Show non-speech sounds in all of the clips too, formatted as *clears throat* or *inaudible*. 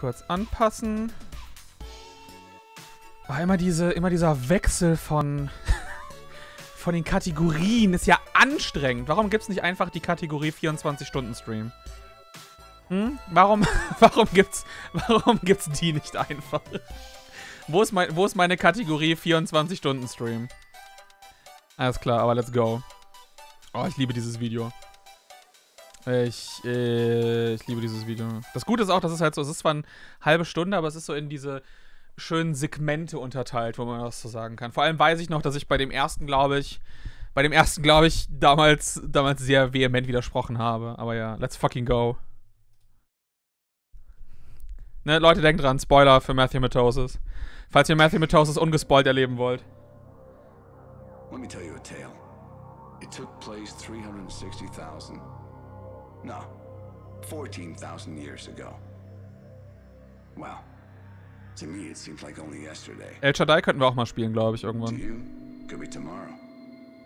kurz anpassen. War immer diese, immer dieser Wechsel von, *laughs* von den Kategorien ist ja anstrengend. Warum gibt es nicht einfach die Kategorie 24-Stunden-Stream? Hm? Warum, *laughs* warum gibt's, warum gibt's die nicht einfach? Wo ist, mein, wo ist meine Kategorie 24-Stunden-Stream? Alles klar, aber let's go. Oh, ich liebe dieses Video. Ich, äh, ich liebe dieses Video. Das Gute ist auch, dass es halt so, es ist zwar eine halbe Stunde, aber es ist so in diese schönen Segmente unterteilt, wo man was so sagen kann. Vor allem weiß ich noch, dass ich bei dem ersten, glaube ich, bei dem ersten, glaube ich, damals, damals sehr vehement widersprochen habe. Aber ja, let's fucking go. Ne, Leute, denkt dran, Spoiler für Matthew Matosis. Falls ihr Matthew Matosis ungespoilt erleben wollt. Let me tell you a tale. It took place 360,000. No, 14,000 years ago. Wow. To me, it seems like only yesterday. El Shaddai könnten wir auch mal spielen, glaube ich, irgendwann. To you, could be tomorrow.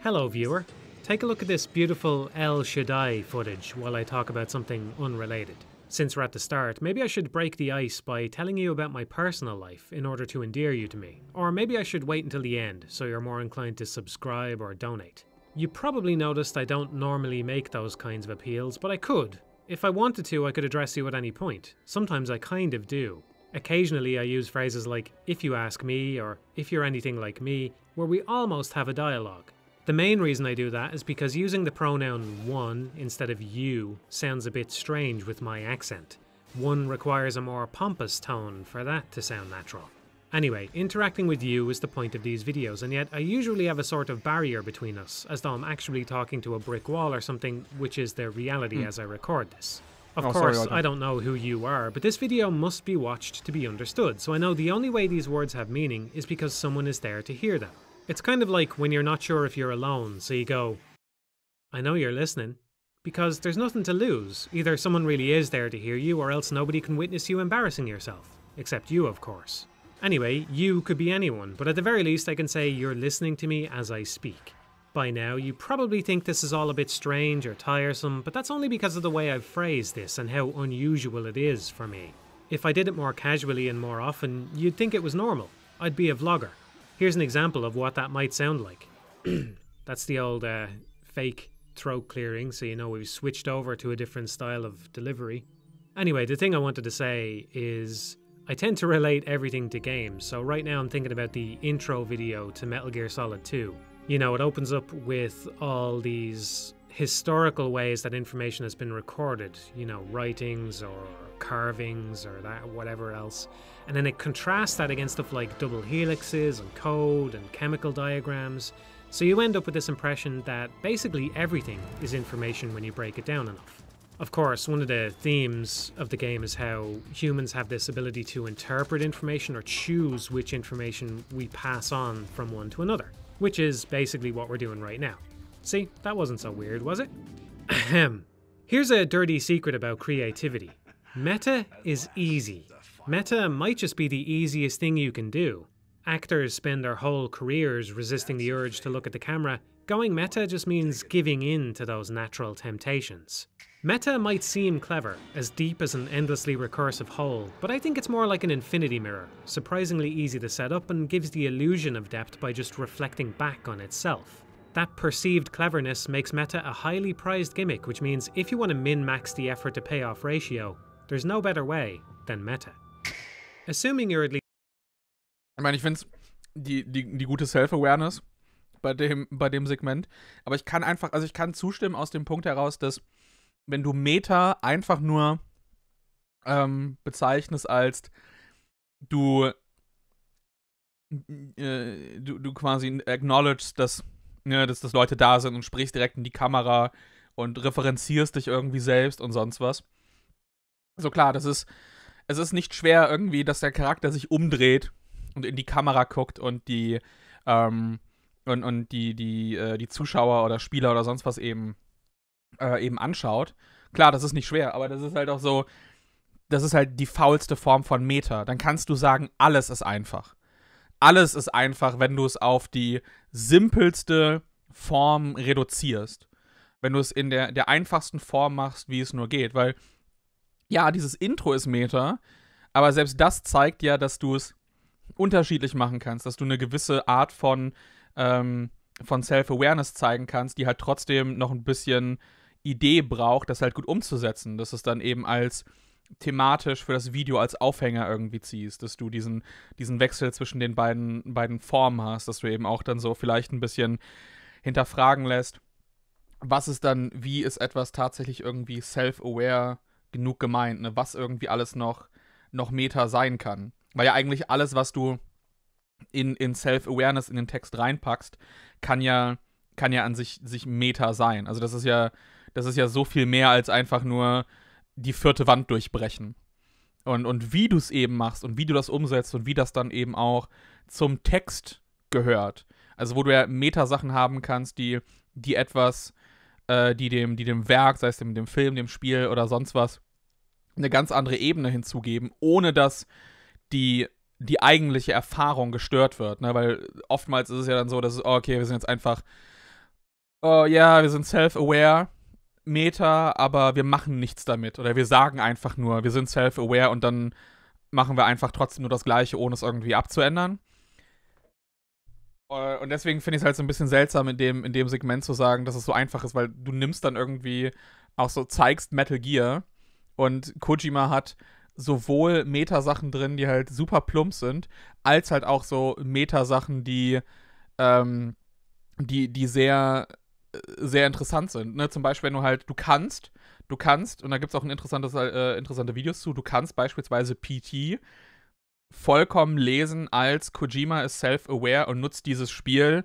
Hello, viewer. Take a look at this beautiful El Shaddai footage while I talk about something unrelated. Since we're at the start, maybe I should break the ice by telling you about my personal life in order to endear you to me. Or maybe I should wait until the end so you're more inclined to subscribe or donate. You probably noticed I don't normally make those kinds of appeals, but I could. If I wanted to, I could address you at any point. Sometimes I kind of do. Occasionally, I use phrases like, if you ask me, or if you're anything like me, where we almost have a dialogue. The main reason I do that is because using the pronoun one instead of you sounds a bit strange with my accent. One requires a more pompous tone for that to sound natural. Anyway, interacting with you is the point of these videos, and yet I usually have a sort of barrier between us, as though I'm actually talking to a brick wall or something, which is their reality mm. as I record this. Of oh, course, sorry, I don't know who you are, but this video must be watched to be understood, so I know the only way these words have meaning is because someone is there to hear them. It's kind of like when you're not sure if you're alone, so you go, I know you're listening. Because there's nothing to lose. Either someone really is there to hear you, or else nobody can witness you embarrassing yourself. Except you, of course. Anyway, you could be anyone, but at the very least, I can say you're listening to me as I speak. By now, you probably think this is all a bit strange or tiresome, but that's only because of the way I've phrased this and how unusual it is for me. If I did it more casually and more often, you'd think it was normal. I'd be a vlogger. Here's an example of what that might sound like. *clears throat* That's the old uh, fake throat clearing, so you know we've switched over to a different style of delivery. Anyway, the thing I wanted to say is I tend to relate everything to games, so right now I'm thinking about the intro video to Metal Gear Solid 2. You know, it opens up with all these historical ways that information has been recorded, you know, writings or carvings or that whatever else. And then it contrasts that against stuff like double helixes and code and chemical diagrams. So you end up with this impression that basically everything is information when you break it down enough. Of course, one of the themes of the game is how humans have this ability to interpret information or choose which information we pass on from one to another, which is basically what we're doing right now. See, that wasn't so weird, was it? Ahem. Here's a dirty secret about creativity meta is easy. Meta might just be the easiest thing you can do. Actors spend their whole careers resisting the urge to look at the camera. Going meta just means giving in to those natural temptations. Meta might seem clever, as deep as an endlessly recursive hole, but I think it's more like an infinity mirror, surprisingly easy to set up and gives the illusion of depth by just reflecting back on itself. That perceived cleverness makes meta a highly prized gimmick, which means if you want to min max the effort to payoff ratio, there's no better way than meta. Assuming you're at least. Ich meine, ich finde die, die, die gute Self-Awareness bei dem, bei dem Segment. Aber ich kann einfach, also ich kann zustimmen aus dem Punkt heraus, dass wenn du Meta einfach nur ähm, bezeichnest als du, äh, du, du quasi acknowledgest, dass ne, dass, dass Leute da sind und sprichst direkt in die Kamera und referenzierst dich irgendwie selbst und sonst was. So klar, das ist, es ist nicht schwer irgendwie, dass der Charakter sich umdreht und in die Kamera guckt und die, ähm, und, und die, die, äh, die Zuschauer oder Spieler oder sonst was eben, äh, eben anschaut. Klar, das ist nicht schwer, aber das ist halt auch so, das ist halt die faulste Form von Meta. Dann kannst du sagen, alles ist einfach alles ist einfach, wenn du es auf die simpelste Form reduzierst. Wenn du es in der, der einfachsten Form machst, wie es nur geht. Weil, ja, dieses Intro ist Meta, Aber selbst das zeigt ja, dass du es unterschiedlich machen kannst, dass du eine gewisse Art von, ähm, von Self-Awareness zeigen kannst, die halt trotzdem noch ein bisschen Idee braucht, das halt gut umzusetzen. Dass es dann eben als thematisch für das Video als Aufhänger irgendwie ziehst, dass du diesen, diesen Wechsel zwischen den beiden, beiden Formen hast, dass du eben auch dann so vielleicht ein bisschen hinterfragen lässt, was ist dann, wie ist etwas tatsächlich irgendwie self-aware genug gemeint, ne? was irgendwie alles noch, noch Meta sein kann. Weil ja eigentlich alles, was du in, in Self-Awareness in den Text reinpackst, kann ja, kann ja an sich, sich Meta sein. Also das ist ja, das ist ja so viel mehr als einfach nur die vierte Wand durchbrechen. Und, und wie du es eben machst und wie du das umsetzt und wie das dann eben auch zum Text gehört. Also wo du ja Meta-Sachen haben kannst, die, die etwas, äh, die, dem, die dem Werk, sei es dem, dem Film, dem Spiel oder sonst was, eine ganz andere Ebene hinzugeben, ohne dass die, die eigentliche Erfahrung gestört wird. Ne? Weil oftmals ist es ja dann so, dass es, oh, okay, wir sind jetzt einfach, oh ja, wir sind self-aware, Meta, aber wir machen nichts damit. Oder wir sagen einfach nur, wir sind self-aware und dann machen wir einfach trotzdem nur das Gleiche, ohne es irgendwie abzuändern. Äh, und deswegen finde ich es halt so ein bisschen seltsam, in dem, in dem Segment zu sagen, dass es so einfach ist, weil du nimmst dann irgendwie auch so, zeigst Metal Gear und Kojima hat sowohl Meta-Sachen drin, die halt super plump sind, als halt auch so Meta-Sachen, die, ähm, die, die sehr sehr interessant sind. Ne? Zum Beispiel, wenn du halt, du kannst, du kannst, und da gibt es auch ein interessantes, äh, interessante Videos zu, du kannst beispielsweise PT vollkommen lesen als Kojima ist self-aware und nutzt dieses Spiel,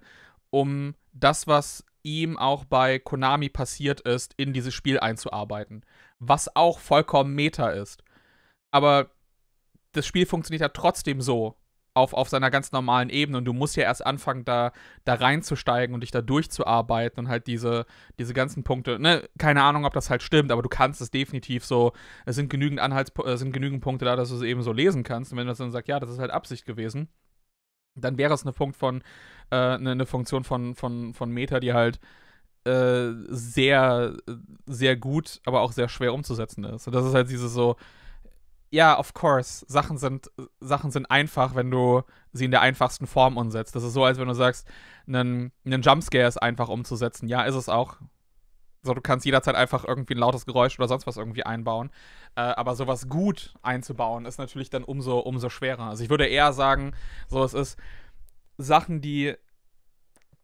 um das, was ihm auch bei Konami passiert ist, in dieses Spiel einzuarbeiten. Was auch vollkommen Meta ist. Aber das Spiel funktioniert ja trotzdem so, auf, auf seiner ganz normalen Ebene und du musst ja erst anfangen, da, da reinzusteigen und dich da durchzuarbeiten und halt diese, diese ganzen Punkte, ne, keine Ahnung, ob das halt stimmt, aber du kannst es definitiv so, es sind genügend Anhalts, äh, sind genügend Punkte da, dass du es eben so lesen kannst und wenn du dann sagst, ja, das ist halt Absicht gewesen, dann wäre es eine Punkt von, äh, eine, eine Funktion von, von, von Meta, die halt äh, sehr, sehr gut, aber auch sehr schwer umzusetzen ist. Und das ist halt dieses so, ja, of course, Sachen sind, Sachen sind einfach, wenn du sie in der einfachsten Form umsetzt. Das ist so, als wenn du sagst, einen, einen Jumpscare ist einfach umzusetzen. Ja, ist es auch. So, du kannst jederzeit einfach irgendwie ein lautes Geräusch oder sonst was irgendwie einbauen. Äh, aber sowas gut einzubauen, ist natürlich dann umso, umso schwerer. Also ich würde eher sagen, so es ist Sachen, die.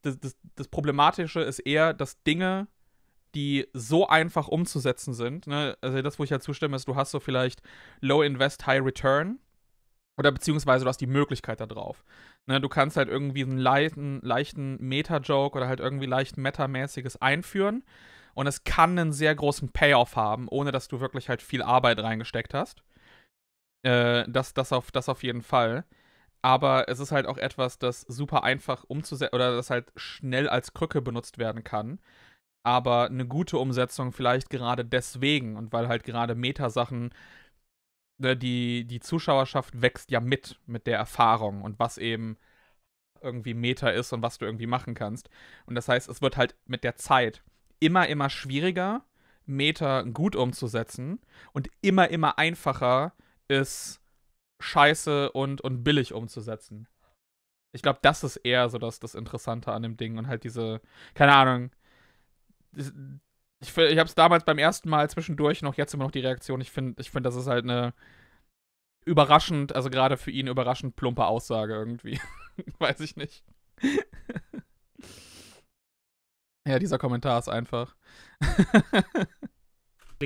Das, das, das Problematische ist eher, dass Dinge die so einfach umzusetzen sind. Ne? Also das, wo ich ja zustimme, ist, du hast so vielleicht Low Invest, High Return. Oder beziehungsweise du hast die Möglichkeit darauf. Ne, du kannst halt irgendwie einen leichten, leichten Meta-Joke oder halt irgendwie leicht Meta-mäßiges einführen. Und es kann einen sehr großen Payoff haben, ohne dass du wirklich halt viel Arbeit reingesteckt hast. Äh, das, das, auf, das auf jeden Fall. Aber es ist halt auch etwas, das super einfach umzusetzen oder das halt schnell als Krücke benutzt werden kann aber eine gute Umsetzung vielleicht gerade deswegen und weil halt gerade Meta-Sachen, ne, die, die Zuschauerschaft wächst ja mit, mit der Erfahrung und was eben irgendwie Meta ist und was du irgendwie machen kannst. Und das heißt, es wird halt mit der Zeit immer, immer schwieriger, Meta gut umzusetzen und immer, immer einfacher ist scheiße und, und billig umzusetzen. Ich glaube, das ist eher so das, das Interessante an dem Ding und halt diese, keine Ahnung, ich, ich habe es damals beim ersten Mal zwischendurch noch, jetzt immer noch die Reaktion. Ich finde, ich find, das ist halt eine überraschend, also gerade für ihn überraschend plumpe Aussage irgendwie. *laughs* Weiß ich nicht. *laughs* ja, dieser Kommentar ist einfach. *laughs*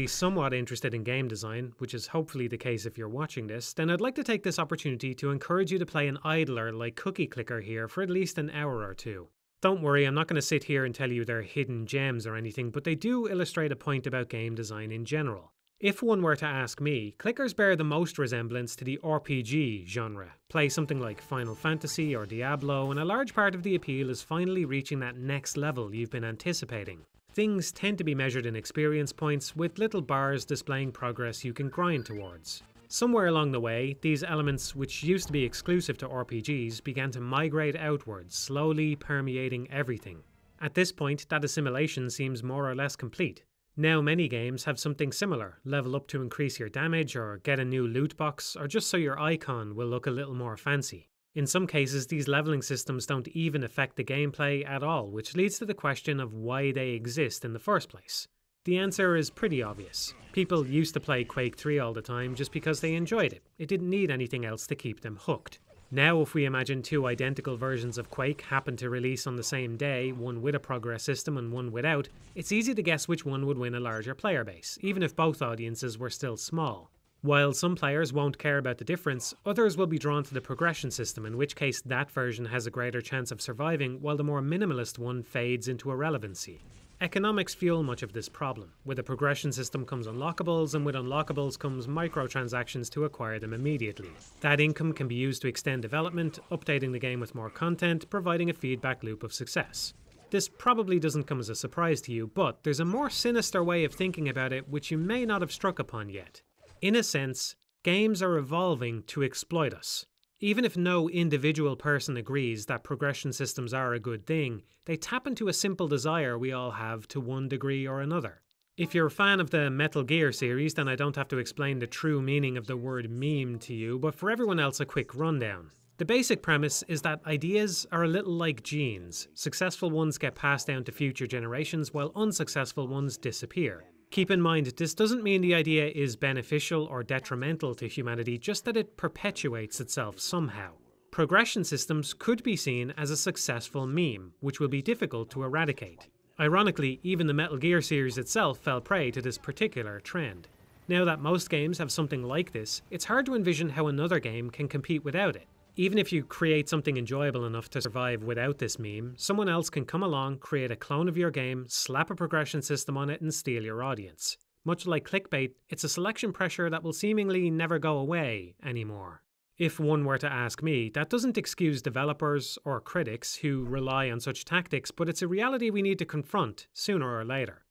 somewhat interested in game design, which is hopefully the case if you're watching this, then I'd like to take this opportunity to encourage you to play an idler like Cookie Clicker here for at least an hour or two. Don't worry, I'm not going to sit here and tell you they're hidden gems or anything, but they do illustrate a point about game design in general. If one were to ask me, clickers bear the most resemblance to the RPG genre. Play something like Final Fantasy or Diablo, and a large part of the appeal is finally reaching that next level you've been anticipating. Things tend to be measured in experience points, with little bars displaying progress you can grind towards. Somewhere along the way, these elements, which used to be exclusive to RPGs, began to migrate outwards, slowly permeating everything. At this point, that assimilation seems more or less complete. Now, many games have something similar level up to increase your damage, or get a new loot box, or just so your icon will look a little more fancy. In some cases, these leveling systems don't even affect the gameplay at all, which leads to the question of why they exist in the first place. The answer is pretty obvious. People used to play Quake 3 all the time just because they enjoyed it. It didn't need anything else to keep them hooked. Now, if we imagine two identical versions of Quake happen to release on the same day, one with a progress system and one without, it's easy to guess which one would win a larger player base, even if both audiences were still small. While some players won't care about the difference, others will be drawn to the progression system, in which case that version has a greater chance of surviving, while the more minimalist one fades into irrelevancy. Economics fuel much of this problem. With a progression system comes unlockables, and with unlockables comes microtransactions to acquire them immediately. That income can be used to extend development, updating the game with more content, providing a feedback loop of success. This probably doesn't come as a surprise to you, but there's a more sinister way of thinking about it which you may not have struck upon yet. In a sense, games are evolving to exploit us. Even if no individual person agrees that progression systems are a good thing, they tap into a simple desire we all have to one degree or another. If you're a fan of the Metal Gear series, then I don't have to explain the true meaning of the word meme to you, but for everyone else, a quick rundown. The basic premise is that ideas are a little like genes. Successful ones get passed down to future generations, while unsuccessful ones disappear. Keep in mind, this doesn't mean the idea is beneficial or detrimental to humanity, just that it perpetuates itself somehow. Progression systems could be seen as a successful meme, which will be difficult to eradicate. Ironically, even the Metal Gear series itself fell prey to this particular trend. Now that most games have something like this, it's hard to envision how another game can compete without it. Even if you create something enjoyable enough to survive without this meme, someone else can come along, create a clone of your game, slap a progression system on it, and steal your audience. Much like clickbait, it's a selection pressure that will seemingly never go away anymore. If one were to ask me, that doesn't excuse developers or critics who rely on such tactics, but it's a reality we need to confront sooner or later.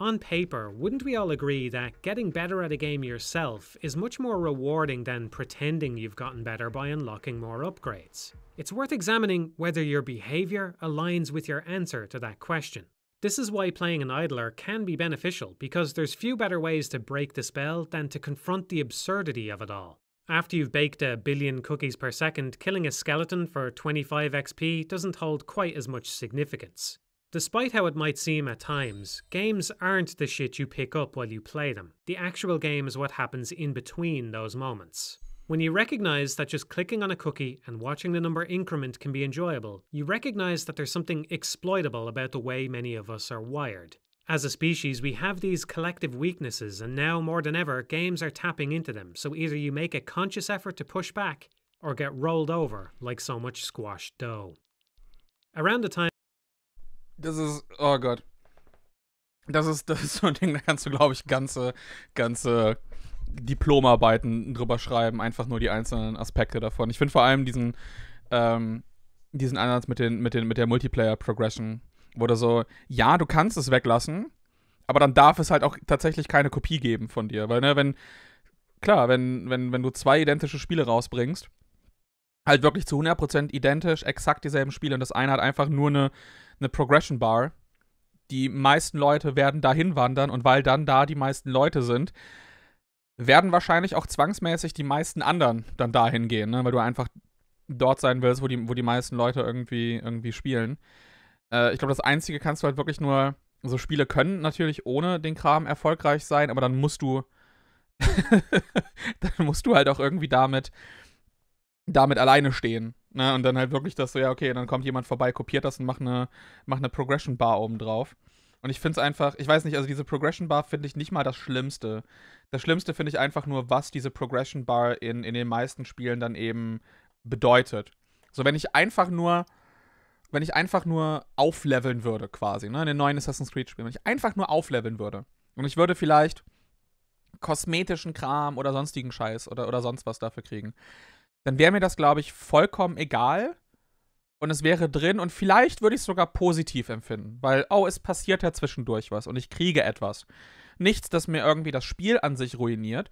On paper, wouldn't we all agree that getting better at a game yourself is much more rewarding than pretending you've gotten better by unlocking more upgrades? It's worth examining whether your behaviour aligns with your answer to that question. This is why playing an idler can be beneficial, because there's few better ways to break the spell than to confront the absurdity of it all. After you've baked a billion cookies per second, killing a skeleton for 25 XP doesn't hold quite as much significance. Despite how it might seem at times, games aren't the shit you pick up while you play them. The actual game is what happens in between those moments. When you recognize that just clicking on a cookie and watching the number increment can be enjoyable, you recognize that there's something exploitable about the way many of us are wired. As a species, we have these collective weaknesses, and now more than ever, games are tapping into them, so either you make a conscious effort to push back, or get rolled over like so much squashed dough. Around the time Das ist, oh Gott. Das ist, das ist so ein Ding, da kannst du, glaube ich, ganze, ganze Diplomarbeiten drüber schreiben, einfach nur die einzelnen Aspekte davon. Ich finde vor allem diesen, ähm, diesen Ansatz mit, den, mit, den, mit der Multiplayer-Progression, wo du so, ja, du kannst es weglassen, aber dann darf es halt auch tatsächlich keine Kopie geben von dir. Weil, ne, wenn, klar, wenn, wenn, wenn du zwei identische Spiele rausbringst, halt wirklich zu 100% identisch, exakt dieselben Spiele und das eine hat einfach nur eine, eine Progression Bar. Die meisten Leute werden dahin wandern und weil dann da die meisten Leute sind, werden wahrscheinlich auch zwangsmäßig die meisten anderen dann dahin gehen, ne? weil du einfach dort sein willst, wo die, wo die meisten Leute irgendwie, irgendwie spielen. Äh, ich glaube, das Einzige kannst du halt wirklich nur, so Spiele können natürlich ohne den Kram erfolgreich sein, aber dann musst du, *laughs* dann musst du halt auch irgendwie damit damit alleine stehen. Ne? Und dann halt wirklich das so, ja, okay, dann kommt jemand vorbei, kopiert das und macht eine, macht eine Progression Bar oben drauf. Und ich finde es einfach, ich weiß nicht, also diese Progression Bar finde ich nicht mal das Schlimmste. Das Schlimmste finde ich einfach nur, was diese Progression Bar in, in den meisten Spielen dann eben bedeutet. So, wenn ich einfach nur, wenn ich einfach nur aufleveln würde, quasi, ne, in den neuen Assassin's Creed-Spielen, wenn ich einfach nur aufleveln würde und ich würde vielleicht kosmetischen Kram oder sonstigen Scheiß oder, oder sonst was dafür kriegen, dann wäre mir das, glaube ich, vollkommen egal. Und es wäre drin und vielleicht würde ich es sogar positiv empfinden, weil, oh, es passiert ja zwischendurch was und ich kriege etwas. Nichts, das mir irgendwie das Spiel an sich ruiniert.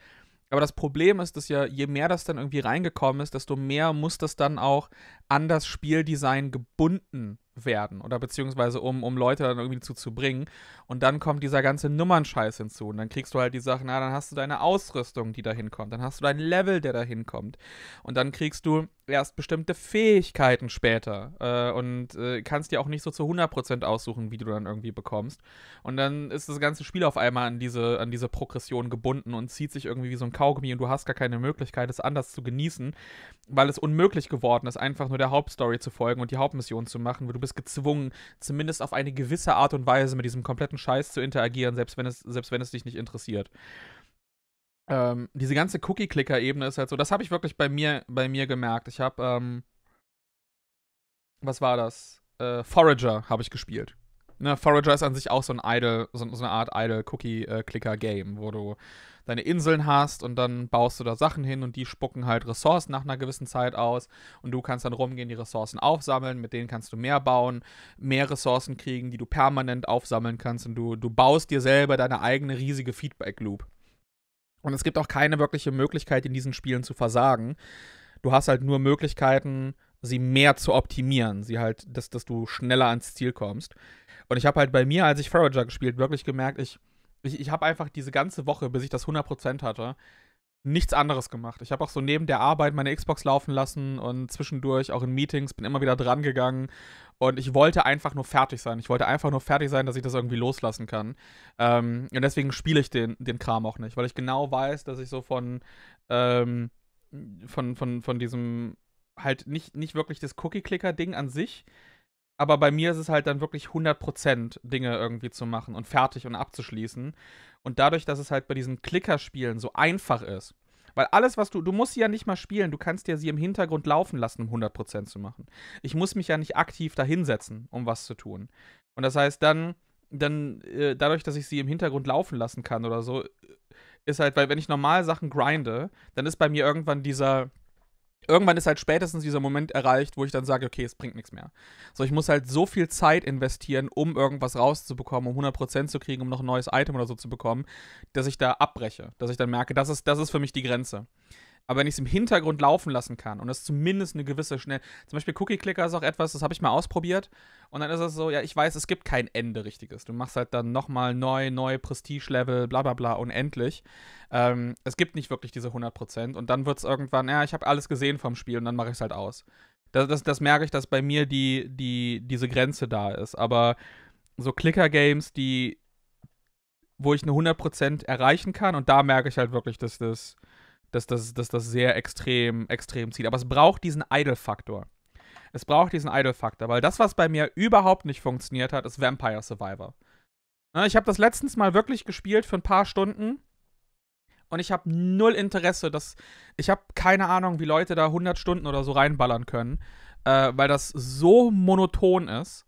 Aber das Problem ist, dass ja, je mehr das dann irgendwie reingekommen ist, desto mehr muss das dann auch an das Spieldesign gebunden werden oder beziehungsweise um, um Leute dann irgendwie dazu zu bringen. Und dann kommt dieser ganze Nummernscheiß hinzu. Und dann kriegst du halt die Sachen, na, dann hast du deine Ausrüstung, die da hinkommt. Dann hast du dein Level, der da hinkommt. Und dann kriegst du erst bestimmte Fähigkeiten später. Äh, und äh, kannst dir auch nicht so zu 100% aussuchen, wie du dann irgendwie bekommst. Und dann ist das ganze Spiel auf einmal an diese, an diese Progression gebunden und zieht sich irgendwie wie so ein Kaugummi und du hast gar keine Möglichkeit, es anders zu genießen, weil es unmöglich geworden ist, einfach nur der Hauptstory zu folgen und die Hauptmission zu machen, weil du bist gezwungen, zumindest auf eine gewisse Art und Weise mit diesem kompletten Scheiß zu interagieren, selbst wenn es, selbst wenn es dich nicht interessiert. Ähm, diese ganze Cookie-Clicker-Ebene ist halt so, das habe ich wirklich bei mir, bei mir gemerkt. Ich habe, ähm, was war das? Äh, Forager habe ich gespielt. Ne, Forager ist an sich auch so ein Idle, so, so eine Art Idle-Cookie-Clicker-Game, wo du deine Inseln hast und dann baust du da Sachen hin und die spucken halt Ressourcen nach einer gewissen Zeit aus und du kannst dann rumgehen, die Ressourcen aufsammeln, mit denen kannst du mehr bauen, mehr Ressourcen kriegen, die du permanent aufsammeln kannst und du, du baust dir selber deine eigene riesige Feedback-Loop. Und es gibt auch keine wirkliche Möglichkeit, in diesen Spielen zu versagen. Du hast halt nur Möglichkeiten, sie mehr zu optimieren, sie halt, dass, dass du schneller ans Ziel kommst. Und ich habe halt bei mir, als ich Forager gespielt, wirklich gemerkt, ich, ich, ich habe einfach diese ganze Woche, bis ich das 100% hatte, nichts anderes gemacht. Ich habe auch so neben der Arbeit meine Xbox laufen lassen und zwischendurch auch in Meetings bin immer wieder dran gegangen und ich wollte einfach nur fertig sein. Ich wollte einfach nur fertig sein, dass ich das irgendwie loslassen kann. Ähm, und deswegen spiele ich den, den Kram auch nicht, weil ich genau weiß, dass ich so von, ähm, von, von, von diesem halt nicht, nicht wirklich das Cookie-Clicker-Ding an sich, aber bei mir ist es halt dann wirklich 100% Dinge irgendwie zu machen und fertig und abzuschließen. Und dadurch, dass es halt bei diesen Klickerspielen so einfach ist, weil alles, was du, du musst sie ja nicht mal spielen, du kannst ja sie im Hintergrund laufen lassen, um 100% zu machen. Ich muss mich ja nicht aktiv dahinsetzen, um was zu tun. Und das heißt, dann, dann äh, dadurch, dass ich sie im Hintergrund laufen lassen kann oder so, ist halt, weil wenn ich normal Sachen grinde, dann ist bei mir irgendwann dieser, irgendwann ist halt spätestens dieser Moment erreicht, wo ich dann sage, okay, es bringt nichts mehr. So, ich muss halt so viel Zeit investieren, um irgendwas rauszubekommen, um 100% zu kriegen, um noch ein neues Item oder so zu bekommen, dass ich da abbreche, dass ich dann merke, das ist, das ist für mich die Grenze. Aber wenn ich es im Hintergrund laufen lassen kann und es zumindest eine gewisse schnell. Zum Beispiel Cookie Clicker ist auch etwas, das habe ich mal ausprobiert. Und dann ist es so, ja, ich weiß, es gibt kein Ende richtiges. Du machst halt dann nochmal neu, neu, Prestige-Level, bla bla bla, unendlich. Ähm, es gibt nicht wirklich diese 100%. Und dann wird es irgendwann, ja, ich habe alles gesehen vom Spiel und dann mache ich es halt aus. Das, das, das merke ich, dass bei mir die, die, diese Grenze da ist. Aber so Clicker-Games, die, wo ich eine 100% erreichen kann, und da merke ich halt wirklich, dass das dass das, dass das sehr extrem, extrem zieht. Aber es braucht diesen Idle-Faktor. Es braucht diesen Idle-Faktor, weil das, was bei mir überhaupt nicht funktioniert hat, ist Vampire Survivor. Ich habe das letztens mal wirklich gespielt für ein paar Stunden und ich habe null Interesse, dass ich habe keine Ahnung, wie Leute da 100 Stunden oder so reinballern können, äh, weil das so monoton ist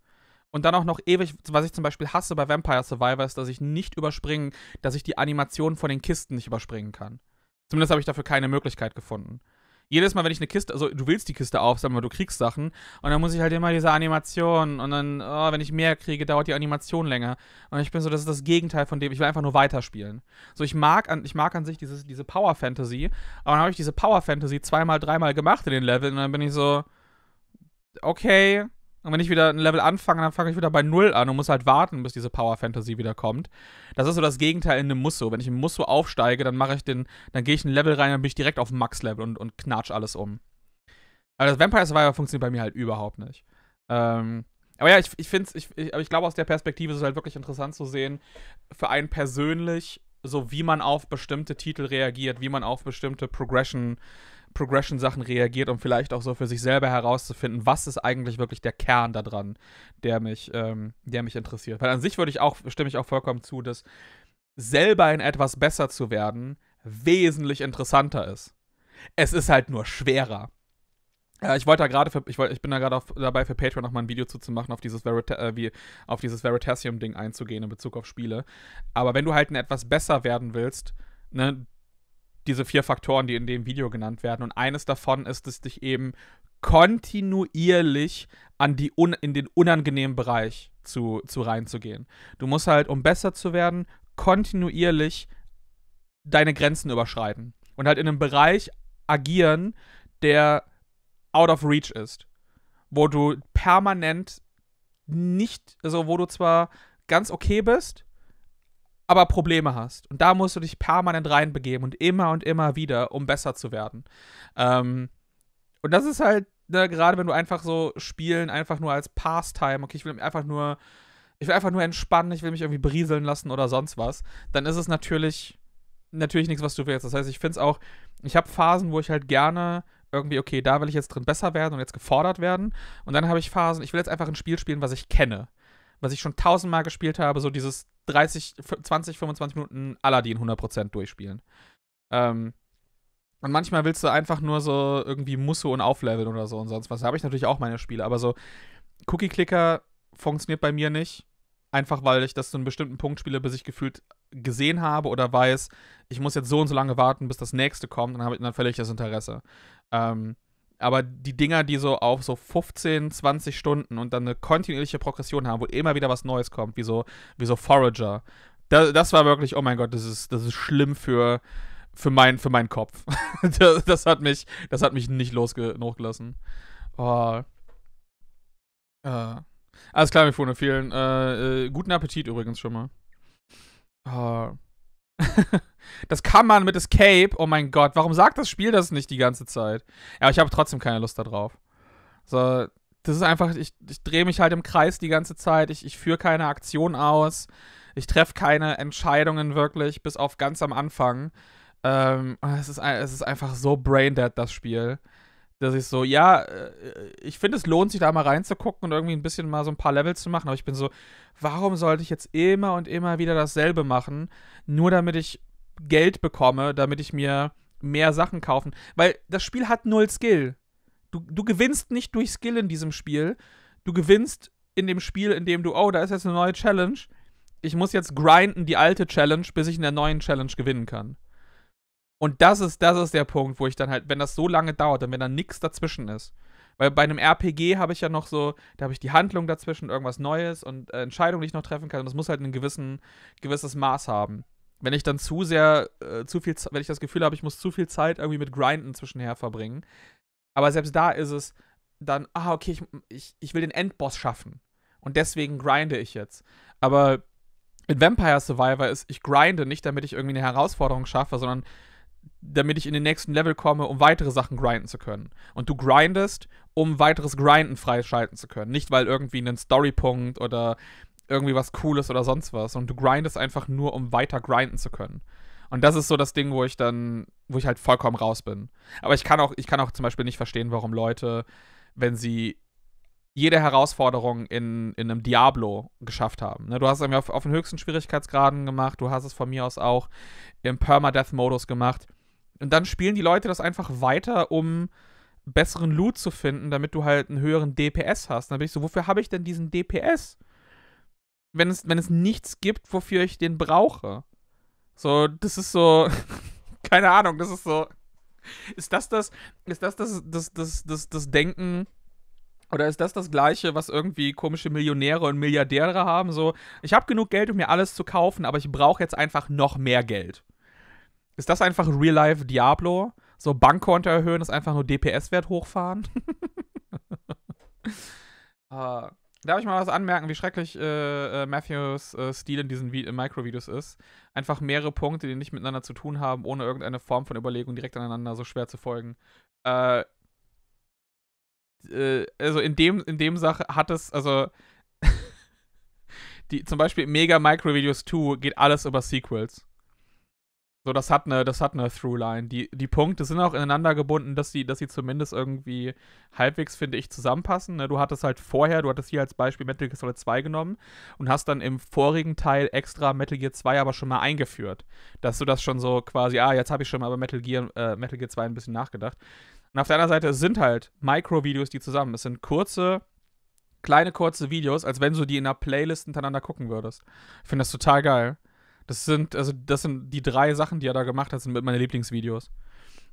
und dann auch noch ewig, was ich zum Beispiel hasse bei Vampire Survivor ist, dass ich nicht überspringen, dass ich die Animation von den Kisten nicht überspringen kann. Zumindest habe ich dafür keine Möglichkeit gefunden. Jedes Mal, wenn ich eine Kiste, also du willst die Kiste aufsammeln, weil du kriegst Sachen, und dann muss ich halt immer diese Animation, und dann, oh, wenn ich mehr kriege, dauert die Animation länger. Und ich bin so, das ist das Gegenteil von dem, ich will einfach nur weiterspielen. So, ich mag an, ich mag an sich dieses, diese Power Fantasy, aber dann habe ich diese Power Fantasy zweimal, dreimal gemacht in den Leveln, und dann bin ich so, okay, und wenn ich wieder ein Level anfange, dann fange ich wieder bei Null an und muss halt warten, bis diese Power Fantasy wieder kommt. Das ist so das Gegenteil in einem Musso. Wenn ich im Musso aufsteige, dann mache ich den, dann gehe ich ein Level rein, dann bin ich direkt auf Max-Level und, und knatsch alles um. Aber das Vampire Survivor funktioniert bei mir halt überhaupt nicht. Ähm, aber ja, ich, ich finde ich, ich, aber ich glaube, aus der Perspektive ist es halt wirklich interessant zu sehen, für einen persönlich, so wie man auf bestimmte Titel reagiert, wie man auf bestimmte Progression Progression-Sachen reagiert, um vielleicht auch so für sich selber herauszufinden, was ist eigentlich wirklich der Kern da dran, der mich, ähm, der mich interessiert. Weil an sich würde ich auch, stimme ich auch vollkommen zu, dass selber in etwas besser zu werden wesentlich interessanter ist. Es ist halt nur schwerer. Ja, ich wollte gerade, ich, wollt, ich bin da gerade dabei für Patreon nochmal ein Video zu, zu machen, auf dieses, Verita äh, wie, auf dieses Veritasium-Ding einzugehen in Bezug auf Spiele. Aber wenn du halt in etwas besser werden willst, ne, diese vier Faktoren, die in dem Video genannt werden. Und eines davon ist es, dich eben kontinuierlich an die un in den unangenehmen Bereich zu, zu reinzugehen. Du musst halt, um besser zu werden, kontinuierlich deine Grenzen überschreiten. Und halt in einem Bereich agieren, der out of reach ist. Wo du permanent nicht, also wo du zwar ganz okay bist, aber Probleme hast. Und da musst du dich permanent reinbegeben und immer und immer wieder, um besser zu werden. Ähm, und das ist halt, ne, gerade wenn du einfach so spielen, einfach nur als Pastime, okay, ich will einfach nur, ich will einfach nur entspannen, ich will mich irgendwie berieseln lassen oder sonst was, dann ist es natürlich, natürlich nichts, was du willst. Das heißt, ich finde es auch, ich habe Phasen, wo ich halt gerne irgendwie, okay, da will ich jetzt drin besser werden und jetzt gefordert werden. Und dann habe ich Phasen, ich will jetzt einfach ein Spiel spielen, was ich kenne. Was ich schon tausendmal gespielt habe, so dieses 30, 20, 25 Minuten Aladdin 100% durchspielen. Ähm, und manchmal willst du einfach nur so irgendwie Musse und aufleveln oder so und sonst was. Da habe ich natürlich auch meine Spiele, aber so Cookie-Clicker funktioniert bei mir nicht. Einfach weil ich das zu einem bestimmten Punkt spiele, bis ich gefühlt gesehen habe oder weiß, ich muss jetzt so und so lange warten, bis das nächste kommt, dann habe ich dann völlig das Interesse. Ähm, aber die Dinger, die so auf so 15, 20 Stunden und dann eine kontinuierliche Progression haben, wo immer wieder was Neues kommt, wie so, wie so Forager, das, das war wirklich, oh mein Gott, das ist, das ist schlimm für, für, mein, für meinen Kopf. *laughs* das, das, hat mich, das hat mich nicht losgelassen. Oh. Äh. Alles klar, Mifune, vielen. Äh, äh, guten Appetit übrigens schon mal. Oh. *laughs* das kann man mit Escape. Oh mein Gott, warum sagt das Spiel das nicht die ganze Zeit? Ja, ich habe trotzdem keine Lust darauf. So, das ist einfach, ich, ich drehe mich halt im Kreis die ganze Zeit. Ich, ich führe keine Aktion aus. Ich treffe keine Entscheidungen wirklich, bis auf ganz am Anfang. Ähm, es, ist, es ist einfach so braindead, das Spiel. Dass ich so, ja, äh, ich finde, es lohnt sich da mal reinzugucken und irgendwie ein bisschen mal so ein paar Levels zu machen. Aber ich bin so, warum sollte ich jetzt immer und immer wieder dasselbe machen, nur damit ich Geld bekomme, damit ich mir mehr Sachen kaufen? Weil das Spiel hat null Skill. Du, du gewinnst nicht durch Skill in diesem Spiel. Du gewinnst in dem Spiel, in dem du, oh, da ist jetzt eine neue Challenge. Ich muss jetzt grinden die alte Challenge, bis ich in der neuen Challenge gewinnen kann. Und das ist, das ist der Punkt, wo ich dann halt, wenn das so lange dauert und wenn da nichts dazwischen ist. Weil bei einem RPG habe ich ja noch so, da habe ich die Handlung dazwischen, irgendwas Neues und äh, Entscheidungen, die ich noch treffen kann. Und das muss halt ein gewissen, gewisses Maß haben. Wenn ich dann zu sehr, äh, zu viel, wenn ich das Gefühl habe, ich muss zu viel Zeit irgendwie mit Grinden zwischenher verbringen. Aber selbst da ist es dann, ah, okay, ich, ich, ich will den Endboss schaffen. Und deswegen grinde ich jetzt. Aber in Vampire Survivor ist, ich grinde nicht, damit ich irgendwie eine Herausforderung schaffe, sondern damit ich in den nächsten Level komme, um weitere Sachen grinden zu können. Und du grindest, um weiteres Grinden freischalten zu können. Nicht, weil irgendwie ein Storypunkt oder irgendwie was Cooles oder sonst was. Und du grindest einfach nur, um weiter grinden zu können. Und das ist so das Ding, wo ich dann, wo ich halt vollkommen raus bin. Aber ich kann auch, ich kann auch zum Beispiel nicht verstehen, warum Leute, wenn sie jede Herausforderung in, in einem Diablo geschafft haben. Ne, du hast es auf, auf den höchsten Schwierigkeitsgraden gemacht, du hast es von mir aus auch im Permadeath-Modus gemacht. Und dann spielen die Leute das einfach weiter, um besseren Loot zu finden, damit du halt einen höheren DPS hast. Dann bin ich so, wofür habe ich denn diesen DPS? Wenn es, wenn es nichts gibt, wofür ich den brauche. So, das ist so, *laughs* keine Ahnung, das ist so, ist das das, ist das das, das, das, das, das Denken, oder ist das das Gleiche, was irgendwie komische Millionäre und Milliardäre haben? So, ich habe genug Geld, um mir alles zu kaufen, aber ich brauche jetzt einfach noch mehr Geld. Ist das einfach Real-Life Diablo? So Bankkonto erhöhen, ist einfach nur DPS-Wert hochfahren? uh, *laughs* darf ich mal was anmerken, wie schrecklich äh, äh, Matthews äh, Stil in diesen Vi Microvideos ist? Einfach mehrere Punkte, die nicht miteinander zu tun haben, ohne irgendeine Form von Überlegung direkt aneinander so schwer zu folgen. Äh, äh, also in dem, in dem Sache hat es, also *laughs* die, zum Beispiel Mega Micro Videos 2 geht alles über Sequels. So, das hat eine, das hat eine Throughline. Die, die Punkte sind auch ineinander gebunden, dass sie, dass sie zumindest irgendwie halbwegs, finde ich, zusammenpassen. Ne? Du hattest halt vorher, du hattest hier als Beispiel Metal Gear Solid 2 genommen und hast dann im vorigen Teil extra Metal Gear 2 aber schon mal eingeführt. Dass du das schon so quasi, ah, jetzt habe ich schon mal über Metal Gear, äh, Metal Gear 2 ein bisschen nachgedacht. Und auf der anderen Seite sind halt Micro-Videos, die zusammen. Es sind kurze, kleine, kurze Videos, als wenn du die in einer Playlist hintereinander gucken würdest. Ich finde das total geil. Das sind, also, das sind die drei Sachen, die er da gemacht hat, sind mit meinen Lieblingsvideos.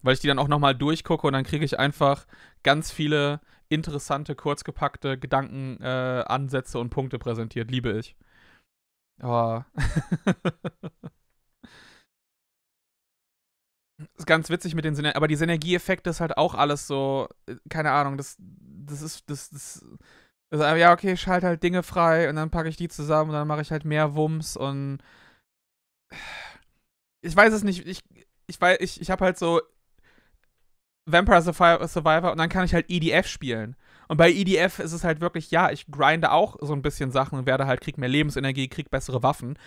Weil ich die dann auch nochmal durchgucke und dann kriege ich einfach ganz viele interessante, kurzgepackte Gedankenansätze äh, und Punkte präsentiert. Liebe ich. Oh. *laughs* ist ganz witzig mit den Synergien, aber die Synergieeffekte ist halt auch alles so, äh, keine Ahnung, das, das ist, das, das Also, ja, okay, ich schalte halt Dinge frei und dann packe ich die zusammen und dann mache ich halt mehr Wumms und ich weiß es nicht, ich, ich weiß, ich, ich habe halt so Vampire Survivor und dann kann ich halt EDF spielen. Und bei EDF ist es halt wirklich, ja, ich grinde auch so ein bisschen Sachen und werde halt, krieg mehr Lebensenergie, krieg bessere Waffen.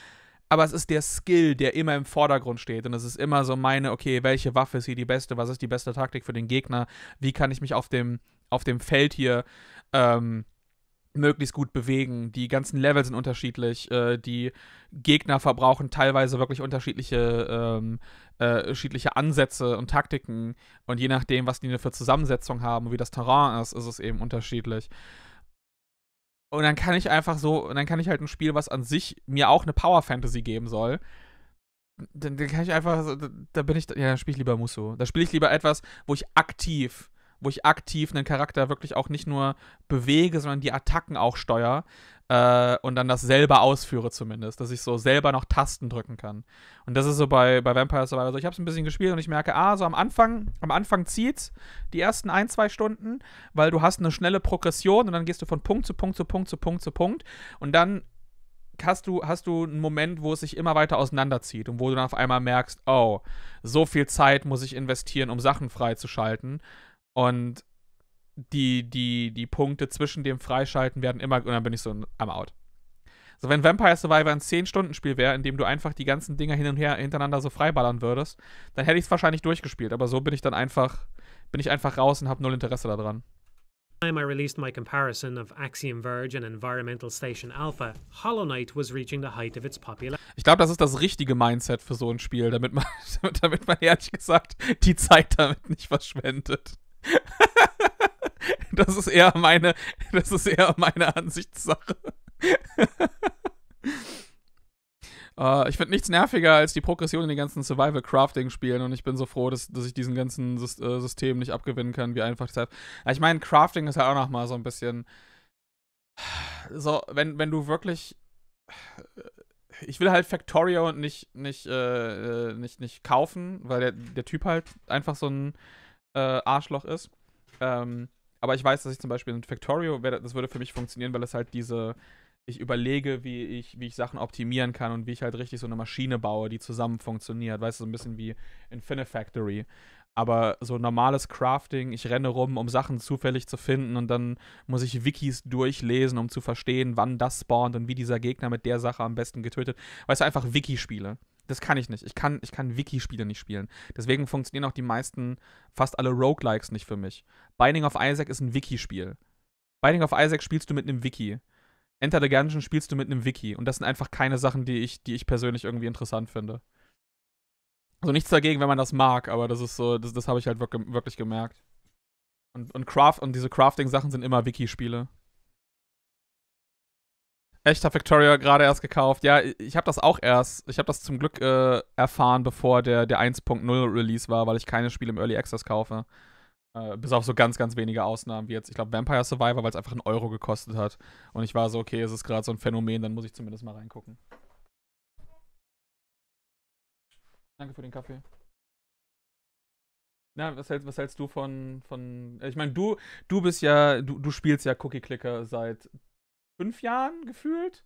Aber es ist der Skill, der immer im Vordergrund steht. Und es ist immer so meine, okay, welche Waffe ist hier die beste? Was ist die beste Taktik für den Gegner? Wie kann ich mich auf dem, auf dem Feld hier ähm, möglichst gut bewegen. Die ganzen Level sind unterschiedlich. Äh, die Gegner verbrauchen teilweise wirklich unterschiedliche, ähm, äh, unterschiedliche Ansätze und Taktiken. Und je nachdem, was die für Zusammensetzung haben wie das Terrain ist, ist es eben unterschiedlich. Und dann kann ich einfach so, und dann kann ich halt ein Spiel, was an sich mir auch eine Power Fantasy geben soll. Dann, dann kann ich einfach, da bin ich, ja, dann spiele ich lieber Musso. Da spiele ich lieber etwas, wo ich aktiv wo ich aktiv einen Charakter wirklich auch nicht nur bewege, sondern die Attacken auch steuere äh, und dann das selber ausführe zumindest, dass ich so selber noch Tasten drücken kann. Und das ist so bei, bei Vampire Survivor so. Ich habe es ein bisschen gespielt und ich merke, ah, so am Anfang, am Anfang zieht's die ersten ein, zwei Stunden, weil du hast eine schnelle Progression und dann gehst du von Punkt zu Punkt zu Punkt zu Punkt zu Punkt und dann hast du, hast du einen Moment, wo es sich immer weiter auseinanderzieht und wo du dann auf einmal merkst, oh, so viel Zeit muss ich investieren, um Sachen freizuschalten. Und die, die, die Punkte zwischen dem Freischalten werden immer, und dann bin ich so am Out. So, wenn Vampire Survivor ein 10-Stunden-Spiel wäre, in dem du einfach die ganzen Dinger hin und her hintereinander so freiballern würdest, dann hätte ich es wahrscheinlich durchgespielt. Aber so bin ich dann einfach, bin ich einfach raus und habe null Interesse daran. time I released my comparison of Axiom Verge and Environmental Station Alpha, Hollow Knight was reaching the height of its popularity. Ich glaube, das ist das richtige Mindset für so ein Spiel, damit man, *laughs* damit man ehrlich gesagt die Zeit damit nicht verschwendet. *laughs* das ist eher meine, das ist eher meine Ansichtssache. Uh, *laughs* ich finde nichts nerviger als die Progression in den ganzen Survival-Crafting-Spielen und ich bin so froh, dass, dass ich diesen ganzen äh, System nicht abgewinnen kann, wie einfach das Ich meine, Crafting ist ja auch nochmal so ein bisschen. *sighs* So, wenn, wenn du wirklich. Ich will halt Factorio nicht, nicht, äh, äh, nicht, nicht kaufen, weil der, der Typ halt einfach so ein äh, Arschloch ist. Ähm, aber ich weiß, dass ich zum Beispiel in Factorio, das würde für mich funktionieren, weil es halt diese ich überlege, wie ich, wie ich Sachen optimieren kann und wie ich halt richtig so eine Maschine baue, die zusammen funktioniert. Weißt du, so ein bisschen wie Infinifactory. Aber so normales Crafting, ich renne rum, um Sachen zufällig zu finden und dann muss ich Wikis durchlesen, um zu verstehen, wann das spawnt und wie dieser Gegner mit der Sache am besten getötet. Weißt du, einfach Wiki-Spiele. Das kann ich nicht. Ich kann, ich kann Wiki-Spiele nicht spielen. Deswegen funktionieren auch die meisten, fast alle Roguelikes nicht für mich. Binding of Isaac ist ein Wiki-Spiel. Binding of Isaac spielst du mit einem Wiki. Enter the Gungeon spielst du mit einem Wiki. Und das sind einfach keine Sachen, die ich, die ich persönlich irgendwie interessant finde. Also nichts dagegen, wenn man das mag, aber das ist so, das, das habe ich halt wirklich, gemerkt. Und, und, Craft, und diese Crafting-Sachen sind immer Wiki-Spiele. Echt, habe Victoria gerade erst gekauft. Ja, ich habe das auch erst. Ich habe das zum Glück äh, erfahren, bevor der, der 1.0 Release war, weil ich keine Spiele im Early Access kaufe. Äh, bis auf so ganz, ganz wenige Ausnahmen, wie jetzt, ich glaube, Vampire Survivor, weil es einfach einen Euro gekostet hat. Und ich war so, okay, es ist gerade so ein Phänomen, dann muss ich zumindest mal reingucken. Danke für den Kaffee. Na, was hältst, was hältst du von, von. Ich meine, du, du bist ja, du, du spielst ja Cookie Clicker seit fünf Jahren gefühlt.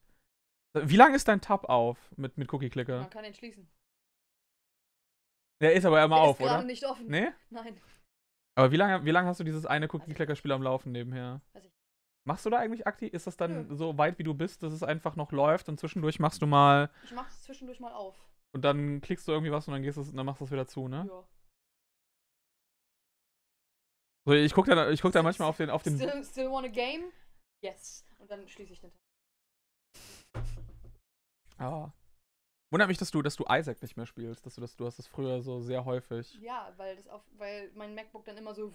Wie lange ist dein Tab auf mit, mit Cookie Clicker? Man kann ihn schließen. Der ist aber immer Der auf, ist oder? nicht offen. Nee? Nein. Aber wie lange wie lang hast du dieses eine Cookie-Clicker-Spiel am Laufen nebenher? Ich. Machst du da eigentlich aktiv? Ist das dann Nö. so weit wie du bist, dass es einfach noch läuft und zwischendurch machst du mal Ich mach's zwischendurch mal auf. und dann klickst du irgendwie was und dann gehst du, dann machst du es wieder zu, ne? Ja. So, ich guck da, ich guck da manchmal auf den, auf den. Still, still want a game? Yes. Und dann schließe ich den Tab. Ah. Wundert mich, dass du, dass du Isaac nicht mehr spielst. Dass du das, du hast das früher so sehr häufig. Ja, weil das auf, weil mein MacBook dann immer so.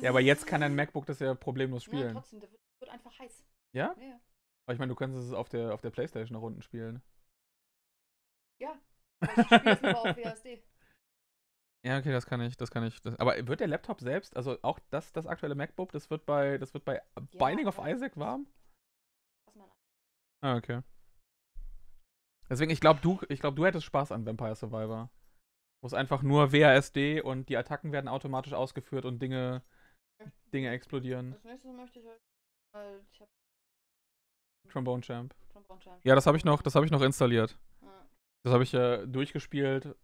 Ja, aber jetzt kann dein MacBook das ja problemlos Ja, spielen. trotzdem, der wird, einfach heiß. Ja? Ja, ja. Aber ich meine, du könntest es auf der, auf der Playstation nach unten spielen. Ja. Ich spiele es nur auf WASD. *laughs* Ja, okay, das kann ich, das kann ich. Das, aber wird der Laptop selbst, also auch das, das aktuelle MacBook, das wird bei, das wird bei Binding of Isaac warm? Ah, okay. Deswegen, ich glaube, du, ich glaub, du hättest Spaß an Vampire Survivor. Wo es einfach nur WASD und die Attacken werden automatisch ausgeführt und Dinge, Dinge explodieren. Als nächstes möchte ich halt. Weil ich Trombone Champ. Trombone Champ. Ja, das habe ich noch, das habe ich noch installiert. Ja. Das habe ich äh, durchgespielt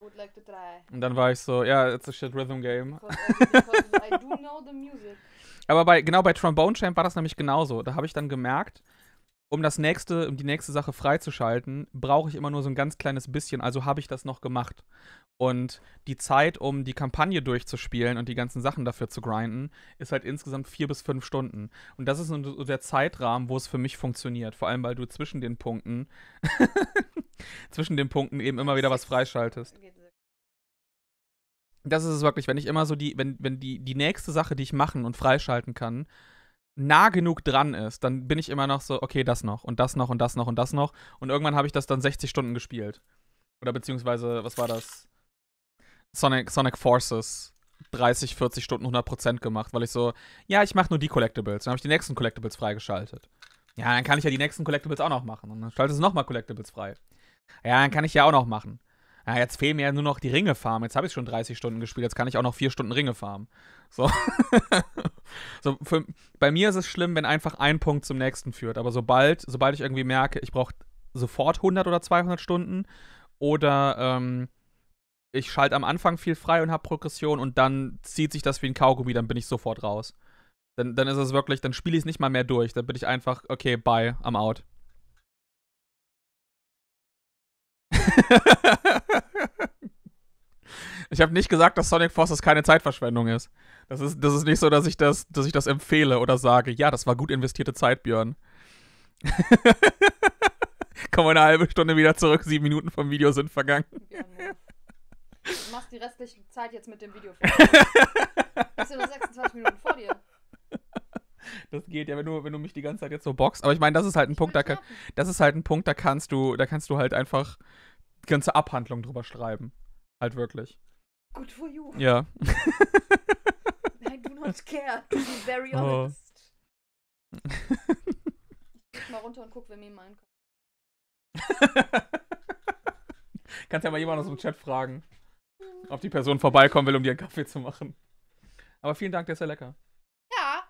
Would like to try. und dann war ich so, ja, it's a shit rhythm game. Because, I- because I do know the music. *laughs* Aber bei, genau bei Trombone Champ war das nämlich genauso. Da habe ich dann gemerkt, um das nächste, um die nächste Sache freizuschalten, brauche ich immer nur so ein ganz kleines bisschen. Also habe ich das noch gemacht. Und die Zeit, um die Kampagne durchzuspielen und die ganzen Sachen dafür zu grinden, ist halt insgesamt vier bis fünf Stunden. Und das ist so der Zeitrahmen, wo es für mich funktioniert. Vor allem, weil du zwischen den Punkten, *laughs* zwischen den Punkten eben immer wieder was freischaltest das ist es wirklich, wenn ich immer so die, wenn, wenn die, die nächste Sache, die ich machen und freischalten kann, nah genug dran ist, dann bin ich immer noch so, okay, das noch und das noch und das noch und das noch. Und irgendwann habe ich das dann 60 Stunden gespielt. Oder beziehungsweise, was war das? Sonic, Sonic Forces 30, 40 Stunden 100% gemacht, weil ich so, ja, ich mache nur die Collectibles. Dann habe ich die nächsten Collectibles freigeschaltet. Ja, dann kann ich ja die nächsten Collectibles auch noch machen. Und dann schaltest du nochmal Collectibles frei. Ja, dann kann ich ja auch noch machen. Ja, jetzt fehlen mir ja nur noch die Ringe farmen. Jetzt habe ich schon 30 Stunden gespielt, jetzt kann ich auch noch 4 Stunden Ringe farmen. So. *laughs* so für, bei mir ist es schlimm, wenn einfach ein Punkt zum nächsten führt. Aber sobald, sobald ich irgendwie merke, ich brauche sofort 100 oder 200 Stunden oder ähm, ich schalte am Anfang viel frei und habe Progression und dann zieht sich das wie ein Kaugummi, dann bin ich sofort raus. Dann, dann ist es wirklich, dann spiele ich es nicht mal mehr durch. Dann bin ich einfach, okay, bye, I'm out. *laughs* ich habe nicht gesagt, dass Sonic Forces keine Zeitverschwendung ist. Das ist, das ist nicht so, dass ich das, dass ich das empfehle oder sage, ja, das war gut investierte Zeit, Björn. *laughs* Komm eine halbe Stunde wieder zurück, sieben Minuten vom Video sind vergangen. Du machst die restliche Zeit jetzt mit dem Video. *laughs* Hast du noch 26 Minuten vor dir? Das geht ja, wenn du, wenn du mich die ganze Zeit jetzt so boxst. Aber ich meine, das ist halt ein Ich Punkt, da kann, das ist halt ein Punkt, da kannst du, da kannst du halt einfach die ganze Abhandlung drüber schreiben. Halt wirklich. Good for you. Ja. *laughs* I do not care, to be very Oh. honest. *laughs* Ich geh mal runter und guck, wer mir meinen kann. *laughs* Kannst ja mal jemand aus dem Chat fragen, ob die Person vorbeikommen will, um dir einen Kaffee zu machen. Aber vielen Dank, der ist ja lecker. Ja.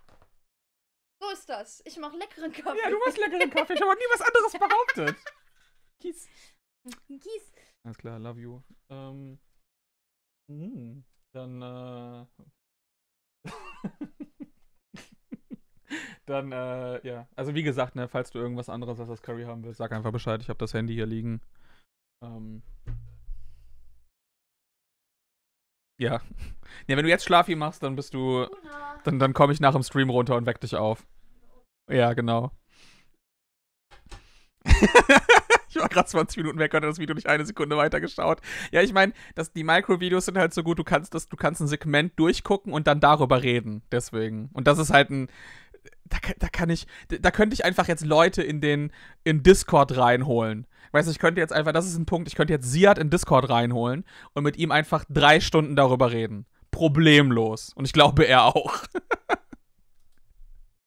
So ist das. Ich mache leckeren Kaffee. Ja, du machst leckeren Kaffee. Ich habe nie was anderes behauptet. Kies. Gieß. Alles klar, love you. Ähm, mm, dann, äh, *laughs* dann, äh, ja. Also wie gesagt, ne, falls du irgendwas anderes als das Curry haben willst, sag einfach Bescheid. Ich habe das Handy hier liegen. Ähm, ja. *laughs* Ja, wenn du jetzt Schlafi machst, dann bist du, dann, dann komme ich nach dem Stream runter und weck dich auf. Ja, genau. *laughs* war gerade 20 Minuten weg hatte das Video nicht eine Sekunde weitergeschaut. Ja, ich meine, die Micro-Videos sind halt so gut, du kannst das, du kannst ein Segment durchgucken und dann darüber reden. Deswegen. Und das ist halt ein. Da, da kann ich. Da könnte ich einfach jetzt Leute in den in Discord reinholen. Weißt du, ich könnte jetzt einfach, das ist ein Punkt, ich könnte jetzt Siad in Discord reinholen und mit ihm einfach drei Stunden darüber reden. Problemlos. Und ich glaube, er auch.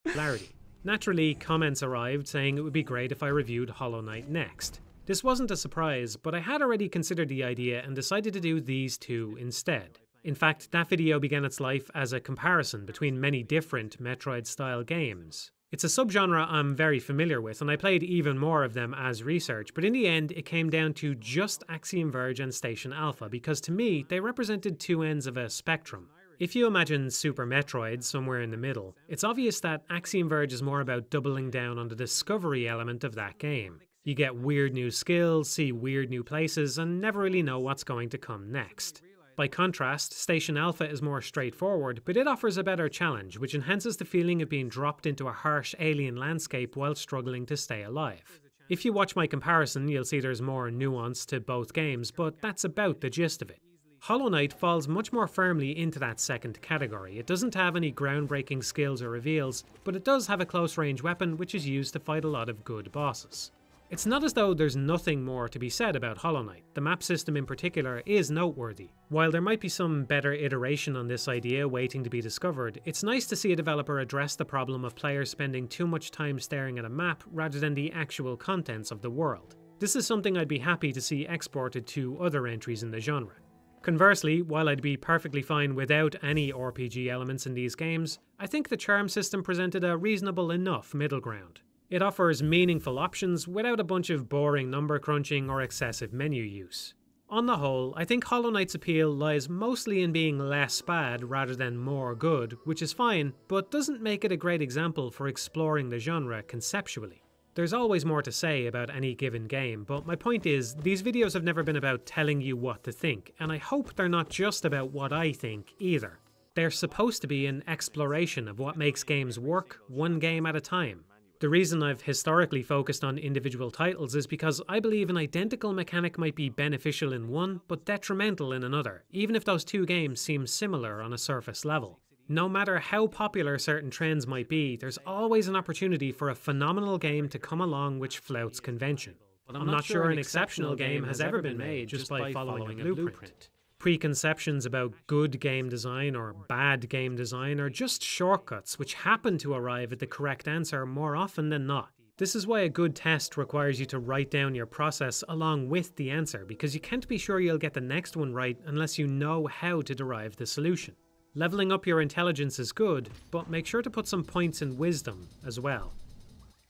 Clarity. Naturally, comments arrived saying it would be great if I reviewed Hollow Knight next. This wasn't a surprise, but I had already considered the idea and decided to do these two instead. In fact, that video began its life as a comparison between many different Metroid style games. It's a subgenre I'm very familiar with, and I played even more of them as research, but in the end, it came down to just Axiom Verge and Station Alpha, because to me, they represented two ends of a spectrum. If you imagine Super Metroid somewhere in the middle, it's obvious that Axiom Verge is more about doubling down on the discovery element of that game. You get weird new skills, see weird new places, and never really know what's going to come next. By contrast, Station Alpha is more straightforward, but it offers a better challenge, which enhances the feeling of being dropped into a harsh alien landscape while struggling to stay alive. If you watch my comparison, you'll see there's more nuance to both games, but that's about the gist of it. Hollow Knight falls much more firmly into that second category. It doesn't have any groundbreaking skills or reveals, but it does have a close range weapon which is used to fight a lot of good bosses. It's not as though there's nothing more to be said about Hollow Knight. The map system in particular is noteworthy. While there might be some better iteration on this idea waiting to be discovered, it's nice to see a developer address the problem of players spending too much time staring at a map rather than the actual contents of the world. This is something I'd be happy to see exported to other entries in the genre. Conversely, while I'd be perfectly fine without any RPG elements in these games, I think the charm system presented a reasonable enough middle ground. It offers meaningful options without a bunch of boring number crunching or excessive menu use. On the whole, I think Hollow Knight's appeal lies mostly in being less bad rather than more good, which is fine, but doesn't make it a great example for exploring the genre conceptually. There's always more to say about any given game, but my point is, these videos have never been about telling you what to think, and I hope they're not just about what I think either. They're supposed to be an exploration of what makes games work, one game at a time. The reason I've historically focused on individual titles is because I believe an identical mechanic might be beneficial in one, but detrimental in another, even if those two games seem similar on a surface level. No matter how popular certain trends might be, there's always an opportunity for a phenomenal game to come along which flouts convention. I'm, not, sure an exceptional game has ever been made just by following a blueprint. Preconceptions about good game design or bad game design are just shortcuts which happen to arrive at the correct answer more often than not. This is why a good test requires you to write down your process along with the answer, because you can't be sure you'll get the next one right unless you know how to derive the solution. Leveling up your intelligence is good, but make sure to put some points in wisdom as well.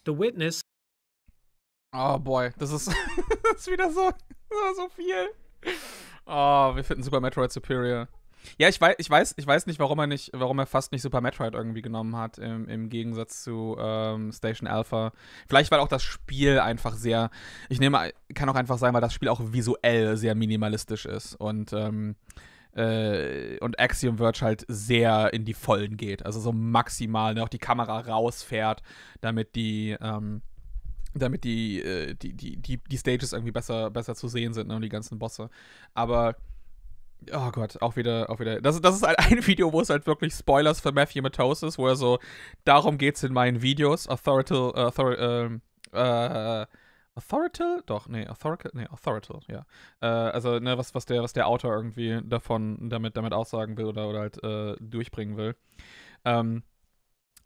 The Witness. Oh boy, das ist, das wieder so, *laughs* so viel. Oh, wir finden Super Metroid Superior. Ja, ich weiß, ich weiß, ich weiß nicht, warum er nicht, warum er fast nicht Super Metroid irgendwie genommen hat, im, im Gegensatz zu ähm, Station Alpha. Vielleicht, weil auch das Spiel einfach sehr, ich nehme, kann auch einfach sein, weil das Spiel auch visuell sehr minimalistisch ist und ähm, äh, und Axiom Verge halt sehr in die Vollen geht. Also so maximal, ne, auch die Kamera rausfährt, damit die, ähm, damit die, äh, die, die, die, die Stages irgendwie besser, besser zu sehen sind, ne, und die ganzen Bosse. Aber Oh Gott, auch wieder, auch wieder. Das, das ist halt *laughs* ein Video, wo es halt wirklich Spoilers für Matthew Matosis, wo er so, darum geht's in meinen Videos, Authorital, Author, ähm, äh, Authorital? Doch, nee, Authorital, nee, Authorital, ja. Äh, also, ne, was, was, der, was der Autor irgendwie davon, damit, damit aussagen will oder, oder halt äh, durchbringen will. Ähm,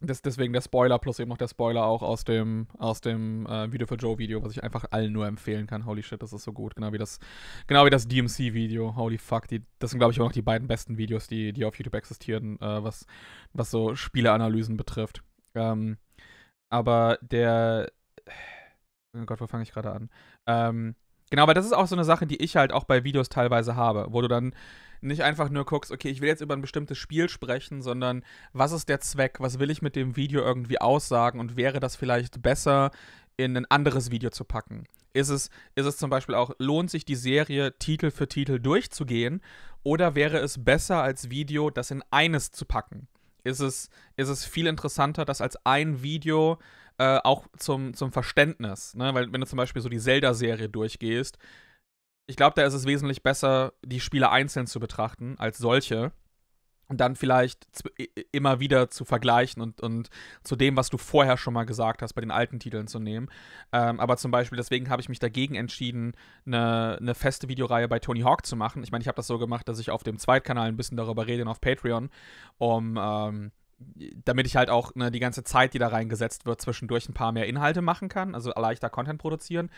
das, deswegen der Spoiler plus eben noch der Spoiler auch aus dem, aus dem äh, Video für Joe Video, was ich einfach allen nur empfehlen kann. Holy shit, das ist so gut. Genau wie das, genau wie das DMC-Video. Holy fuck. Die, das sind, glaube ich, auch noch die beiden besten Videos, die, die auf YouTube existieren, äh, was, was so Spieleanalysen betrifft. Ähm, aber der. Oh Gott, wo fange ich gerade an? Ähm, genau, aber das ist auch so eine Sache, die ich halt auch bei Videos teilweise habe, wo du dann nicht einfach nur guckst, okay, ich will jetzt über ein bestimmtes Spiel sprechen, sondern was ist der Zweck, was will ich mit dem Video irgendwie aussagen und wäre das vielleicht besser in ein anderes Video zu packen? Ist es, ist es zum Beispiel auch, lohnt sich die Serie Titel für Titel durchzugehen oder wäre es besser als Video, das in eines zu packen? Ist es, ist es viel interessanter, das als ein Video äh, auch zum, zum Verständnis, ne? Weil wenn du zum Beispiel so die Zelda-Serie durchgehst, ich glaube, da ist es wesentlich besser, die Spiele einzeln zu betrachten als solche und dann vielleicht immer wieder zu vergleichen und, und zu dem, was du vorher schon mal gesagt hast, bei den alten Titeln zu nehmen. Ähm, aber zum Beispiel, deswegen habe ich mich dagegen entschieden, eine, eine feste Videoreihe bei Tony Hawk zu machen. Ich meine, ich habe das so gemacht, dass ich auf dem Zweitkanal ein bisschen darüber rede und auf Patreon, um ähm, damit ich halt auch ne, die ganze Zeit, die da reingesetzt wird, zwischendurch ein paar mehr Inhalte machen kann, also leichter Content produzieren.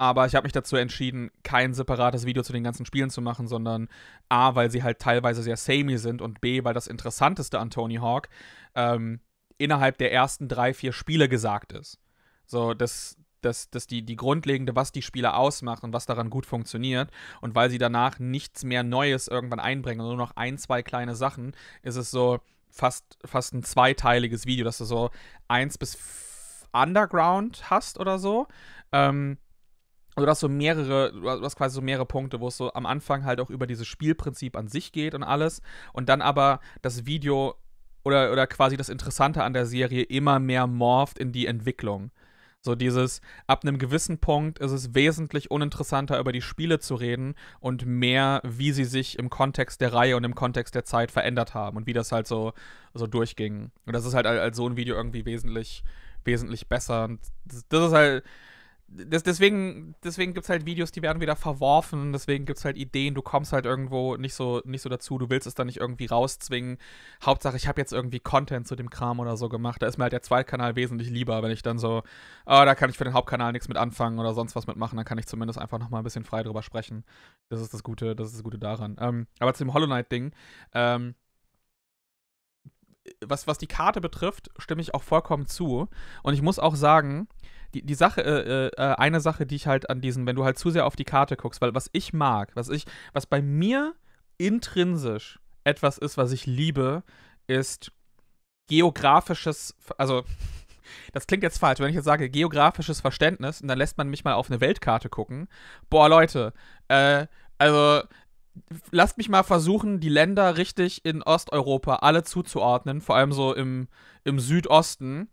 Aber ich habe mich dazu entschieden, kein separates Video zu den ganzen Spielen zu machen, sondern A, weil sie halt teilweise sehr samey sind und B, weil das Interessanteste an Tony Hawk ähm, innerhalb der ersten drei, vier Spiele gesagt ist. So, das, das, das die, die grundlegende, was die Spiele ausmacht und was daran gut funktioniert. Und weil sie danach nichts mehr Neues irgendwann einbringen, nur noch ein, zwei kleine Sachen, ist es so fast, fast ein zweiteiliges Video, dass du so eins bis Underground hast oder so. Ähm, also du hast so mehrere, du hast quasi so mehrere Punkte, wo es so am Anfang halt auch über dieses Spielprinzip an sich geht und alles. Und dann aber das Video oder, oder quasi das Interessante an der Serie immer mehr morpht in die Entwicklung. So dieses, ab einem gewissen Punkt ist es wesentlich uninteressanter, über die Spiele zu reden und mehr, wie sie sich im Kontext der Reihe und im Kontext der Zeit verändert haben und wie das halt so, so durchging. Und das ist halt als so ein Video irgendwie wesentlich, wesentlich besser. Und das, ist halt, das, deswegen, deswegen gibt es halt Videos, die werden wieder verworfen, deswegen gibt es halt Ideen, du kommst halt irgendwo nicht so, nicht so dazu, du willst es dann nicht irgendwie rauszwingen. Hauptsache, ich habe jetzt irgendwie Content zu dem Kram oder so gemacht. Da ist mir halt der Zweitkanal wesentlich lieber, wenn ich dann so, oh, da kann ich für den Hauptkanal nichts mit anfangen oder sonst was mitmachen, dann kann ich zumindest einfach nochmal ein bisschen frei drüber sprechen. Das ist das Gute, das ist das Gute daran. Ähm, aber zu dem Hollow Knight-Ding, ähm, was, was die Karte betrifft, stimme ich auch vollkommen zu. Und ich muss auch sagen, die, die Sache, äh, äh, eine Sache, die ich halt an diesen, wenn du halt zu sehr auf die Karte guckst, weil was ich mag, was ich, was bei mir intrinsisch etwas ist, was ich liebe, ist geografisches, also das klingt jetzt falsch, wenn ich jetzt sage geografisches Verständnis und dann lässt man mich mal auf eine Weltkarte gucken. Boah, Leute, äh, also lasst mich mal versuchen, die Länder richtig in Osteuropa alle zuzuordnen, vor allem so im, im Südosten.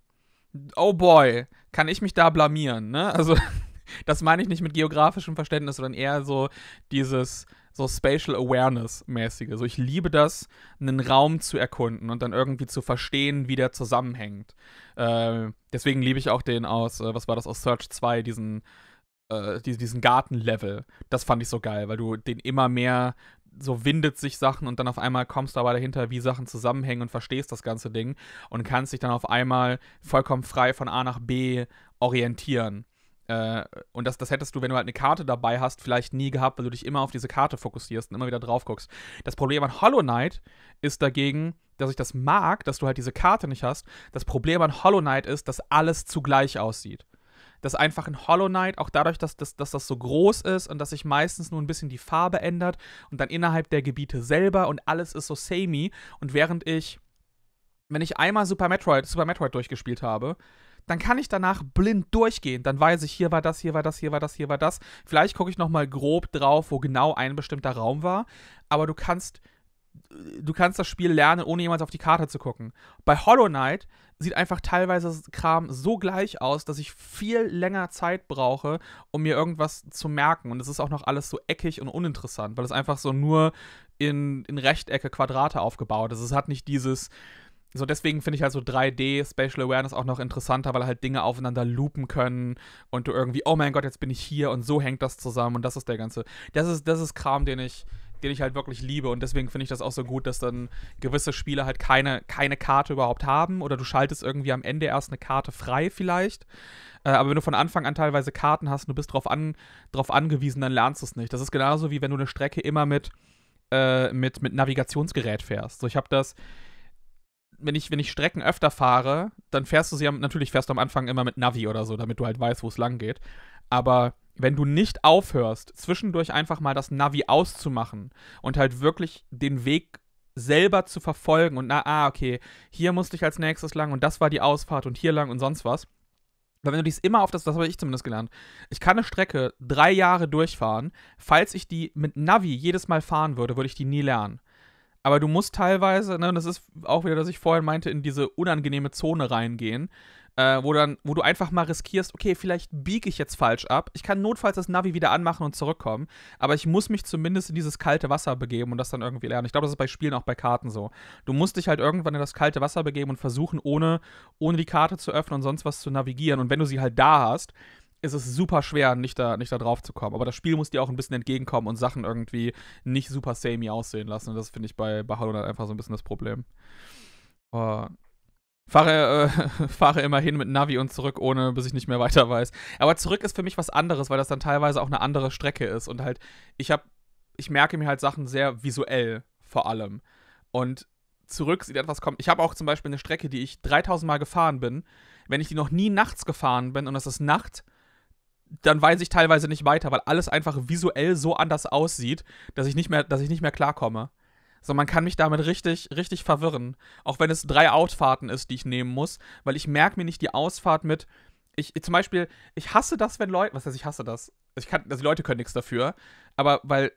Oh boy, kann ich mich da blamieren, ne? Also, *laughs* das meine ich nicht mit geografischem Verständnis, sondern eher so dieses so Spatial Awareness-mäßige. So, ich liebe das, einen Raum zu erkunden und dann irgendwie zu verstehen, wie der zusammenhängt. Äh, deswegen liebe ich auch den aus, äh, was war das, aus Search 2, diesen äh, diesen Gartenlevel. Das fand ich so geil, weil du den immer mehr so windet sich Sachen und dann auf einmal kommst du aber dahinter, wie Sachen zusammenhängen und verstehst das ganze Ding und kannst dich dann auf einmal vollkommen frei von A nach B orientieren. Äh, und das, das hättest du, wenn du halt eine Karte dabei hast, vielleicht nie gehabt, weil du dich immer auf diese Karte fokussierst und immer wieder drauf guckst. Das Problem an Hollow Knight ist dagegen, dass ich das mag, dass du halt diese Karte nicht hast. Das Problem an Hollow Knight ist, dass alles zugleich aussieht dass einfach in Hollow Knight, auch dadurch, dass, dass, dass das so groß ist und dass sich meistens nur ein bisschen die Farbe ändert und dann innerhalb der Gebiete selber und alles ist so samey. Und während ich, wenn ich einmal Super Metroid, Super Metroid durchgespielt habe, dann kann ich danach blind durchgehen. Dann weiß ich, hier war das, hier war das, hier war das, hier war das. Vielleicht gucke ich nochmal grob drauf, wo genau ein bestimmter Raum war. Aber du kannst du kannst das Spiel lernen, ohne jemals auf die Karte zu gucken. Bei Hollow Knight sieht einfach teilweise Kram so gleich aus, dass ich viel länger Zeit brauche, um mir irgendwas zu merken. Und es ist auch noch alles so eckig und uninteressant, weil es einfach so nur in, in Rechtecke, Quadrate aufgebaut ist. Es hat nicht dieses. So, deswegen finde ich halt so 3D Spatial Awareness auch noch interessanter, weil halt Dinge aufeinander loopen können und du irgendwie, oh mein Gott, jetzt bin ich hier und so hängt das zusammen und das ist der ganze. Das ist, das ist Kram, den ich, den ich halt wirklich liebe. Und deswegen finde ich das auch so gut, dass dann gewisse Spiele halt keine, keine Karte überhaupt haben. Oder du schaltest irgendwie am Ende erst eine Karte frei vielleicht. Äh, aber wenn du von Anfang an teilweise Karten hast und du bist darauf an, drauf angewiesen, dann lernst du es nicht. Das ist genauso wie wenn du eine Strecke immer mit, äh, mit, mit Navigationsgerät fährst. So, ich habe das wenn ich, wenn ich Strecken öfter fahre, dann fährst du sie am, natürlich fährst du am Anfang immer mit Navi oder so, damit du halt weißt, wo es lang geht. Aber wenn du nicht aufhörst, zwischendurch einfach mal das Navi auszumachen und halt wirklich den Weg selber zu verfolgen und na, ah, okay, hier musste ich als nächstes lang und das war die Ausfahrt und hier lang und sonst was. Weil wenn du dies immer auf das, das habe ich zumindest gelernt, ich kann eine Strecke drei Jahre durchfahren, falls ich die mit Navi jedes Mal fahren würde, würde ich die nie lernen. Aber du musst teilweise, ne, das ist auch wieder, dass ich vorhin meinte, in diese unangenehme Zone reingehen, äh, wo, dann, wo du einfach mal riskierst, okay, vielleicht biege ich jetzt falsch ab. Ich kann notfalls das Navi wieder anmachen und zurückkommen, aber ich muss mich zumindest in dieses kalte Wasser begeben und das dann irgendwie lernen. Ich glaube, das ist bei Spielen auch bei Karten so. Du musst dich halt irgendwann in das kalte Wasser begeben und versuchen, ohne, ohne die Karte zu öffnen und sonst was zu navigieren. Und wenn du sie halt da hast, ist es super schwer, nicht da, nicht da drauf zu kommen. Aber das Spiel muss dir auch ein bisschen entgegenkommen und Sachen irgendwie nicht super samey aussehen lassen. Und das finde ich bei, bei Hollow Knight einfach so ein bisschen das Problem. Uh, Fahre, äh, *laughs* fahre immer hin mit Navi und zurück, ohne bis ich nicht mehr weiter weiß. Aber zurück ist für mich was anderes, weil das dann teilweise auch eine andere Strecke ist. Und halt, ich habe, ich merke mir halt Sachen sehr visuell vor allem. Und zurück sieht etwas kommen. Ich habe auch zum Beispiel eine Strecke, die ich 3000 Mal gefahren bin. Wenn ich die noch nie nachts gefahren bin und es ist Nacht, dann weiß ich teilweise nicht weiter, weil alles einfach visuell so anders aussieht, dass ich nicht mehr, dass ich nicht mehr klarkomme. So, man kann mich damit richtig, richtig verwirren. Auch wenn es drei Ausfahrten ist, die ich nehmen muss, weil ich merke mir nicht die Ausfahrt mit. Ich, zum Beispiel, ich hasse das, wenn Leute. Was heißt, ich hasse das? Ich kann, also die Leute können nichts dafür. Aber weil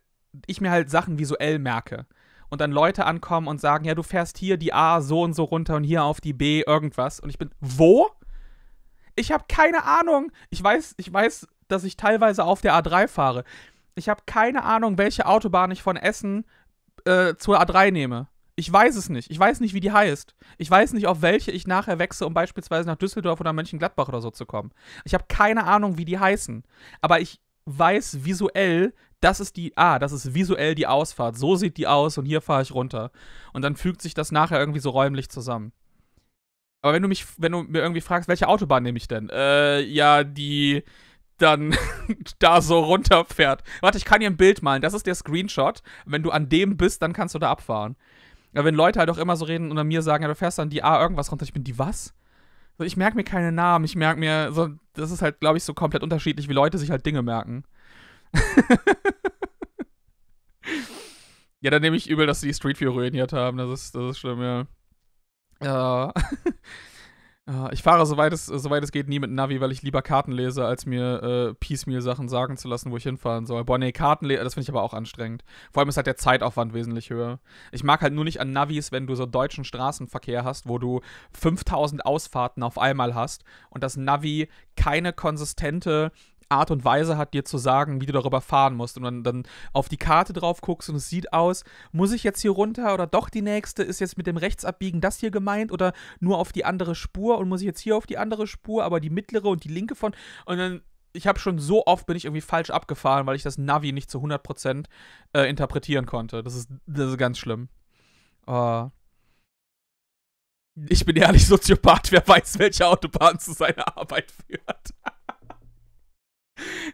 ich mir halt Sachen visuell merke. Und dann Leute ankommen und sagen, ja, du fährst hier die A so und so runter und hier auf die B irgendwas. Und ich bin, wo? Ich habe keine Ahnung. Ich weiß, ich weiß, dass ich teilweise auf der A3 fahre. Ich habe keine Ahnung, welche Autobahn ich von Essen äh, zur A3 nehme. Ich weiß es nicht. Ich weiß nicht, wie die heißt. Ich weiß nicht, auf welche ich nachher wechsle, um beispielsweise nach Düsseldorf oder Mönchengladbach oder so zu kommen. Ich habe keine Ahnung, wie die heißen. Aber ich weiß visuell, das ist die, ah, das ist visuell die Ausfahrt. So sieht die aus und hier fahre ich runter. Und dann fügt sich das nachher irgendwie so räumlich zusammen. Aber wenn du mich, wenn du mir irgendwie fragst, welche Autobahn nehme ich denn? Äh, ja, die dann *laughs* da so runterfährt. Warte, ich kann dir ein Bild malen. Das ist der Screenshot. Wenn du an dem bist, dann kannst du da abfahren. Ja, wenn Leute halt auch immer so reden und an mir sagen, ja, du fährst dann die A irgendwas runter, ich bin die was? So, ich merke mir keine Namen, ich merke mir, so, das ist halt, glaube ich, so komplett unterschiedlich, wie Leute sich halt Dinge merken. *laughs* ja, dann nehme ich übel, dass sie die Street View ruiniert haben, das ist, das ist schlimm, ja. Ja. *laughs* ich fahre soweit es, soweit es geht nie mit Navi, weil ich lieber Karten lese, als mir äh, Piecemeal-Sachen sagen zu lassen, wo ich hinfahren soll. Boah, nee, Karten lesen, das finde ich aber auch anstrengend. Vor allem ist halt der Zeitaufwand wesentlich höher. Ich mag halt nur nicht an Navis, wenn du so deutschen Straßenverkehr hast, wo du 5000 Ausfahrten auf einmal hast und das Navi keine konsistente Art und Weise hat, dir zu sagen, wie du darüber fahren musst. Und dann, dann auf die Karte drauf guckst und es sieht aus, muss ich jetzt hier runter oder doch die nächste? Ist jetzt mit dem Rechtsabbiegen das hier gemeint oder nur auf die andere Spur und muss ich jetzt hier auf die andere Spur, aber die mittlere und die linke von. Und dann ich habe schon so oft bin ich irgendwie falsch abgefahren, weil ich das Navi nicht zu 100% äh, interpretieren konnte. Das ist, das ist ganz schlimm. Uh, ich bin ehrlich Soziopath, wer weiß, welche Autobahn zu seiner Arbeit führt. *laughs*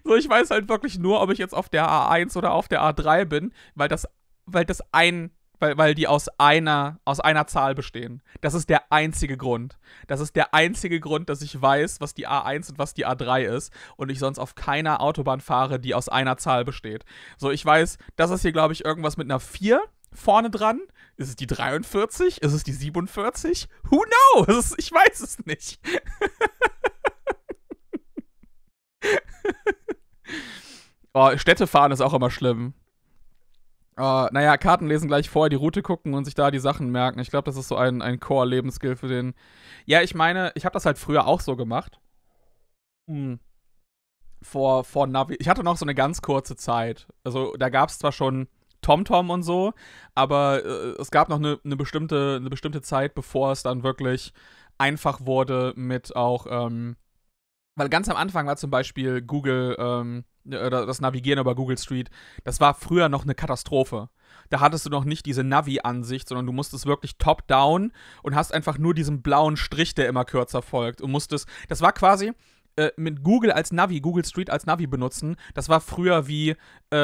So, ich weiß halt wirklich nur, ob ich jetzt auf der A1 oder auf der A3 bin, weil das, weil das ein, weil, weil die aus einer, aus einer Zahl bestehen. Das ist der einzige Grund. Das ist der einzige Grund, dass ich weiß, was die A1 und was die A3 ist und ich sonst auf keiner Autobahn fahre, die aus einer Zahl besteht. So, ich weiß, das ist hier, glaube ich, irgendwas mit einer 4 vorne dran. Ist es die 43? Ist es die 47? Who knows? *laughs* Ich weiß es nicht. *laughs* *laughs* oh, Städtefahren ist auch immer schlimm. Uh, naja, Karten lesen gleich vorher, die Route gucken und sich da die Sachen merken. Ich glaube, das ist so ein, ein Core-Lebensskill für den. Ja, ich meine, ich habe das halt früher auch so gemacht. Hm. Vor, vor Navi. Ich hatte noch so eine ganz kurze Zeit. Also, da gab es zwar schon TomTom und so, aber äh, es gab noch eine, eine, bestimmte, eine bestimmte Zeit, bevor es dann wirklich einfach wurde mit auch. Ähm, weil ganz am Anfang war zum Beispiel Google, ähm, das Navigieren über Google Street, das war früher noch eine Katastrophe. Da hattest du noch nicht diese Navi-Ansicht, sondern du musstest wirklich top-down und hast einfach nur diesen blauen Strich, der immer kürzer folgt. Und musstest, das war quasi, äh, mit Google als Navi, Google Street als Navi benutzen, das war früher wie, äh,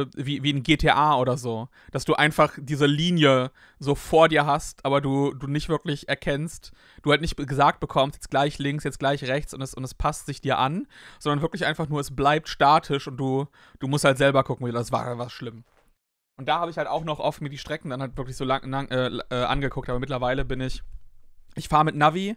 äh, wie, wie in GTA oder so. Dass du einfach diese Linie so vor dir hast, aber du, du nicht wirklich erkennst, du halt nicht gesagt bekommst, jetzt gleich links, jetzt gleich rechts und es, und es passt sich dir an, sondern wirklich einfach nur, es bleibt statisch und du, du musst halt selber gucken, das war was schlimm. Und da habe ich halt auch noch oft mir die Strecken dann halt wirklich so lang, lang äh, äh, angeguckt, aber mittlerweile bin ich, ich fahre mit Navi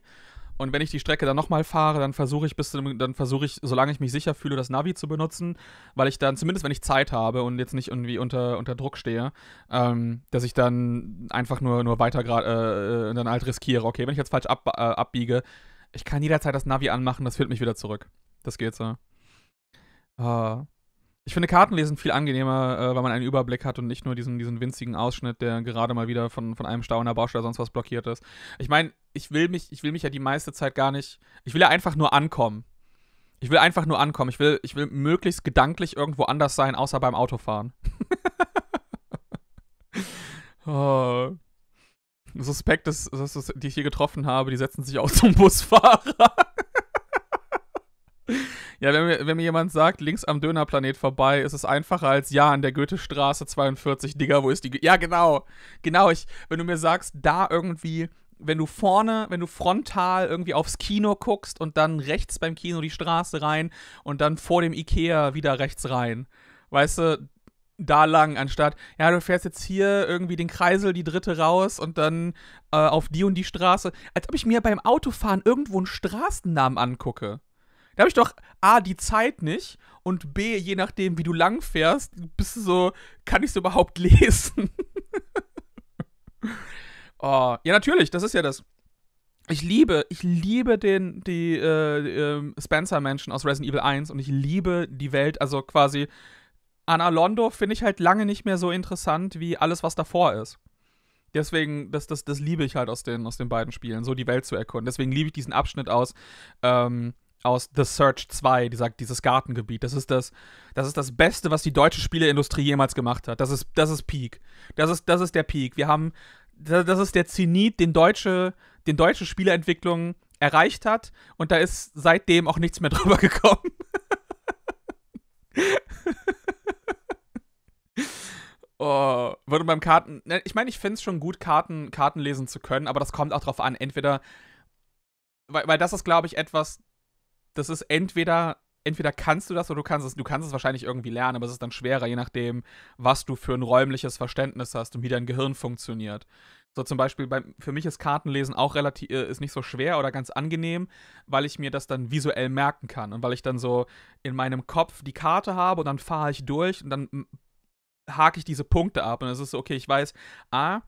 und wenn ich die Strecke dann nochmal fahre, dann versuche ich bis dann versuche ich, solange ich mich sicher fühle, das Navi zu benutzen, weil ich dann, zumindest wenn ich Zeit habe und jetzt nicht irgendwie unter, unter Druck stehe, ähm, dass ich dann einfach nur, nur weiter äh, äh, dann halt riskiere. Okay, wenn ich jetzt falsch ab, äh, abbiege, ich kann jederzeit das Navi anmachen, das führt mich wieder zurück. Das geht so. Uh, ich finde Kartenlesen viel angenehmer, äh, weil man einen Überblick hat und nicht nur diesen, diesen winzigen Ausschnitt, der gerade mal wieder von, von einem Stau in der Baustelle sonst was blockiert ist. Ich meine, ich will mich, ich will mich ja die meiste Zeit gar nicht. Ich will ja einfach nur ankommen. Ich will einfach nur ankommen. Ich will, ich will möglichst gedanklich irgendwo anders sein, außer beim Autofahren. *laughs* oh. Suspekt ist, die ich hier getroffen habe, die setzen sich auch zum Busfahrer. *laughs* Ja, wenn mir, wenn mir jemand sagt, links am Dönerplanet vorbei, ist es einfacher als ja an der Goethestraße 42, Digga, wo ist die. Ja, genau. Genau, ich, wenn du mir sagst, da irgendwie, wenn du vorne, wenn du frontal irgendwie aufs Kino guckst und dann rechts beim Kino die Straße rein und dann vor dem Ikea wieder rechts rein. Weißt du, da lang, anstatt, ja, du fährst jetzt hier irgendwie den Kreisel, die dritte raus und dann äh, auf die und die Straße. Als ob ich mir beim Autofahren irgendwo einen Straßennamen angucke. Da habe ich doch A, die Zeit nicht und B, je nachdem, wie du lang fährst, bist du so, kann ich es überhaupt *laughs* lesen? oh, ja, natürlich, das ist ja das. Ich liebe, ich liebe den, die äh, äh, Spencer-Menschen aus Resident Evil 1 und ich liebe die Welt, also quasi Anna Londo finde ich halt lange nicht mehr so interessant wie alles, was davor ist. Deswegen, das, das, das liebe ich halt aus den, aus den beiden Spielen, so die Welt zu erkunden. Deswegen liebe ich diesen Abschnitt aus ähm, aus The Search 2, die sagt, dieses Gartengebiet. Das ist das, das ist das Beste, was die deutsche Spieleindustrie jemals gemacht hat. Das ist, das ist Peak. Das ist, das ist der Peak. Wir haben, das ist der Zenit, den deutsche, den deutsche Spieleentwicklung erreicht hat. Und da ist seitdem auch nichts mehr *laughs* drüber gekommen. *laughs* Oh, würde beim Karten. ne, Ich meine, ich finde es schon gut, Karten, Karten lesen zu können, aber das kommt auch drauf an. Entweder. Weil, weil das ist, glaube ich, etwas. Das ist entweder. Entweder kannst du das oder du kannst es. Du kannst es wahrscheinlich irgendwie lernen, aber es ist dann schwerer, je nachdem, was du für ein räumliches Verständnis hast und wie dein Gehirn funktioniert. So zum Beispiel, bei, für mich ist Kartenlesen auch relativ, äh, ist nicht so schwer oder ganz angenehm, weil ich mir das dann visuell merken kann und weil ich dann so in meinem Kopf die Karte habe und dann fahre ich durch und dann hake ich diese Punkte ab und es ist so, okay, ich weiß, ah,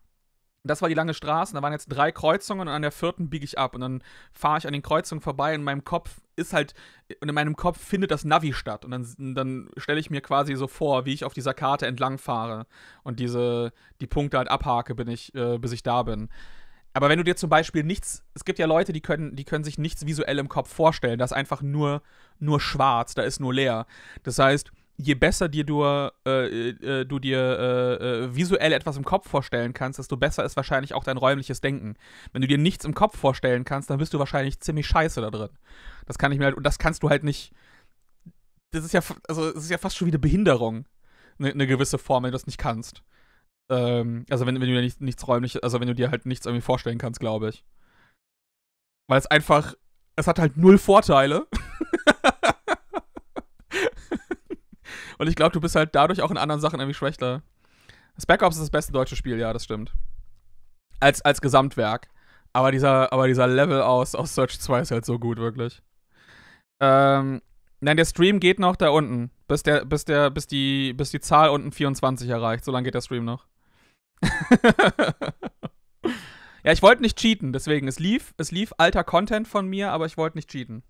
das war die lange Straße, da waren jetzt drei Kreuzungen und an der vierten biege ich ab und dann fahre ich an den Kreuzungen vorbei und in meinem Kopf ist halt, und in meinem Kopf findet das Navi statt und dann, dann stelle ich mir quasi so vor, wie ich auf dieser Karte entlang fahre und diese, die Punkte halt abhake, bin ich, äh, bis ich da bin. Aber wenn du dir zum Beispiel nichts, es gibt ja Leute, die können, die können sich nichts visuell im Kopf vorstellen, das ist einfach nur, nur schwarz, da ist nur leer. Das heißt, je besser dir du, äh, äh, du dir äh, äh, visuell etwas im Kopf vorstellen kannst, desto besser ist wahrscheinlich auch dein räumliches Denken. Wenn du dir nichts im Kopf vorstellen kannst, dann bist du wahrscheinlich ziemlich scheiße da drin. Das kann ich mir halt, und das kannst du halt nicht. Das ist ja, also es ist ja fast schon wieder Behinderung, eine ne gewisse Form, wenn du das nicht kannst. Ähm, also wenn, wenn du dir nicht, nichts räumlich, also wenn du dir halt nichts irgendwie vorstellen kannst, glaube ich. Weil es einfach, es hat halt null Vorteile. *laughs* Und ich glaube, du bist halt dadurch auch in anderen Sachen irgendwie schwächer. Spec Ops ist das beste deutsche Spiel, ja, das stimmt. Als, als Gesamtwerk. Aber dieser, aber dieser Level aus, aus Search 2 ist halt so gut, wirklich. Ähm, nein, der Stream geht noch da unten. Bis, der, bis, der, bis, die, bis die Zahl unten 24 erreicht. So lange geht der Stream noch. *laughs* ja, ich wollte nicht cheaten, deswegen. Es lief, es lief alter Content von mir, aber ich wollte nicht cheaten.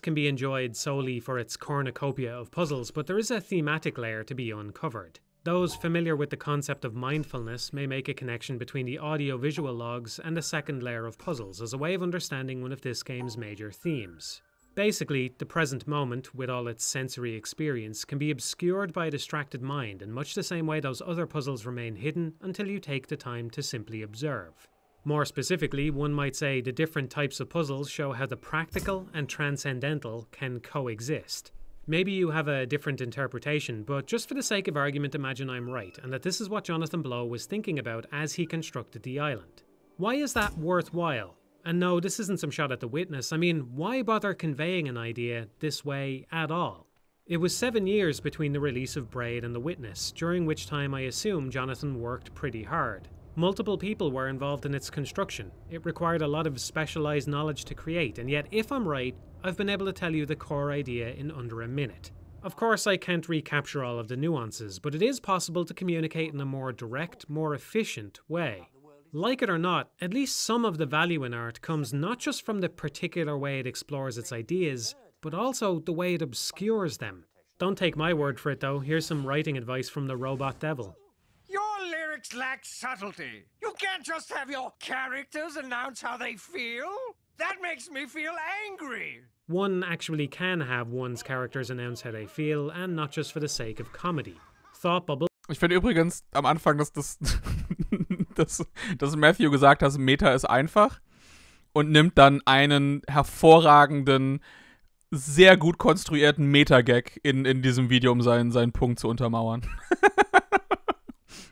Can be enjoyed solely for its cornucopia of puzzles, but there is a thematic layer to be uncovered. Those familiar with the concept of mindfulness may make a connection between the audio visual logs and a second layer of puzzles as a way of understanding one of this game's major themes. Basically, the present moment, with all its sensory experience, can be obscured by a distracted mind in much the same way those other puzzles remain hidden until you take the time to simply observe. More specifically, one might say the different types of puzzles show how the practical and transcendental can coexist. Maybe you have a different interpretation, but just for the sake of argument, imagine I'm right, and that this is what Jonathan Blow was thinking about as he constructed the island. Why is that worthwhile? And no, this isn't some shot at the witness. I mean, why bother conveying an idea this way at all? It was seven years between the release of Braid and The Witness, during which time I assume Jonathan worked pretty hard. Multiple people were involved in its construction. It required a lot of specialised knowledge to create, and yet, if I'm right, I've been able to tell you the core idea in under a minute. Of course, I can't recapture all of the nuances, but it is possible to communicate in a more direct, more efficient way. Like it or not, at least some of the value in art comes not just from the particular way it explores its ideas, but also the way it obscures them. Don't take my word for it though, here's some writing advice from the Robot Devil. Lyrics lack subtlety. You can't just have your characters announce how they feel. That makes me feel angry. One actually can have one's characters announce how they feel, and not just for the sake of comedy. Thought Bubble Ich finde übrigens am Anfang, dass das, *laughs* dass, dass Matthew gesagt hat, Meta ist einfach und nimmt dann einen hervorragenden, sehr gut konstruierten Meta-Gag in, in diesem Video, um seinen, seinen Punkt zu untermauern. *laughs*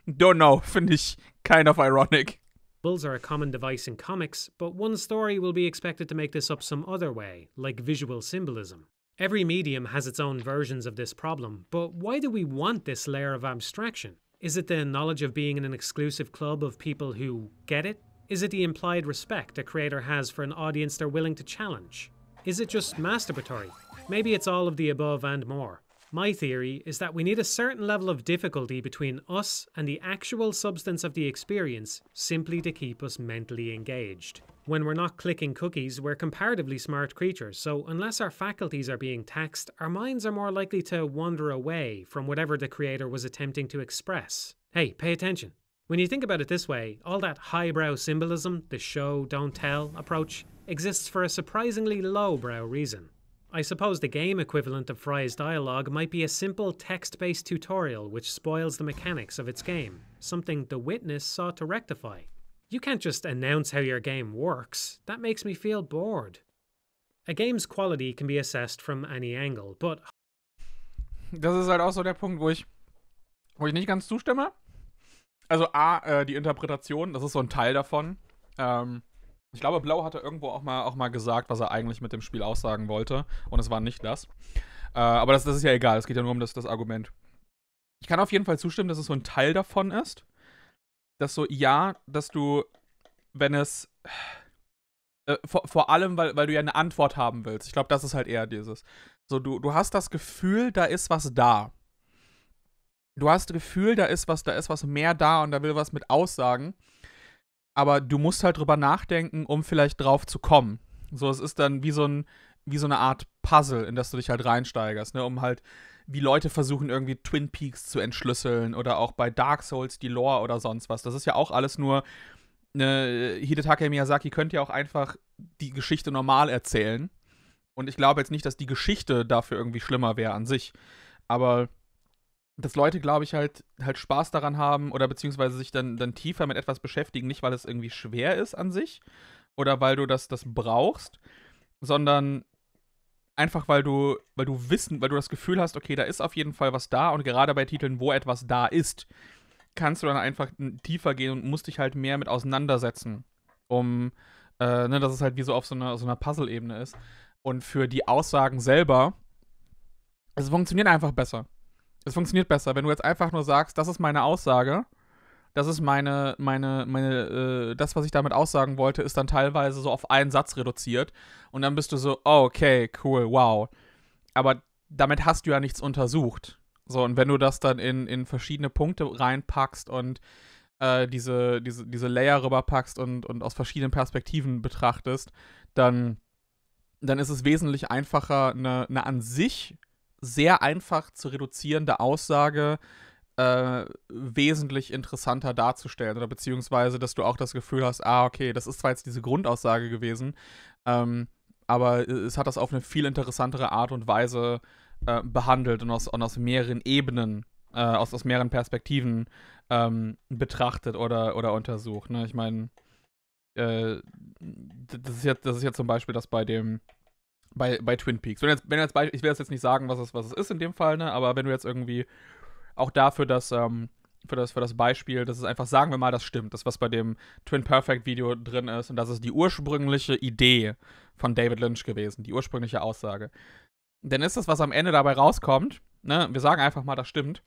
Don't know, *laughs* finde ich kind of ironic. Bulls are a common device in comics, but one story will be expected to make this up some other way, like visual symbolism. Every medium has its own versions of this problem, but why do we want this layer of abstraction? Is it the knowledge of being in an exclusive club of people who get it? Is it the implied respect a creator has for an audience they're willing to challenge? Is it just masturbatory? Maybe it's all of the above and more. My theory is that we need a certain level of difficulty between us and the actual substance of the experience simply to keep us mentally engaged. When we're not clicking cookies, we're comparatively smart creatures, so unless our faculties are being taxed, our minds are more likely to wander away from whatever the creator was attempting to express. Hey, pay attention. When you think about it this way, all that highbrow symbolism, the show, don't tell approach, exists for a surprisingly lowbrow reason. I suppose the game equivalent of Fry's dialogue might be a simple text based tutorial which spoils the mechanics of its game, something The Witness sought to rectify. You can't just announce how your game works, that makes me feel bored. A game's quality can be assessed from any angle, but Das ist halt auch so der Punkt, wo ich wo ich nicht ganz zustimme. Also A, äh, die Interpretation, das ist so ein Teil davon. Ähm, ich glaube, Blau hatte irgendwo auch mal, auch mal gesagt, was er eigentlich mit dem Spiel aussagen wollte. Und es war nicht das. Äh, aber das, das ist ja egal, es geht ja nur um das, das Argument. Ich kann auf jeden Fall zustimmen, dass es so ein Teil davon ist. Dass so, ja, dass du, wenn es. Äh, vor, vor allem, weil, weil du ja eine Antwort haben willst. Ich glaube, das ist halt eher dieses. So, du, du hast das Gefühl, da ist was da. Du hast das Gefühl, da ist was, da ist was mehr da und da will was mit aussagen. Aber du musst halt drüber nachdenken, um vielleicht drauf zu kommen. So, es ist dann wie so, ein, wie so eine Art Puzzle, in das du dich halt reinsteigerst, ne? Um halt, wie Leute versuchen, irgendwie Twin Peaks zu entschlüsseln oder auch bei Dark Souls die Lore oder sonst was. Das ist ja auch alles nur. Ne, Hidetaka Miyazaki könnte ja auch einfach die Geschichte normal erzählen. Und ich glaube jetzt nicht, dass die Geschichte dafür irgendwie schlimmer wäre an sich. Aber dass Leute, glaube ich, halt, halt Spaß daran haben oder beziehungsweise sich dann, dann tiefer mit etwas beschäftigen, nicht weil es irgendwie schwer ist an sich oder weil du das, das brauchst, sondern einfach weil du, weil du wissen, weil du das Gefühl hast, okay, da ist auf jeden Fall was da und gerade bei Titeln, wo etwas da ist, kannst du dann einfach tiefer gehen und musst dich halt mehr mit auseinandersetzen, um, äh, ne, dass es halt wie so auf so einer, so einer Puzzle-Ebene ist. Und für die Aussagen selber, es funktioniert einfach besser. Es funktioniert besser, wenn du jetzt einfach nur sagst, das ist meine Aussage, das ist meine, meine, meine, äh, das, was ich damit aussagen wollte, ist dann teilweise so auf einen Satz reduziert. Und dann bist du so, oh, okay, cool, wow. Aber damit hast du ja nichts untersucht. So, und wenn du das dann in, in verschiedene Punkte reinpackst und äh, diese, diese, diese Layer rüberpackst und, und aus verschiedenen Perspektiven betrachtest, dann, dann ist es wesentlich einfacher, eine, eine an sich sehr einfach zu reduzierende Aussage äh, wesentlich interessanter darzustellen oder beziehungsweise, dass du auch das Gefühl hast, ah, okay, das ist zwar jetzt diese Grundaussage gewesen, ähm, aber es hat das auf eine viel interessantere Art und Weise äh, behandelt und aus, und aus mehreren Ebenen, äh, aus, aus mehreren Perspektiven ähm, betrachtet oder, oder untersucht. Ne? Ich meine, äh, das, ist jetzt, das ist jetzt zum Beispiel das bei dem bei, bei Twin Peaks. Wenn jetzt, wenn jetzt ich will jetzt nicht sagen, was es, was es ist in dem Fall, ne? aber wenn du jetzt irgendwie auch dafür das, ähm, für das, für das Beispiel, dass es einfach, sagen wir mal, das stimmt, das, was bei dem Twin Perfect Video drin ist und das ist die ursprüngliche Idee von David Lynch gewesen, die ursprüngliche Aussage. Dann ist das, was am Ende dabei rauskommt, ne, wir sagen einfach mal, das stimmt.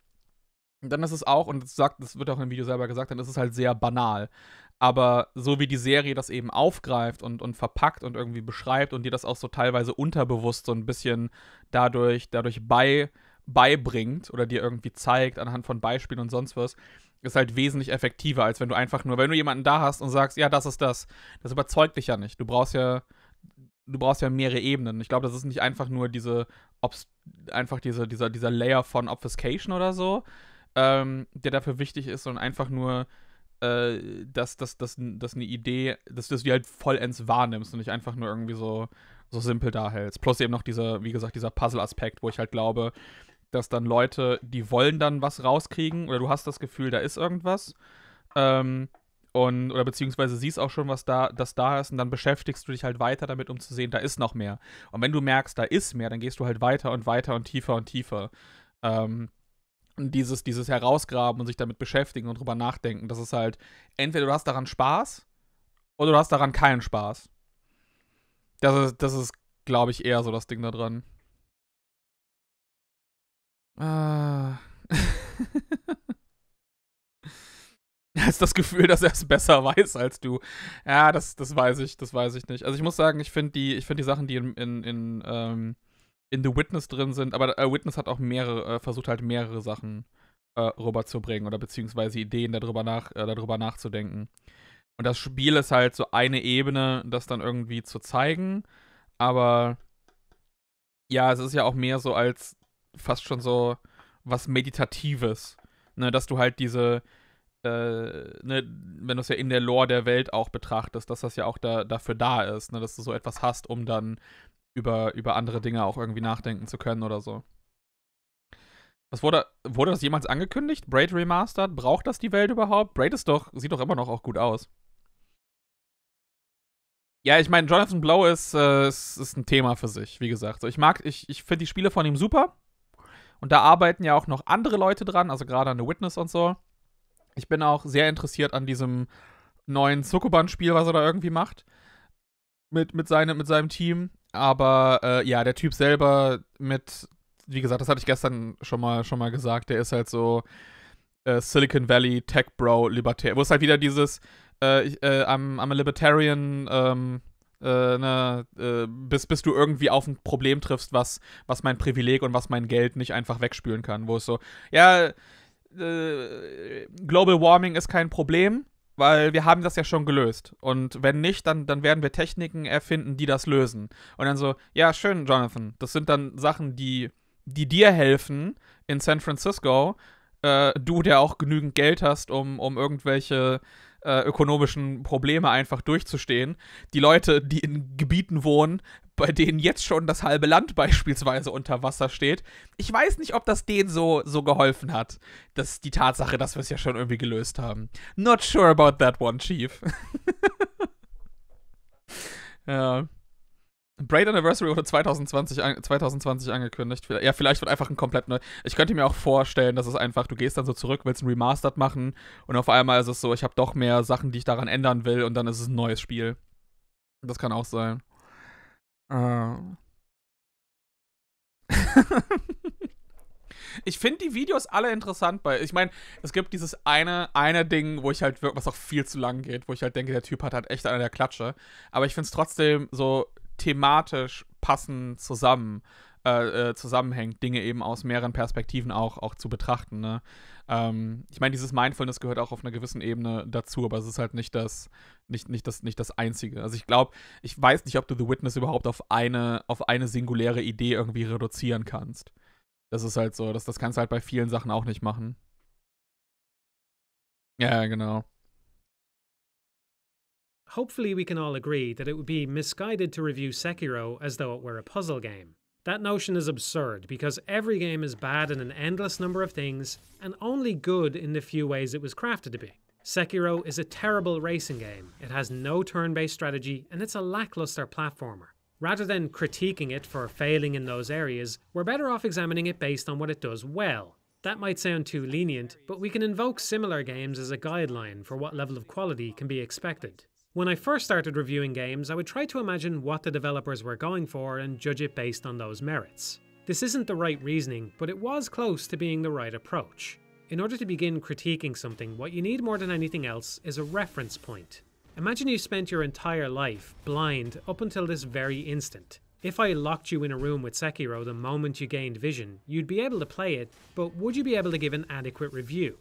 Und dann ist es auch, und das, sagt, das wird auch im Video selber gesagt, dann ist es halt sehr banal. Aber so wie die Serie das eben aufgreift und, und verpackt und irgendwie beschreibt und dir das auch so teilweise unterbewusst so ein bisschen dadurch, dadurch bei, beibringt oder dir irgendwie zeigt anhand von Beispielen und sonst was, ist halt wesentlich effektiver, als wenn du einfach nur, wenn du jemanden da hast und sagst, ja, das ist das, das überzeugt dich ja nicht. Du brauchst ja, du brauchst ja mehrere Ebenen. Ich glaube, das ist nicht einfach nur diese, ob's, einfach diese, dieser, dieser Layer von Obfuscation oder so, ähm, der dafür wichtig ist, sondern einfach nur äh, dass, dass, dass, dass eine Idee, dass du die halt vollends wahrnimmst und nicht einfach nur irgendwie so, so simpel dahältst. Plus eben noch dieser, wie gesagt, dieser Puzzle-Aspekt, wo ich halt glaube, dass dann Leute, die wollen dann was rauskriegen oder du hast das Gefühl, da ist irgendwas. Ähm, und, oder beziehungsweise siehst auch schon, was da, das da ist und dann beschäftigst du dich halt weiter damit, um zu sehen, da ist noch mehr. Und wenn du merkst, da ist mehr, dann gehst du halt weiter und weiter und tiefer und tiefer. Ähm, dieses, dieses Herausgraben und sich damit beschäftigen und drüber nachdenken, das ist halt, entweder du hast daran Spaß oder du hast daran keinen Spaß. Das ist, das ist glaube ich, eher so das Ding da dran. Ah. *laughs* hast das Gefühl, dass er es besser weiß als du. Ja, das, das weiß ich, das weiß ich nicht. Also ich muss sagen, ich finde die, ich finde die Sachen, die in, in, in ähm, in The Witness drin sind, aber äh, Witness hat auch mehrere, äh, versucht halt mehrere Sachen äh, rüberzubringen oder beziehungsweise Ideen darüber, nach, äh, darüber nachzudenken. Und das Spiel ist halt so eine Ebene, das dann irgendwie zu zeigen, aber ja, es ist ja auch mehr so als fast schon so was Meditatives, ne, dass du halt diese, äh, ne, wenn du es ja in der Lore der Welt auch betrachtest, dass das ja auch da, dafür da ist, ne, dass du so etwas hast, um dann über, über andere Dinge auch irgendwie nachdenken zu können oder so. Was wurde, wurde das jemals angekündigt? Braid Remastered? Braucht das die Welt überhaupt? Braid ist doch, sieht doch immer noch auch gut aus. Ja, ich meine, Jonathan Blow ist, äh, ist, ist, ein Thema für sich, wie gesagt. So, ich mag, ich, ich finde die Spiele von ihm super. Und da arbeiten ja auch noch andere Leute dran, also gerade an The Witness und so. Ich bin auch sehr interessiert an diesem neuen Sokoban-Spiel, was er da irgendwie macht. Mit, mit, seine, mit seinem Team. Aber äh, ja, der Typ selber mit, wie gesagt, das hatte ich gestern schon mal, schon mal gesagt, der ist halt so äh, Silicon Valley Tech Bro Libertär. Wo es halt wieder dieses, äh, äh, I'm, I'm a Libertarian, ähm, äh, ne, äh, bis, bis du irgendwie auf ein Problem triffst, was, was mein Privileg und was mein Geld nicht einfach wegspülen kann. Wo es so, ja, äh, Global Warming ist kein Problem, weil wir haben das ja schon gelöst. Und wenn nicht, dann, dann werden wir Techniken erfinden, die das lösen. Und dann so, ja, schön, Jonathan. Das sind dann Sachen, die, die dir helfen in San Francisco. Äh, du, der auch genügend Geld hast, um, um irgendwelche äh, ökonomischen Probleme einfach durchzustehen. Die Leute, die in Gebieten wohnen, bei denen jetzt schon das halbe Land *laughs* beispielsweise unter Wasser steht. Ich weiß nicht, ob das denen so, so geholfen hat. Das die Tatsache, dass wir es ja schon irgendwie gelöst haben. Not sure about that one, Chief. *laughs* ja. Braid Anniversary wurde 2020, an, 2020 angekündigt. Ja, vielleicht wird einfach ein komplett neu. Ich könnte mir auch vorstellen, dass es einfach, du gehst dann so zurück, willst ein Remastered machen und auf einmal ist es so, ich habe doch mehr Sachen, die ich daran ändern will und dann ist es ein neues Spiel. Das kann auch sein. Äh. *laughs* ich finde die Videos alle interessant, weil ich meine, es gibt dieses eine, eine Ding, wo ich halt wirklich, was auch viel zu lang geht, wo ich halt denke, der Typ hat halt echt eine der Klatsche. Aber ich finde es trotzdem so thematisch passend zusammen, äh, äh, zusammenhängt, Dinge eben aus mehreren Perspektiven auch, auch zu betrachten. Ne? Ähm, ich meine, dieses Mindfulness gehört auch auf einer gewissen Ebene dazu, aber es ist halt nicht das, nicht, nicht das, nicht das Einzige. Also ich glaube, ich weiß nicht, ob du The Witness überhaupt auf eine, auf eine singuläre Idee irgendwie reduzieren kannst. Das ist halt so, das, das kannst du halt bei vielen Sachen auch nicht machen. Ja, genau. Hopefully, we can all agree that it would be misguided to review Sekiro as though it were a puzzle game. That notion is absurd because every game is bad in an endless number of things and only good in the few ways it was crafted to be. Sekiro is a terrible racing game, it has no turn based strategy, and it's a lackluster platformer. Rather than critiquing it for failing in those areas, we're better off examining it based on what it does well. That might sound too lenient, but we can invoke similar games as a guideline for what level of quality can be expected. When I first started reviewing games, I would try to imagine what the developers were going for and judge it based on those merits. This isn't the right reasoning, but it was close to being the right approach. In order to begin critiquing something, what you need more than anything else is a reference point. Imagine you spent your entire life blind up until this very instant. If I locked you in a room with Sekiro the moment you gained vision, you'd be able to play it, but would you be able to give an adequate review?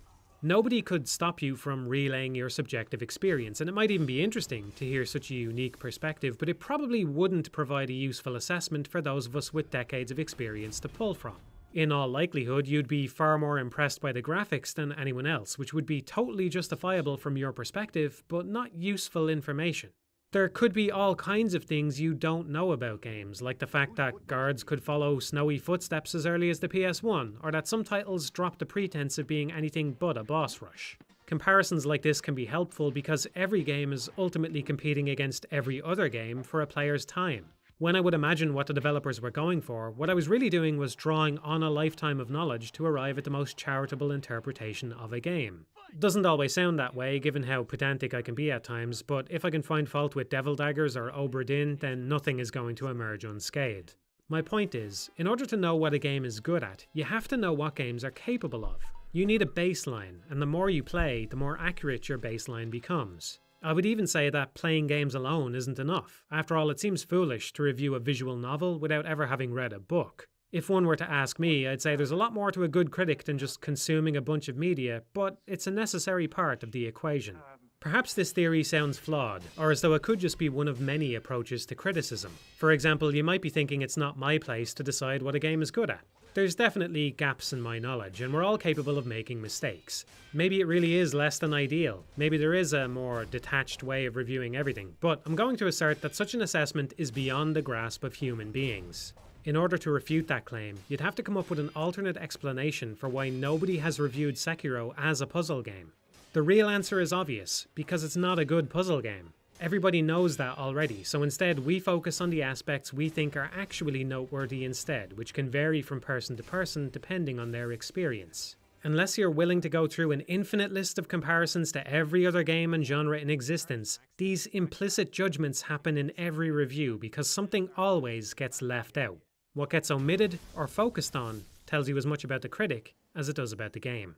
Nobody could stop you from relaying your subjective experience, and it might even be interesting to hear such a unique perspective, but it probably wouldn't provide a useful assessment for those of us with decades of experience to pull from. In all likelihood, you'd be far more impressed by the graphics than anyone else, which would be totally justifiable from your perspective, but not useful information. There could be all kinds of things you don't know about games, like the fact that guards could follow snowy footsteps as early as the PS1, or that some titles drop the pretense of being anything but a boss rush. Comparisons like this can be helpful because every game is ultimately competing against every other game for a player's time. When I would imagine what the developers were going for, what I was really doing was drawing on a lifetime of knowledge to arrive at the most charitable interpretation of a game. Doesn't always sound that way, given how pedantic I can be at times, but if I can find fault with Devil Daggers or Obra Dinn, then nothing is going to emerge unscathed. My point is, in order to know what a game is good at, you have to know what games are capable of. You need a baseline, and the more you play, the more accurate your baseline becomes. I would even say that playing games alone isn't enough. After all, it seems foolish to review a visual novel without ever having read a book. If one were to ask me, I'd say there's a lot more to a good critic than just consuming a bunch of media, but it's a necessary part of the equation. Perhaps this theory sounds flawed, or as though it could just be one of many approaches to criticism. For example, you might be thinking it's not my place to decide what a game is good at. There's definitely gaps in my knowledge, and we're all capable of making mistakes. Maybe it really is less than ideal. Maybe there is a more detached way of reviewing everything, but I'm going to assert that such an assessment is beyond the grasp of human beings. In order to refute that claim, you'd have to come up with an alternate explanation for why nobody has reviewed Sekiro as a puzzle game. The real answer is obvious because it's not a good puzzle game. Everybody knows that already, so instead we focus on the aspects we think are actually noteworthy instead, which can vary from person to person depending on their experience. Unless you're willing to go through an infinite list of comparisons to every other game and genre in existence, these implicit judgments happen in every review because something always gets left out. What gets omitted or focused on tells you as much about the critic as it does about the game.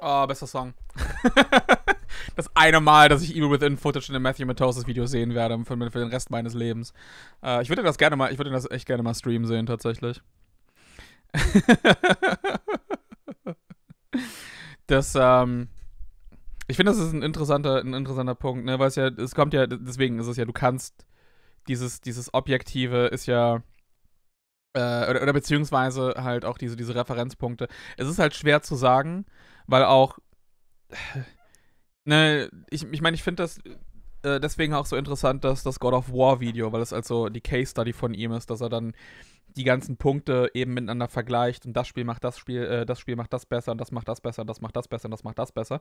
Oh, bester Song. *laughs* das eine Mal, dass ich Evil Within Footage in einem Matthew Matosis Video sehen werde für, für den Rest meines Lebens. Äh, ich würde das gerne mal, ich würde das echt gerne mal streamen sehen, tatsächlich. *laughs* das, ähm, ich finde, das ist ein interessanter, ein interessanter Punkt, ne, weil es ja, es kommt ja, deswegen ist es ja, du kannst dieses, dieses Objektive ist ja, äh, oder, oder beziehungsweise halt auch diese, diese Referenzpunkte. Es ist halt schwer zu sagen, weil auch, ne, ich meine, ich, mein, ich finde das äh, deswegen auch so interessant, dass das God of War Video, weil es also die Case Study von ihm ist, dass er dann die ganzen Punkte eben miteinander vergleicht und das Spiel macht das Spiel, äh, das Spiel macht das besser und das macht das besser und das macht das besser und das macht das besser.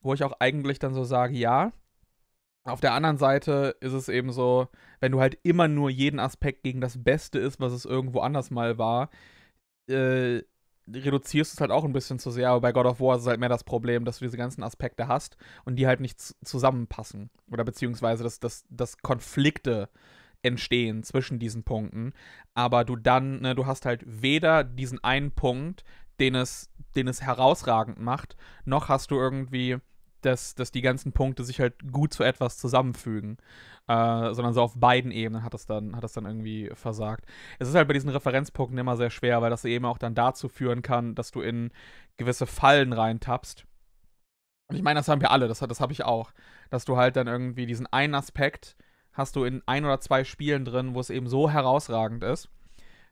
Wo ich auch eigentlich dann so sage, ja. Auf der anderen Seite ist es eben so, wenn du halt immer nur jeden Aspekt gegen das Beste ist, was es irgendwo anders mal war, äh, reduzierst du es halt auch ein bisschen zu sehr, aber bei God of War ist es halt mehr das Problem, dass du diese ganzen Aspekte hast und die halt nicht zusammenpassen. Oder beziehungsweise, dass, dass, dass Konflikte entstehen zwischen diesen Punkten. Aber du dann, ne, du hast halt weder diesen einen Punkt, den es, den es herausragend macht, noch hast du irgendwie, dass, dass die ganzen Punkte sich halt gut zu etwas zusammenfügen. Äh, sondern so auf beiden Ebenen hat es dann, hat es dann irgendwie versagt. Es ist halt bei diesen Referenzpunkten immer sehr schwer, weil das eben auch dann dazu führen kann, dass du in gewisse Fallen reintappst. Und ich meine, das haben wir alle, das, das habe ich auch. Dass du halt dann irgendwie diesen einen Aspekt hast du in ein oder zwei Spielen drin, wo es eben so herausragend ist.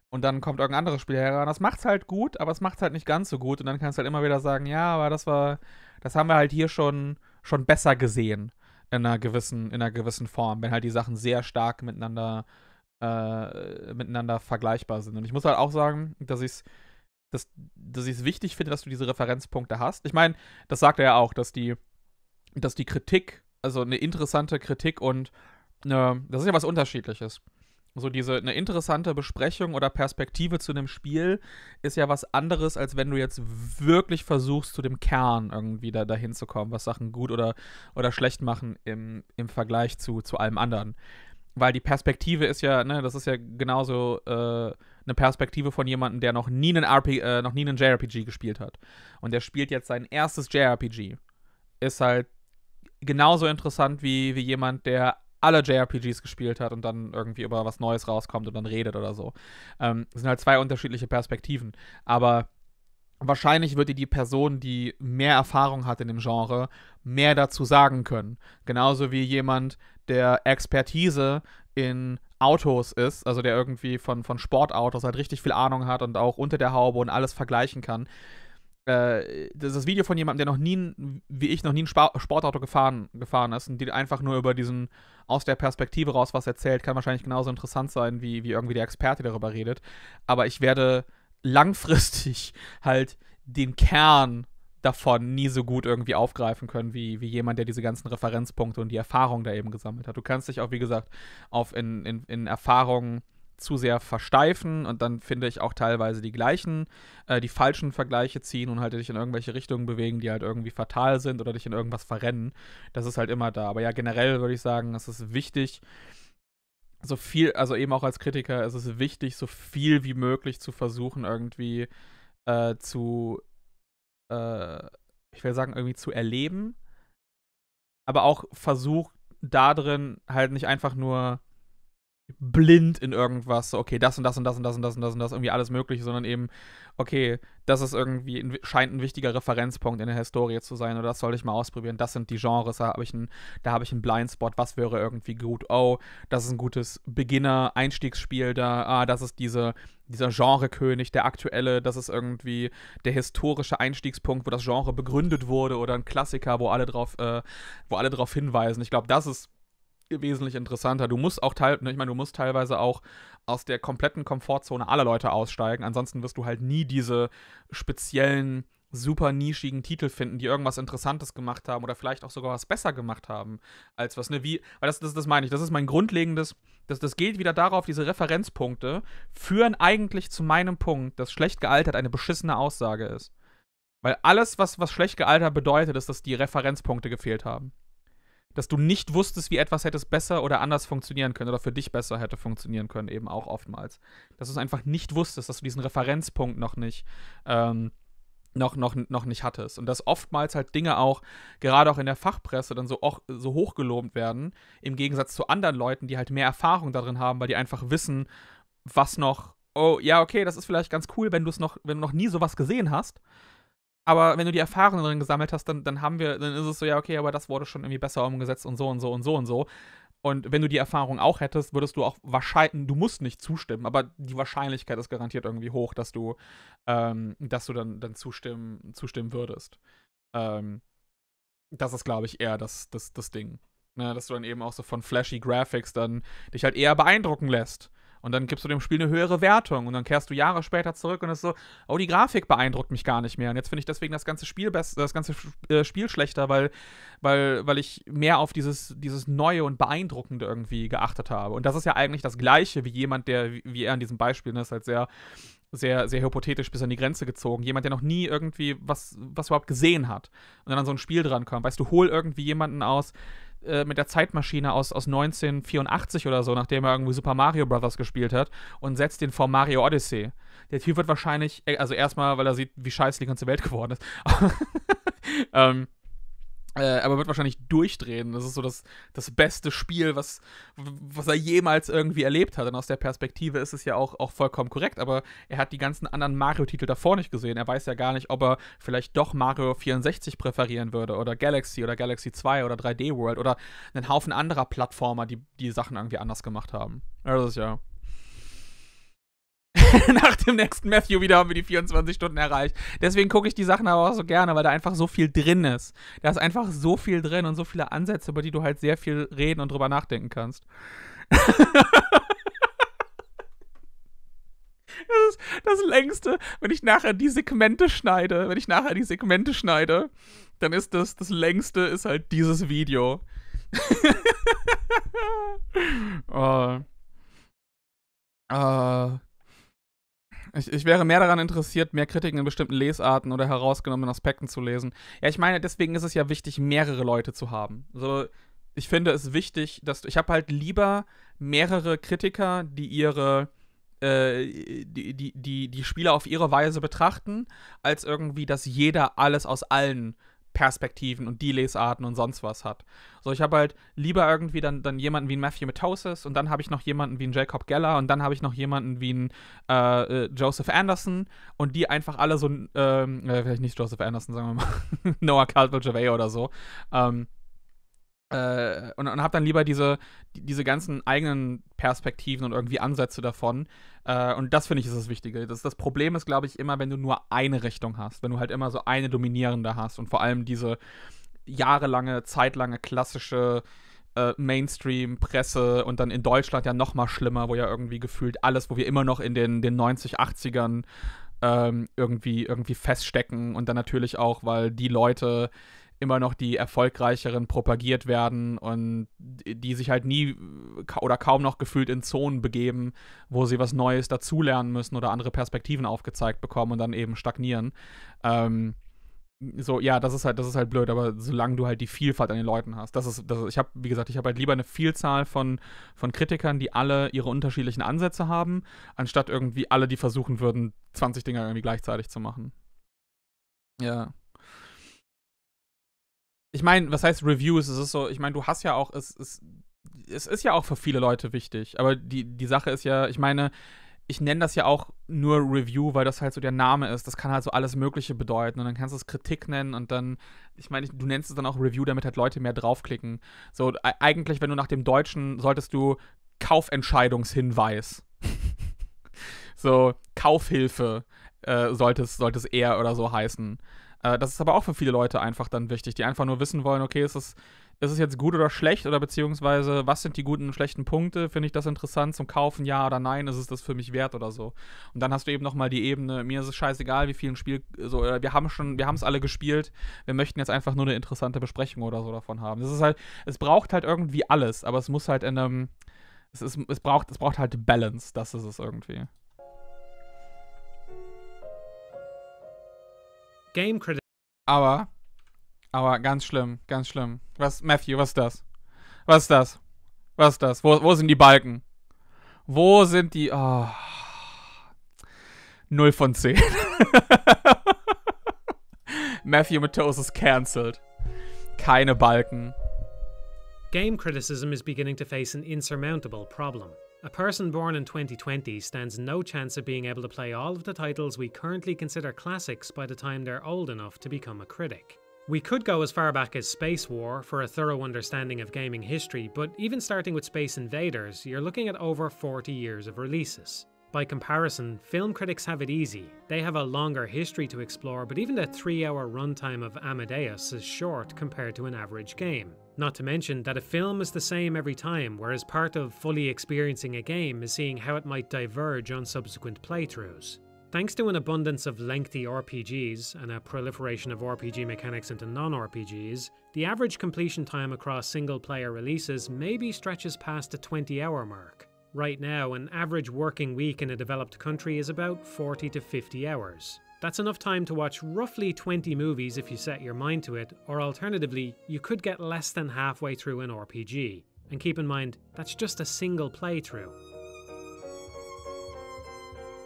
Und dann kommt irgendein anderes Spiel heran. Das macht's halt gut, aber es macht's halt nicht ganz so gut. Und dann kannst du halt immer wieder sagen, ja, aber das war, das haben wir halt hier schon, schon besser gesehen. In einer gewissen, in einer gewissen Form. Wenn halt die Sachen sehr stark miteinander, äh, miteinander vergleichbar sind. Und ich muss halt auch sagen, dass ich es dass, dass ich es wichtig finde, dass du diese Referenzpunkte hast. Ich meine, das sagt er ja auch, dass die, dass die Kritik, also eine interessante Kritik und ne, das ist ja was Unterschiedliches. So diese eine interessante Besprechung oder Perspektive zu einem Spiel ist ja was anderes, als wenn du jetzt wirklich versuchst, zu dem Kern irgendwie da dahin zu kommen, was Sachen gut oder, oder schlecht machen im, im Vergleich zu, zu allem anderen. Weil die Perspektive ist ja, ne, das ist ja genauso äh, eine Perspektive von jemandem, der noch nie einen RP, äh, noch nie einen JRPG gespielt hat. Und der spielt jetzt sein erstes JRPG. Ist halt genauso interessant wie, wie jemand, der alle JRPGs gespielt hat und dann irgendwie über was Neues rauskommt und dann redet oder so. Ähm, das sind halt zwei unterschiedliche Perspektiven. Aber wahrscheinlich wird dir die Person, die mehr Erfahrung hat in dem Genre, mehr dazu sagen können. Genauso wie jemand, der Expertise in Autos ist, also der irgendwie von, von Sportautos halt richtig viel Ahnung hat und auch unter der Haube und alles vergleichen kann äh, das ist das Video von jemandem, der noch nie, wie ich, noch nie ein Sp Sportauto gefahren, gefahren ist und die einfach nur über diesen, aus der Perspektive raus was erzählt, kann wahrscheinlich genauso interessant sein, wie, wie irgendwie der Experte darüber redet. Aber ich werde langfristig *laughs* halt den Kern davon nie so gut irgendwie aufgreifen können, wie, wie jemand, der diese ganzen Referenzpunkte und die Erfahrung da eben gesammelt hat. Du kannst dich auch, wie gesagt, auf in, in, in Erfahrungen zu sehr versteifen und dann finde ich auch teilweise die gleichen, äh, die falschen Vergleiche ziehen und halt dich in irgendwelche Richtungen bewegen, die halt irgendwie fatal sind oder dich in irgendwas verrennen. Das ist halt immer da. Aber ja, generell würde ich sagen, es ist wichtig, so viel, also eben auch als Kritiker, es ist wichtig, so viel wie möglich zu versuchen, irgendwie äh, zu, äh, ich will sagen, irgendwie zu erleben, aber auch versucht darin halt nicht einfach nur blind in irgendwas, so, okay, das und das und das und das und das und das und das, irgendwie alles Mögliche, sondern eben, okay, das ist irgendwie, ein, scheint ein wichtiger Referenzpunkt in der Historie zu sein oder das sollte ich mal ausprobieren. Das sind die Genres, da habe ich einen, ich einen Blindspot, was wäre irgendwie gut? Oh, das ist ein gutes Beginner-Einstiegsspiel da, ah, das ist diese, dieser Genrekönig, der aktuelle, das ist irgendwie der historische Einstiegspunkt, wo das Genre begründet wurde oder ein Klassiker, wo alle drauf, äh, wo alle drauf hinweisen. Ich glaube, das ist wesentlich interessanter. Du musst auch teil, ne, ich meine, du musst teilweise auch aus der kompletten Komfortzone aller Leute aussteigen. Ansonsten wirst du halt nie diese speziellen super nischigen Titel finden, die irgendwas Interessantes gemacht haben oder vielleicht auch sogar was besser gemacht haben als was, ne, wie, weil das, das, das meine ich, das ist mein grundlegendes, das, das geht wieder darauf, diese Referenzpunkte führen eigentlich zu meinem Punkt, dass schlecht gealtert eine beschissene Aussage ist. Weil alles, was, was schlecht gealtert bedeutet, ist, dass die Referenzpunkte gefehlt haben. Dass du nicht wusstest, wie etwas hätte besser oder anders funktionieren können oder für dich besser hätte funktionieren können, eben auch oftmals. Dass du es einfach nicht wusstest, dass du diesen Referenzpunkt noch nicht ähm, noch, noch, noch nicht hattest. Und dass oftmals halt Dinge auch, gerade auch in der Fachpresse, dann so, auch, so hochgelobt werden, im Gegensatz zu anderen Leuten, die halt mehr Erfahrung darin haben, weil die einfach wissen, was noch, oh, ja, okay, das ist vielleicht ganz cool, wenn du es noch, wenn du noch nie sowas gesehen hast. Aber wenn du die Erfahrung darin gesammelt hast, dann, dann haben wir, dann ist es so, ja, okay, aber das wurde schon irgendwie besser umgesetzt und so und so und so und so. Und wenn du die Erfahrung auch hättest, würdest du auch wahrscheinlich, du musst nicht zustimmen, aber die Wahrscheinlichkeit ist garantiert irgendwie hoch, dass du, ähm, dass du dann, dann zustimmen, zustimmen würdest. Ähm, das ist, glaube ich, eher das, das, das Ding. Ne, dass du dann eben auch so von flashy Graphics dann dich halt eher beeindrucken lässt. Und dann gibst du dem Spiel eine höhere Wertung und dann kehrst du Jahre später zurück und es ist so, oh, die Grafik beeindruckt mich gar nicht mehr. Und jetzt finde ich deswegen das ganze Spiel das ganze äh, Spiel schlechter, weil, weil, weil ich mehr auf dieses, dieses Neue und Beeindruckende irgendwie geachtet habe. Und das ist ja eigentlich das Gleiche wie jemand, der, wie er in diesem Beispiel, ne, ist halt sehr sehr, sehr hypothetisch bis an die Grenze gezogen. Jemand, der noch nie irgendwie was, was überhaupt gesehen hat und dann an so ein Spiel drankommt. Weißt du, hol irgendwie jemanden aus, äh, mit der Zeitmaschine aus, aus 1984 oder so, nachdem er irgendwie Super Mario Bros. gespielt hat und setzt den vor Mario Odyssey. Der Typ wird wahrscheinlich, äh, also erstmal, weil er sieht, wie scheiße die ganze Welt geworden ist. *laughs* ähm, äh, aber wird wahrscheinlich durchdrehen. Das ist so das, das beste Spiel, was, was er jemals irgendwie erlebt hat. Und aus der Perspektive ist es ja auch, auch vollkommen korrekt. Aber er hat die ganzen anderen Mario-Titel davor nicht gesehen. Er weiß ja gar nicht, ob er vielleicht doch Mario 64 präferieren würde oder Galaxy oder Galaxy 2 oder 3D World oder einen Haufen anderer Plattformer, die die Sachen irgendwie anders gemacht haben. Das ist ja. *laughs* nach dem nächsten Matthew wieder haben wir die 24 Stunden erreicht. Deswegen gucke ich die Sachen aber auch so gerne, weil da einfach so viel drin ist. Da ist einfach so viel drin und so viele Ansätze, über die du halt sehr viel reden und drüber nachdenken kannst. *laughs* das ist das längste, wenn ich nachher die Segmente schneide, wenn ich nachher die Segmente schneide, dann ist das, das längste ist halt dieses Video. *laughs* oh. Uh. Ich, ich wäre mehr daran interessiert, mehr Kritiken in bestimmten Lesarten oder herausgenommenen Aspekten zu lesen. Ja, ich meine, deswegen ist es ja wichtig, mehrere Leute zu haben. So, ich finde es wichtig, dass du, ich habe halt lieber mehrere Kritiker, die ihre äh, die, die, die, die Spiele auf ihre Weise betrachten, als irgendwie, dass jeder alles aus allen Perspektiven und die Lesarten und sonst was hat. So, ich habe halt lieber irgendwie dann, dann jemanden wie ein Matthew Metosis und dann habe ich noch jemanden wie ein Jacob Geller und dann habe ich noch jemanden wie ein äh, äh, Joseph Anderson und die einfach alle so, ähm, äh, vielleicht nicht Joseph Anderson, sagen wir mal, *laughs* Noah Caldwell Gervais oder so, ähm, äh, und, und habe dann lieber diese, diese ganzen eigenen Perspektiven und irgendwie Ansätze davon. Äh, und das finde ich ist das Wichtige. Das, das Problem ist, glaube ich, immer, wenn du nur eine Richtung hast, wenn du halt immer so eine dominierende hast und vor allem diese jahrelange, zeitlange klassische äh, Mainstream-Presse und dann in Deutschland ja noch mal schlimmer, wo ja irgendwie gefühlt alles, wo wir immer noch in den, den 90, 80ern ähm, irgendwie, irgendwie feststecken und dann natürlich auch, weil die Leute immer noch die erfolgreicheren propagiert werden und die sich halt nie oder kaum noch gefühlt in Zonen begeben, wo sie was Neues dazulernen müssen oder andere Perspektiven aufgezeigt bekommen und dann eben stagnieren. Ähm, so, ja, das ist halt, das ist halt blöd, aber solange du halt die Vielfalt an den Leuten hast, das ist, das ist ich habe, wie gesagt, ich habe halt lieber eine Vielzahl von, von Kritikern, die alle ihre unterschiedlichen Ansätze haben, anstatt irgendwie alle, die versuchen würden, 20 Dinger irgendwie gleichzeitig zu machen. Ja ich meine, was heißt Reviews? Es ist so, ich meine, du hast ja auch, es, es, es ist ja auch für viele Leute wichtig. Aber die, die Sache ist ja, ich meine, ich nenne das ja auch nur Review, weil das halt so der Name ist. Das kann halt so alles Mögliche bedeuten. Und dann kannst du es Kritik nennen und dann, ich meine, du nennst es dann auch Review, damit halt Leute mehr draufklicken. So, eigentlich, wenn du nach dem Deutschen, solltest du Kaufentscheidungshinweis. *laughs* so, Kaufhilfe äh, sollte, es, sollte es eher oder so heißen. Äh, das ist aber auch für viele Leute einfach dann wichtig, die einfach nur wissen wollen, okay, ist es, ist es jetzt gut oder schlecht oder beziehungsweise was sind die guten und schlechten Punkte? Finde ich das interessant zum Kaufen, ja oder nein? Ist es das für mich wert oder so? Und dann hast du eben nochmal die Ebene, mir ist es scheißegal, wie viel ein Spiel, so, wir haben schon, wir haben es alle gespielt, wir möchten jetzt einfach nur eine interessante Besprechung oder so davon haben. Das ist halt, es braucht halt irgendwie alles, aber es muss halt in einem, es, ist, es, braucht, es braucht halt Balance, das ist es irgendwie. Game Critic Aber, aber ganz schlimm, ganz schlimm. Was, Matthew, was ist das? Was ist das? Was ist das? Wo, wo sind die Balken? Wo sind die. Oh. 0 von 10. *laughs* Matthew Matos ist cancelled. Keine Balken. Game criticism is beginning to face an insurmountable problem. A person born in 2020 stands no chance of being able to play all of the titles we currently consider classics by the time they're old enough to become a critic. We could go as far back as Space War for a thorough understanding of gaming history, but even starting with Space Invaders, you're looking at over 40 years of releases. By comparison, film critics have it easy. They have a longer history to explore, but even the three hour runtime of Amadeus is short compared to an average game. Not to mention that a film is the same every time, whereas part of fully experiencing a game is seeing how it might diverge on subsequent playthroughs. Thanks to an abundance of lengthy RPGs and a proliferation of RPG mechanics into non RPGs, the average completion time across single player releases maybe stretches past the 20 hour mark. Right now, an average working week in a developed country is about 40 to 50 hours. That's enough time to watch roughly 20 movies if you set your mind to it, or alternatively, you could get less than halfway through an RPG. And keep in mind, that's just a single playthrough.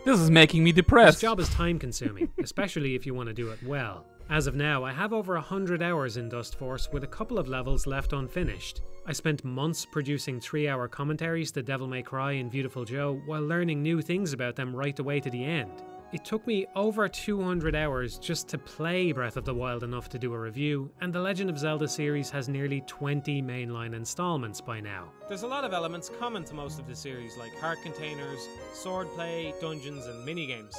This is making me depressed. This job is time consuming, *laughs* especially if you want to do it well. As of now, I have over 100 hours in Dust Force with a couple of levels left unfinished. I spent months producing 3 hour commentaries to Devil May Cry and Beautiful Joe while learning new things about them right the way to the end. It took me over 200 hours just to play Breath of the Wild enough to do a review, and the Legend of Zelda series has nearly 20 mainline installments by now. There's a lot of elements common to most of the series, like heart containers, swordplay, dungeons, and minigames.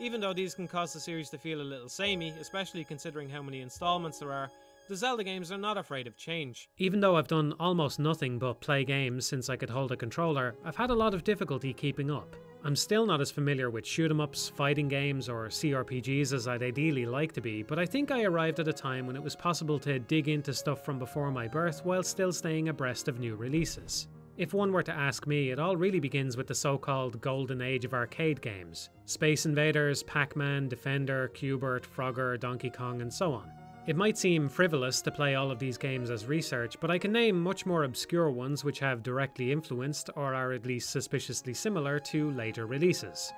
Even though these can cause the series to feel a little samey, especially considering how many installments there are, the Zelda games are not afraid of change. Even though I've done almost nothing but play games since I could hold a controller, I've had a lot of difficulty keeping up. I'm still not as familiar with shoot 'em ups, fighting games, or CRPGs as I'd ideally like to be, but I think I arrived at a time when it was possible to dig into stuff from before my birth while still staying abreast of new releases. If one were to ask me, it all really begins with the so called golden age of arcade games Space Invaders, Pac Man, Defender, Cubert, Frogger, Donkey Kong, and so on. It might seem frivolous to play all of these games as research, but I can name much more obscure ones which have directly influenced, or are at least suspiciously similar, to later releases.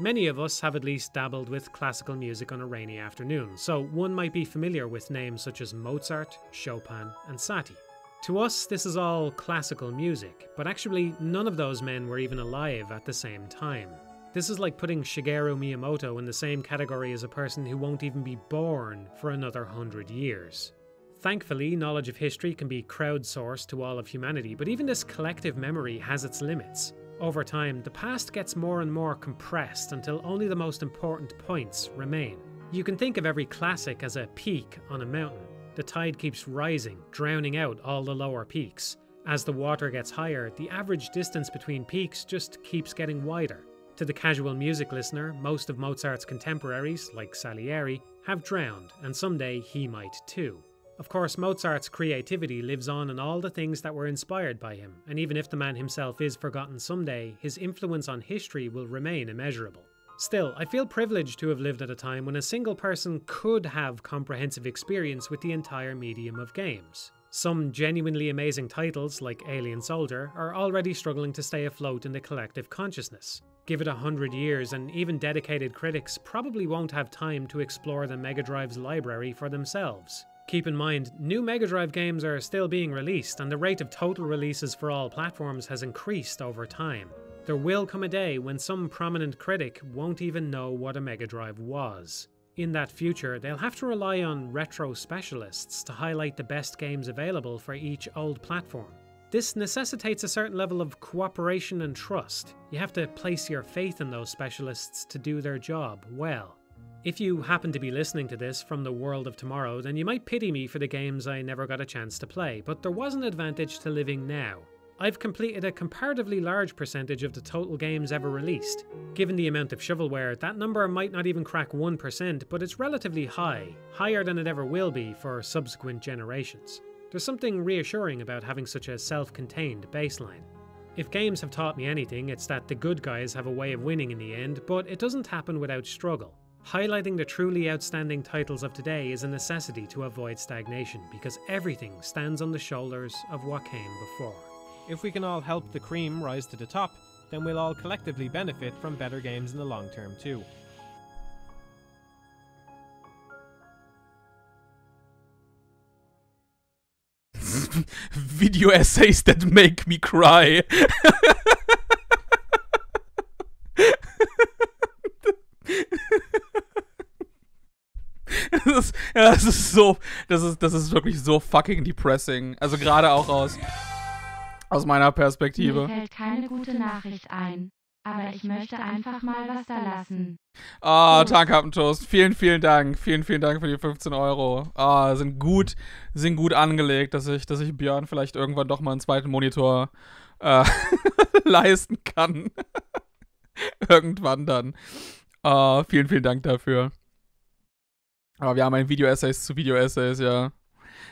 Many of us have at least dabbled with classical music on a rainy afternoon, so one might be familiar with names such as Mozart, Chopin, and Satie. To us, this is all classical music, but actually, none of those men were even alive at the same time. This is like putting Shigeru Miyamoto in the same category as a person who won't even be born for another hundred years. Thankfully, knowledge of history can be crowdsourced to all of humanity, but even this collective memory has its limits. Over time, the past gets more and more compressed until only the most important points remain. You can think of every classic as a peak on a mountain. The tide keeps rising, drowning out all the lower peaks. As the water gets higher, the average distance between peaks just keeps getting wider. To the casual music listener, most of Mozart's contemporaries, like Salieri, have drowned, and someday he might too. Of course, Mozart's creativity lives on in all the things that were inspired by him, and even if the man himself is forgotten someday, his influence on history will remain immeasurable. Still, I feel privileged to have lived at a time when a single person could have comprehensive experience with the entire medium of games. Some genuinely amazing titles, like Alien Soldier, are already struggling to stay afloat in the collective consciousness. Give it a hundred years, and even dedicated critics probably won't have time to explore the Mega Drive's library for themselves. Keep in mind, new Mega Drive games are still being released, and the rate of total releases for all platforms has increased over time. There will come a day when some prominent critic won't even know what a Mega Drive was. In that future, they'll have to rely on retro specialists to highlight the best games available for each old platform. This necessitates a certain level of cooperation and trust. You have to place your faith in those specialists to do their job well. If you happen to be listening to this from the world of tomorrow, then you might pity me for the games I never got a chance to play, but there was an advantage to living now. I've completed a comparatively large percentage of the total games ever released. Given the amount of shovelware, that number might not even crack 1%, but it's relatively high, higher than it ever will be for subsequent generations. There's something reassuring about having such a self contained baseline. If games have taught me anything, it's that the good guys have a way of winning in the end, but it doesn't happen without struggle. Highlighting the truly outstanding titles of today is a necessity to avoid stagnation because everything stands on the shoulders of what came before. If we can all help the cream rise to the top, then we'll all collectively benefit from better games in the long term too. *laughs* Video essays that make me cry. *laughs* Das ist, ja, das ist so, das ist, das ist wirklich so fucking depressing. Also gerade auch aus, aus meiner Mir Perspektive. fällt keine gute Nachricht ein. Aber ich möchte einfach mal was da lassen. Ah, Tankappentoast. Vielen, vielen Dank. Vielen, vielen Dank für die 15 Euro. Ah, sind gut, sind gut angelegt, dass ich, dass ich Björn vielleicht irgendwann doch mal einen zweiten Monitor äh, *laughs* leisten kann. *laughs* irgendwann dann. Ah, vielen, vielen Dank dafür. Aber wir haben ein Video-Essays zu Video-Essays, ja.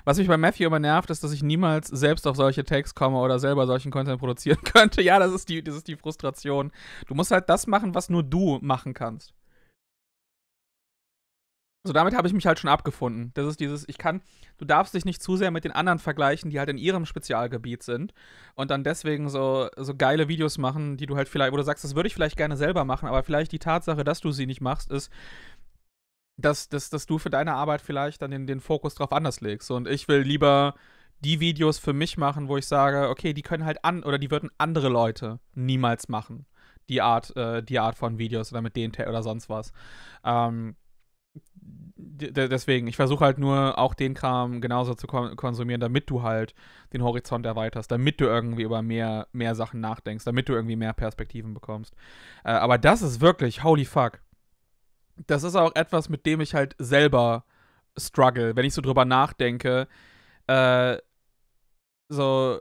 Was mich bei Matthew immer nervt, ist, dass ich niemals selbst auf solche Takes komme oder selber solchen Content produzieren *laughs* könnte. Ja, das ist die, das ist die Frustration. Du musst halt das machen, was nur du machen kannst. So, damit habe ich mich halt schon abgefunden. Das ist dieses, ich kann, du darfst dich nicht zu sehr mit den anderen vergleichen, die halt in ihrem Spezialgebiet sind und dann deswegen so, so geile Videos machen, die du halt vielleicht, wo du sagst, das würde ich vielleicht gerne selber machen, aber vielleicht die Tatsache, dass du sie nicht machst, ist, dass, dass, dass du für deine Arbeit vielleicht dann den, den Fokus drauf anders legst. Und ich will lieber die Videos für mich machen, wo ich sage, okay, die können halt an, oder die würden andere Leute niemals machen. Die Art, äh, die Art von Videos oder mit denen oder sonst was. Ähm, deswegen, ich versuche halt nur auch den Kram genauso zu kon konsumieren, damit du halt den Horizont erweiterst, damit du irgendwie über mehr, mehr Sachen nachdenkst, damit du irgendwie mehr Perspektiven bekommst. Äh, aber das ist wirklich, holy fuck. Das ist auch etwas, mit dem ich halt selber struggle, wenn ich so drüber nachdenke. Äh, so,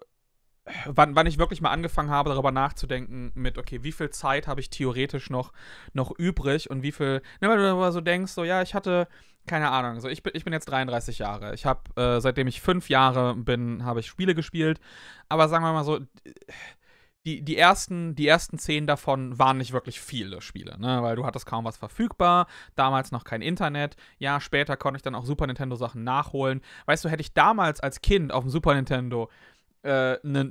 wann, wann ich wirklich mal angefangen habe, darüber nachzudenken, mit, okay, wie viel Zeit habe ich theoretisch noch, noch übrig und wie viel, ne, weil du darüber so denkst, so, ja, ich hatte, keine Ahnung, so, ich bin, ich bin jetzt 33 Jahre. Ich habe, äh, seitdem ich fünf Jahre bin, habe ich Spiele gespielt, aber sagen wir mal so, die, die, ersten, die ersten zehn davon waren nicht wirklich viele Spiele, ne? weil du hattest kaum was verfügbar, damals noch kein Internet. Ja, später konnte ich dann auch Super Nintendo-Sachen nachholen. Weißt du, hätte ich damals als Kind auf dem Super Nintendo äh, ne,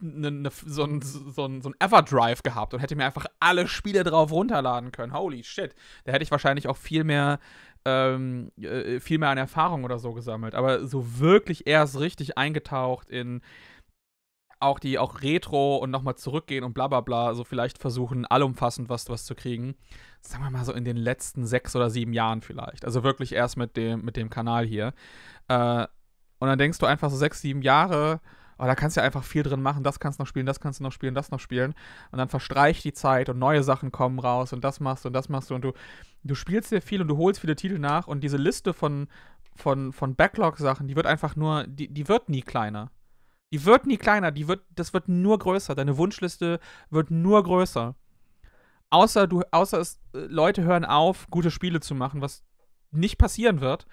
ne, ne, so ein so so Everdrive gehabt und hätte mir einfach alle Spiele drauf runterladen können. Holy shit. Da hätte ich wahrscheinlich auch viel mehr, ähm, äh, viel mehr an Erfahrung oder so gesammelt. Aber so wirklich erst richtig eingetaucht in auch die auch Retro und nochmal zurückgehen und bla bla bla, so vielleicht versuchen, allumfassend was, was zu kriegen. Sagen wir mal so in den letzten sechs oder sieben Jahren vielleicht. Also wirklich erst mit dem, mit dem Kanal hier. Äh, und dann denkst du einfach so sechs, sieben Jahre, oh, da kannst du ja einfach viel drin machen, das kannst du noch spielen, das kannst du noch spielen, das noch spielen. Und dann verstreicht die Zeit und neue Sachen kommen raus und das machst du und das machst du und du, du spielst sehr viel und du holst viele Titel nach und diese Liste von, von, von Backlog-Sachen, die wird einfach nur, die, die wird nie kleiner. Die wird nie kleiner, die wird, das wird nur größer. Deine Wunschliste wird nur größer. Außer du, außer es, äh, Leute hören auf, gute Spiele zu machen, was nicht passieren wird.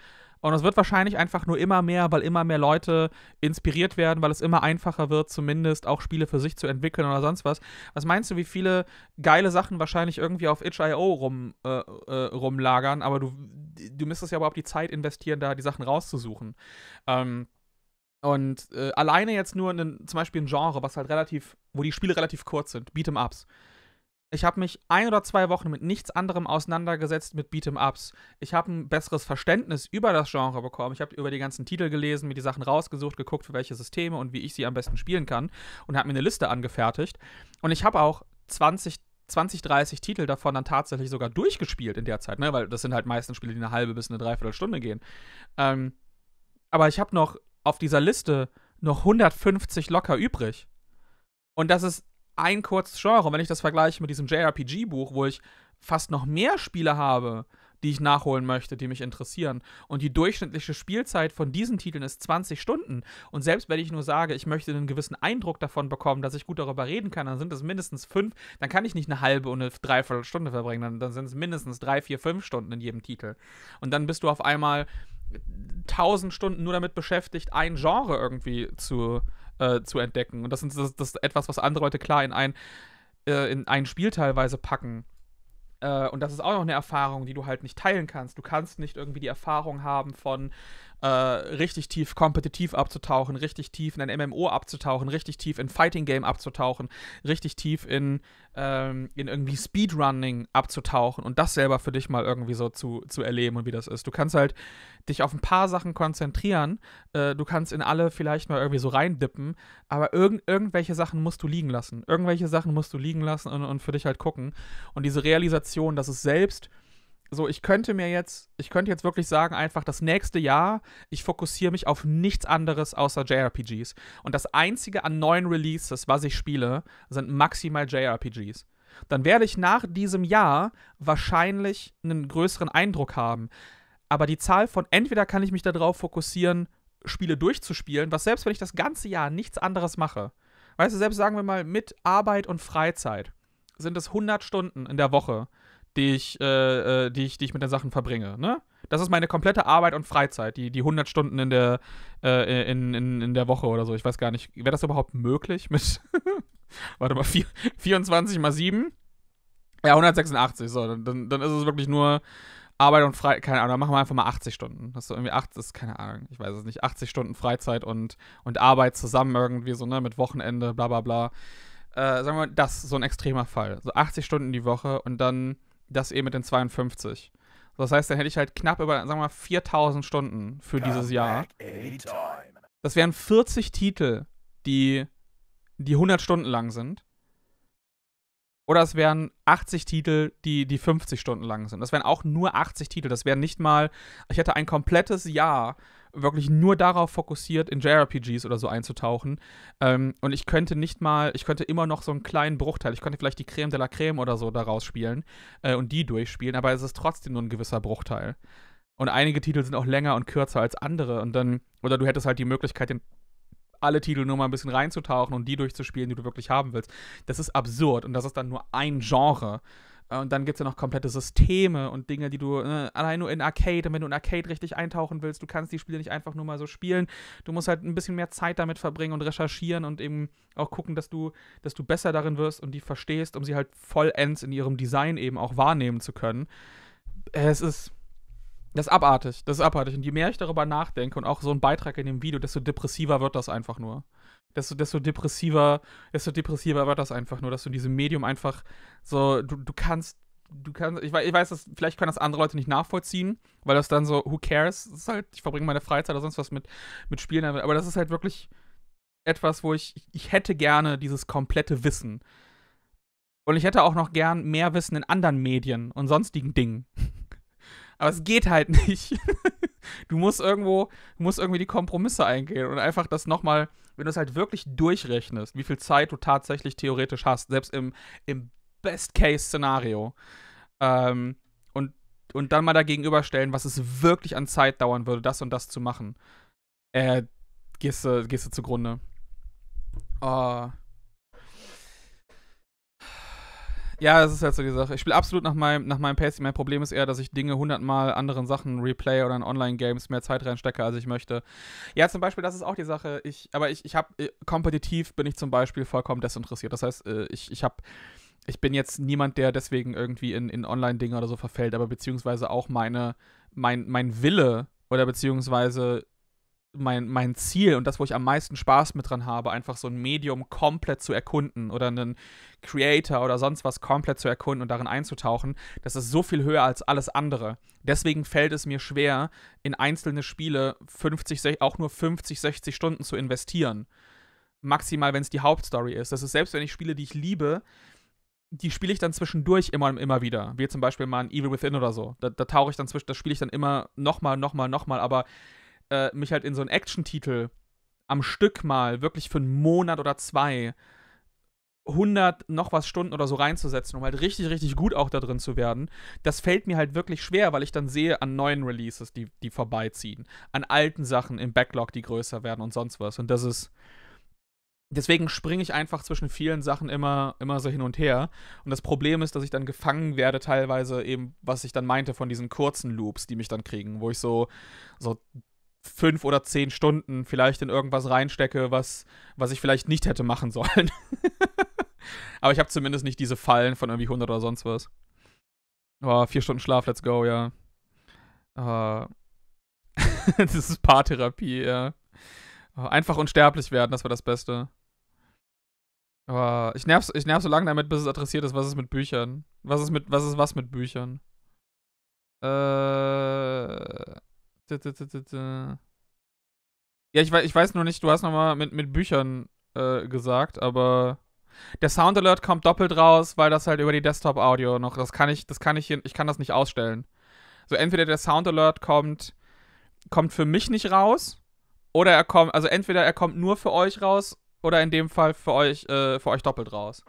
Und es wird wahrscheinlich einfach nur immer mehr, weil immer mehr Leute inspiriert werden, weil es immer einfacher wird, zumindest auch Spiele für sich zu entwickeln oder sonst was. Was meinst du, wie viele geile Sachen wahrscheinlich irgendwie auf itch.io rum, äh, äh, rumlagern, aber du, du müsstest ja überhaupt die Zeit investieren, da die Sachen rauszusuchen. Ähm, und äh, alleine jetzt nur einen, zum Beispiel ein Genre, was halt relativ, wo die Spiele relativ kurz sind, Beat'em Ups. Ich habe mich ein oder zwei Wochen mit nichts anderem auseinandergesetzt mit Beat'em Ups. Ich habe ein besseres Verständnis über das Genre bekommen. Ich habe über die ganzen Titel gelesen, mir die Sachen rausgesucht, geguckt, für welche Systeme und wie ich sie am besten spielen kann und habe mir eine Liste angefertigt. Und ich habe auch 20, 20, 30 Titel davon dann tatsächlich sogar durchgespielt in der Zeit, ne? Weil das sind halt meistens Spiele, die eine halbe bis eine Dreiviertelstunde gehen. Ähm, aber ich habe noch auf dieser Liste noch 150 locker übrig. Und das ist ein kurzes Genre. Und wenn ich das vergleiche mit diesem JRPG-Buch, wo ich fast noch mehr Spiele habe, die ich nachholen möchte, die mich interessieren. Und die durchschnittliche Spielzeit von diesen Titeln ist 20 Stunden. Und selbst wenn ich nur sage, ich möchte einen gewissen Eindruck davon bekommen, dass ich gut darüber reden kann, dann sind es mindestens fünf, dann kann ich nicht eine halbe und eine Dreiviertelstunde verbringen, dann, dann sind es mindestens drei, vier, fünf Stunden in jedem Titel. Und dann bist du auf einmal tausend Stunden nur damit beschäftigt, ein Genre irgendwie zu, äh, zu entdecken. Und das, sind, das, das ist etwas, was andere Leute klar in ein, äh, in ein Spiel teilweise packen. Äh, und das ist auch noch eine Erfahrung, die du halt nicht teilen kannst. Du kannst nicht irgendwie die Erfahrung haben von äh, richtig tief kompetitiv abzutauchen, richtig tief in ein MMO abzutauchen, richtig tief in Fighting Game abzutauchen, richtig tief in, ähm, in irgendwie Speedrunning abzutauchen und das selber für dich mal irgendwie so zu, zu erleben und wie das ist. Du kannst halt dich auf ein paar Sachen konzentrieren, äh, du kannst in alle vielleicht mal irgendwie so reindippen, aber irgend, irgendwelche Sachen musst du liegen lassen. Irgendwelche Sachen musst du liegen lassen und, und für dich halt gucken. Und diese Realisation, dass es selbst so, ich könnte mir jetzt, ich könnte jetzt wirklich sagen, einfach das nächste Jahr, ich fokussiere mich auf nichts anderes außer JRPGs. Und das einzige an neuen Releases, was ich spiele, sind maximal JRPGs. Dann werde ich nach diesem Jahr wahrscheinlich einen größeren Eindruck haben. Aber die Zahl von, entweder kann ich mich darauf fokussieren, Spiele durchzuspielen, was selbst wenn ich das ganze Jahr nichts anderes mache, weißt du, selbst sagen wir mal mit Arbeit und Freizeit, sind es 100 Stunden in der Woche die ich, äh, äh, die ich, die ich mit den Sachen verbringe. Ne? Das ist meine komplette Arbeit und Freizeit, die, die 100 Stunden in der, äh, in, in, in der Woche oder so. Ich weiß gar nicht, wäre das überhaupt möglich mit, *laughs* warte mal, 4, 24 mal 7? Ja, 186, so, dann, dann ist es wirklich nur Arbeit und Freizeit, keine Ahnung, dann machen wir einfach mal 80 Stunden. Das ist so irgendwie 8, ist keine Ahnung, ich weiß es nicht, 80 Stunden Freizeit und, und Arbeit zusammen irgendwie so, ne, mit Wochenende, bla bla bla. Äh, sagen wir mal, das ist so ein extremer Fall. So 80 Stunden die Woche und dann das eben mit den 52. Das heißt, dann hätte ich halt knapp über, sagen wir mal, 4000 Stunden für dieses Jahr. Das wären 40 Titel, die, die 100 Stunden lang sind. Oder es wären 80 Titel, die, die 50 Stunden lang sind. Das wären auch nur 80 Titel. Das wären nicht mal, ich hätte ein komplettes Jahr wirklich nur darauf fokussiert, in JRPGs oder so einzutauchen. Ähm, und ich könnte nicht mal, ich könnte immer noch so einen kleinen Bruchteil, ich könnte vielleicht die Creme de la Creme oder so daraus spielen äh, und die durchspielen, aber es ist trotzdem nur ein gewisser Bruchteil. Und einige Titel sind auch länger und kürzer als andere. Und dann, oder du hättest halt die Möglichkeit, in alle Titel nur mal ein bisschen reinzutauchen und die durchzuspielen, die du wirklich haben willst. Das ist absurd und das ist dann nur ein Genre. Äh, und dann gibt es ja noch komplette Systeme und Dinge, die du äh, allein nur in Arcade, und wenn du in Arcade richtig eintauchen willst, du kannst die Spiele nicht einfach nur mal so spielen. Du musst halt ein bisschen mehr Zeit damit verbringen und recherchieren und eben auch gucken, dass du, dass du besser darin wirst und die verstehst, um sie halt vollends in ihrem Design eben auch wahrnehmen zu können. Es ist. Das ist abartig, das ist abartig. Und je mehr ich darüber nachdenke und auch so ein Beitrag in dem Video, desto depressiver wird das einfach nur desto, desto depressiver, desto depressiver wird das einfach nur, dass du in diesem Medium einfach so, du, du kannst, du kannst, ich weiß, ich weiß, dass vielleicht können das andere Leute nicht nachvollziehen, weil das dann so, who cares? Das ist halt, ich verbringe meine Freizeit oder sonst was mit, mit Spielen, aber das ist halt wirklich etwas, wo ich, ich hätte gerne dieses komplette Wissen. Und ich hätte auch noch gern mehr Wissen in anderen Medien und sonstigen Dingen. *laughs* Aber es geht halt nicht. *laughs* du musst irgendwo, du musst irgendwie die Kompromisse eingehen und einfach das nochmal, wenn du es halt wirklich durchrechnest, wie viel Zeit du tatsächlich theoretisch hast, selbst im, im Best-Case-Szenario, ähm, und, und dann mal dagegen überstellen, was es wirklich an Zeit dauern würde, das und das zu machen, äh, gehst du, gehst du zugrunde. Oh. Ja, das ist halt so die Sache. Ich spiele absolut nach meinem, nach meinem Pacing. Mein Problem ist eher, dass ich Dinge hundertmal anderen Sachen replay oder in Online-Games mehr Zeit reinstecke, als ich möchte. Ja, zum Beispiel, das ist auch die Sache. Ich, aber ich, ich habe, äh, kompetitiv bin ich zum Beispiel vollkommen desinteressiert. Das heißt, äh, ich, ich habe ich bin jetzt niemand, der deswegen irgendwie in, in Online-Dinge oder so verfällt, aber beziehungsweise auch meine, mein, mein Wille oder beziehungsweise mein, mein Ziel und das, wo ich am meisten Spaß mit dran habe, einfach so ein Medium komplett zu erkunden oder einen Creator oder sonst was komplett zu erkunden und darin einzutauchen, das ist so viel höher als alles andere. Deswegen fällt es mir schwer, in einzelne Spiele 50, auch nur 50, 60 Stunden zu investieren. Maximal, wenn es die Hauptstory ist. Das ist selbst, wenn ich Spiele, die ich liebe, die spiele ich dann zwischendurch immer und immer wieder. Wie zum Beispiel mal ein Evil Within oder so. Da, da tauche ich dann zwischen, das spiele ich dann immer nochmal, nochmal, nochmal, aber äh, mich halt in so einen Action-Titel am Stück mal wirklich für einen Monat oder zwei 100 noch was Stunden oder so reinzusetzen, um halt richtig, richtig gut auch da drin zu werden, das fällt mir halt wirklich schwer, weil ich dann sehe an neuen Releases, die, die vorbeiziehen, an alten Sachen im Backlog, die größer werden und sonst was. Und das ist. Deswegen springe ich einfach zwischen vielen Sachen immer, immer so hin und her. Und das Problem ist, dass ich dann gefangen werde, teilweise eben, was ich dann meinte, von diesen kurzen Loops, die mich dann kriegen, wo ich so, so fünf oder zehn Stunden vielleicht in irgendwas reinstecke, was, was ich vielleicht nicht hätte machen sollen. *laughs* Aber ich habe zumindest nicht diese Fallen von irgendwie 100 oder sonst was. Oh, vier Stunden Schlaf, let's go, ja. Uh, *laughs* das ist Paartherapie, ja. Oh, einfach unsterblich werden, das war das Beste. Oh, ich nerv, ich nerv so lange damit, bis es adressiert ist, was ist mit Büchern. Was ist mit, was ist was mit Büchern? Äh. Ja, ich weiß, ich weiß nur nicht, du hast nochmal mit, mit Büchern äh, gesagt, aber der Sound Alert kommt doppelt raus, weil das halt über die Desktop-Audio noch, das kann ich, das kann ich hier, ich kann das nicht ausstellen. So entweder der Sound Alert kommt, kommt für mich nicht raus, oder er kommt, also entweder er kommt nur für euch raus, oder in dem Fall für euch, äh, für euch doppelt raus.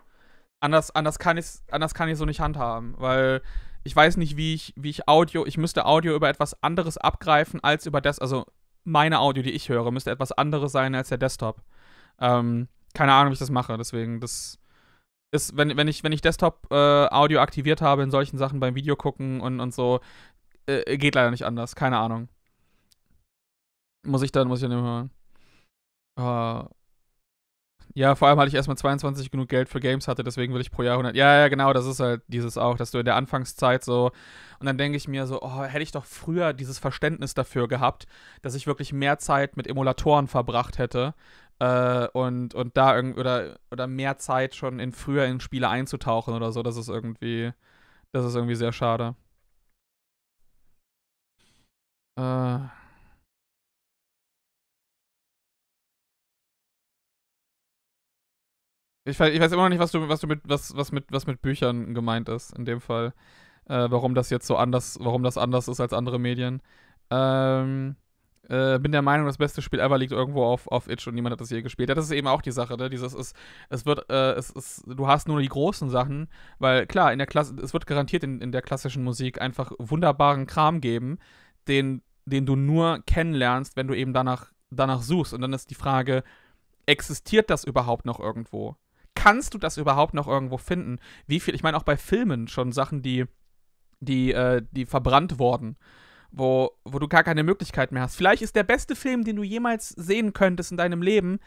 Anders, anders kann ich anders kann ich so nicht handhaben, weil ich weiß nicht, wie ich, wie ich Audio, ich müsste Audio über etwas anderes abgreifen als über das, also meine Audio, die ich höre, müsste etwas anderes sein als der Desktop. Ähm, keine Ahnung, wie ich das mache. Deswegen, das ist, wenn, wenn ich, wenn ich Desktop-Audio äh, aktiviert habe in solchen Sachen beim Video gucken und, und so, äh, geht leider nicht anders. Keine Ahnung. Muss ich dann, muss ich dann immer. Uh, ja, vor allem, weil ich erstmal 22 genug Geld für Games hatte, deswegen will ich pro Jahr 100. Ja, ja, genau, das ist halt dieses auch, dass du in der Anfangszeit so. Und dann denke ich mir so, oh, hätte ich doch früher dieses Verständnis dafür gehabt, dass ich wirklich mehr Zeit mit Emulatoren verbracht hätte, äh, und, und da irgendwie oder, oder mehr Zeit schon in früher in Spiele einzutauchen oder so, das ist irgendwie, das ist irgendwie sehr schade. Äh. Ich weiß, ich weiß immer noch nicht, was du, was du mit, was, was mit, was mit Büchern gemeint ist, in dem Fall. Äh, warum das jetzt so anders, warum das anders ist als andere Medien. Ähm, äh, bin der Meinung, das beste Spiel ever liegt irgendwo auf, auf Itch und niemand hat das je gespielt. Ja, das ist eben auch die Sache, ne? Dieses ist, es wird, äh, es ist, du hast nur die großen Sachen, weil klar, in der Klasse, es wird garantiert in, in der klassischen Musik einfach wunderbaren Kram geben, den, den du nur kennenlernst, wenn du eben danach, danach suchst. Und dann ist die Frage, existiert das überhaupt noch irgendwo? Kannst du das überhaupt noch irgendwo finden? Wie viel, ich meine auch bei Filmen schon Sachen, die, die, äh, die verbrannt wurden wo, wo du gar keine Möglichkeit mehr hast. Vielleicht ist der beste Film, den du jemals sehen könntest in deinem Leben,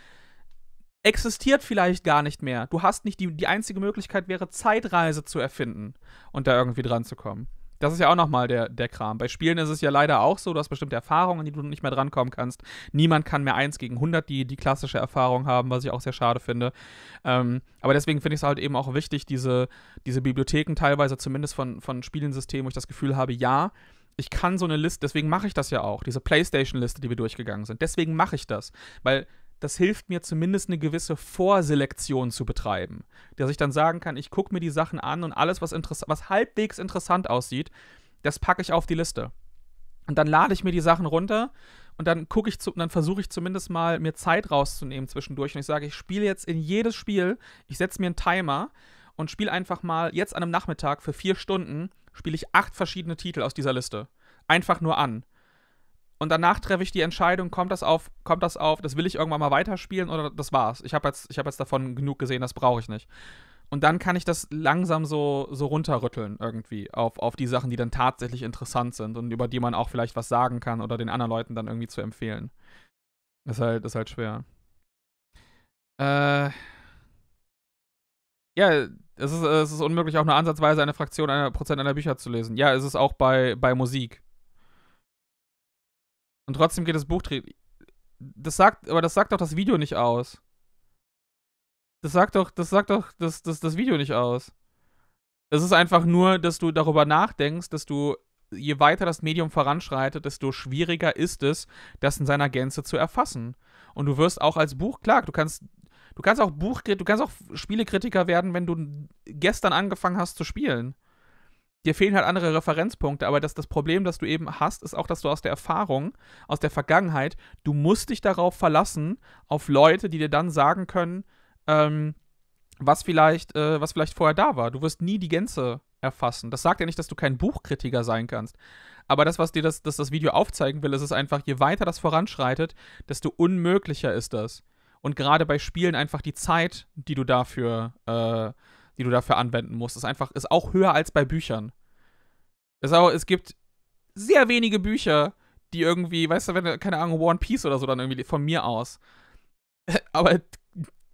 existiert vielleicht gar nicht mehr. Du hast nicht die, die einzige Möglichkeit wäre, Zeitreise zu erfinden und da irgendwie dran zu kommen. Das ist ja auch nochmal der, der Kram. Bei Spielen ist es ja leider auch so, du hast bestimmte Erfahrungen, die du nicht mehr drankommen kannst. Niemand kann mehr 1 gegen 100 die, die klassische Erfahrung haben, was ich auch sehr schade finde. Ähm, aber deswegen finde ich es halt eben auch wichtig, diese, diese Bibliotheken teilweise zumindest von, von Spielensystemen, wo ich das Gefühl habe, ja, ich kann so eine Liste, deswegen mache ich das ja auch, diese PlayStation-Liste, die wir durchgegangen sind. Deswegen mache ich das, weil das hilft mir zumindest eine gewisse Vorselektion zu betreiben. Dass ich dann sagen kann, ich gucke mir die Sachen an und alles, was, was halbwegs interessant aussieht, das packe ich auf die Liste. Und dann lade ich mir die Sachen runter und dann gucke ich zu, dann versuche ich zumindest mal mir Zeit rauszunehmen zwischendurch und ich sage, ich spiele jetzt in jedes Spiel, ich setze mir einen Timer und spiele einfach mal jetzt an einem Nachmittag für vier Stunden spiele ich acht verschiedene Titel aus dieser Liste. Einfach nur an. Und danach treffe ich die Entscheidung, kommt das auf, kommt das auf, das will ich irgendwann mal weiterspielen oder das war's. Ich habe jetzt, hab jetzt davon genug gesehen, das brauche ich nicht. Und dann kann ich das langsam so, so runterrütteln irgendwie auf, auf die Sachen, die dann tatsächlich interessant sind und über die man auch vielleicht was sagen kann oder den anderen Leuten dann irgendwie zu empfehlen. Ist halt, ist halt schwer. Äh. Ja, es ist, es ist unmöglich, auch nur ansatzweise eine Fraktion einer Prozent einer Bücher zu lesen. Ja, es ist auch bei, bei Musik. Und trotzdem geht das Buch. Das sagt, aber das sagt doch das Video nicht aus. Das sagt doch, das sagt doch das, das, das Video nicht aus. Es ist einfach nur, dass du darüber nachdenkst, dass du, je weiter das Medium voranschreitet, desto schwieriger ist es, das in seiner Gänze zu erfassen. Und du wirst auch als Buch, klar, du kannst Du kannst auch Buch, du kannst auch Spielekritiker werden, wenn du gestern angefangen hast zu spielen. Dir fehlen halt andere Referenzpunkte, aber das, das Problem, das du eben hast, ist auch, dass du aus der Erfahrung, aus der Vergangenheit, du musst dich darauf verlassen, auf Leute, die dir dann sagen können, ähm, was vielleicht, äh, was vielleicht vorher da war. Du wirst nie die Gänze erfassen. Das sagt ja nicht, dass du kein Buchkritiker sein kannst. Aber das, was dir das, das, das Video aufzeigen will, ist es einfach, je weiter das voranschreitet, desto unmöglicher ist das. Und gerade bei Spielen einfach die Zeit, die du dafür, äh, die du dafür anwenden musst, ist einfach, ist auch höher als bei Büchern. Es, auch, es gibt sehr wenige Bücher, die irgendwie, weißt du, wenn keine Ahnung, One Piece oder so dann irgendwie von mir aus. *laughs* Aber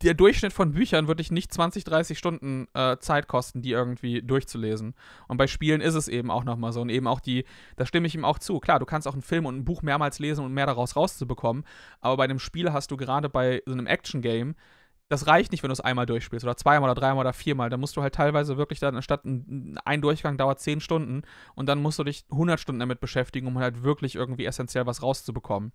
der Durchschnitt von Büchern würde dich nicht 20, 30 Stunden äh, Zeit kosten, die irgendwie durchzulesen. Und bei Spielen ist es eben auch nochmal so. Und eben auch die, da stimme ich ihm auch zu. Klar, du kannst auch einen Film und ein Buch mehrmals lesen, um mehr daraus rauszubekommen. Aber bei einem Spiel hast du gerade bei so einem Action-Game, das reicht nicht, wenn du es einmal durchspielst oder zweimal oder dreimal oder viermal. Da musst du halt teilweise wirklich dann, anstatt ein, ein Durchgang dauert 10 Stunden und dann musst du dich 100 Stunden damit beschäftigen, um halt wirklich irgendwie essentiell was rauszubekommen.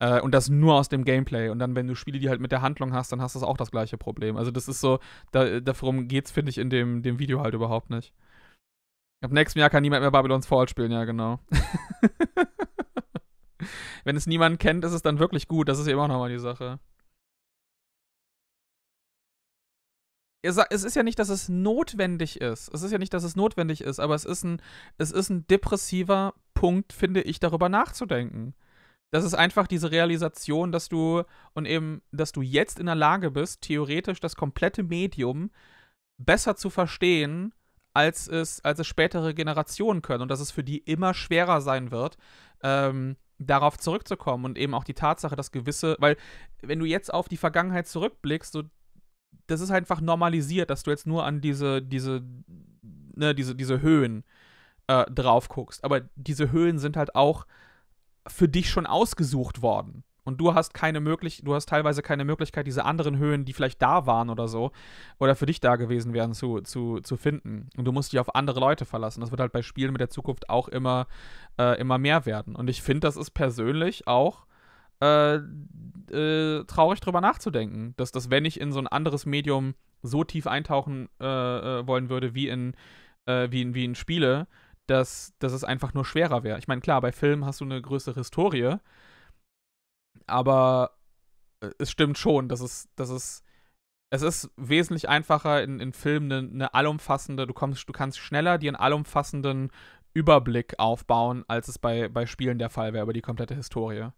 Äh, und das nur aus dem Gameplay. Und dann, wenn du Spiele, die halt mit der Handlung hast, dann hast du auch das gleiche Problem. Also das ist so, da, darum geht's, finde ich, in dem, dem Video halt überhaupt nicht. Ab nächstem Jahr kann niemand mehr Babylon's Fall spielen, ja, genau. *laughs* wenn es niemand kennt, ist es dann wirklich gut. Das ist eben auch nochmal die Sache. Es ist ja nicht, dass es notwendig ist. Es ist ja nicht, dass es notwendig ist, aber es ist ein, es ist ein depressiver Punkt, finde ich, darüber nachzudenken. Das ist einfach diese Realisation, dass du und eben, dass du jetzt in der Lage bist, theoretisch das komplette Medium besser zu verstehen, als es, als es spätere Generationen können und dass es für die immer schwerer sein wird, ähm, darauf zurückzukommen und eben auch die Tatsache, dass gewisse, weil wenn du jetzt auf die Vergangenheit zurückblickst, so das ist einfach normalisiert, dass du jetzt nur an diese, diese, ne, diese, diese Höhen äh, drauf guckst. Aber diese Höhen sind halt auch für dich schon ausgesucht worden. Und du hast keine Möglichkeit, du hast teilweise keine Möglichkeit, diese anderen Höhen, die vielleicht da waren oder so, oder für dich da gewesen wären, zu, zu, zu finden. Und du musst dich auf andere Leute verlassen. Das wird halt bei Spielen mit der Zukunft auch immer, äh, immer mehr werden. Und ich finde, das ist persönlich auch äh, äh, traurig drüber nachzudenken, dass das, wenn ich in so ein anderes Medium so tief eintauchen äh, äh wollen würde wie in, äh, wie in, wie in Spiele, dass, dass es einfach nur schwerer wäre. Ich meine, klar, bei Filmen hast du eine größere Historie, aber äh, es stimmt schon, dass es, dass es, es ist wesentlich einfacher in, in Filmen eine, eine allumfassende, du kommst, du kannst schneller dir einen allumfassenden Überblick aufbauen, als es bei, bei Spielen der Fall wäre über die komplette Historie.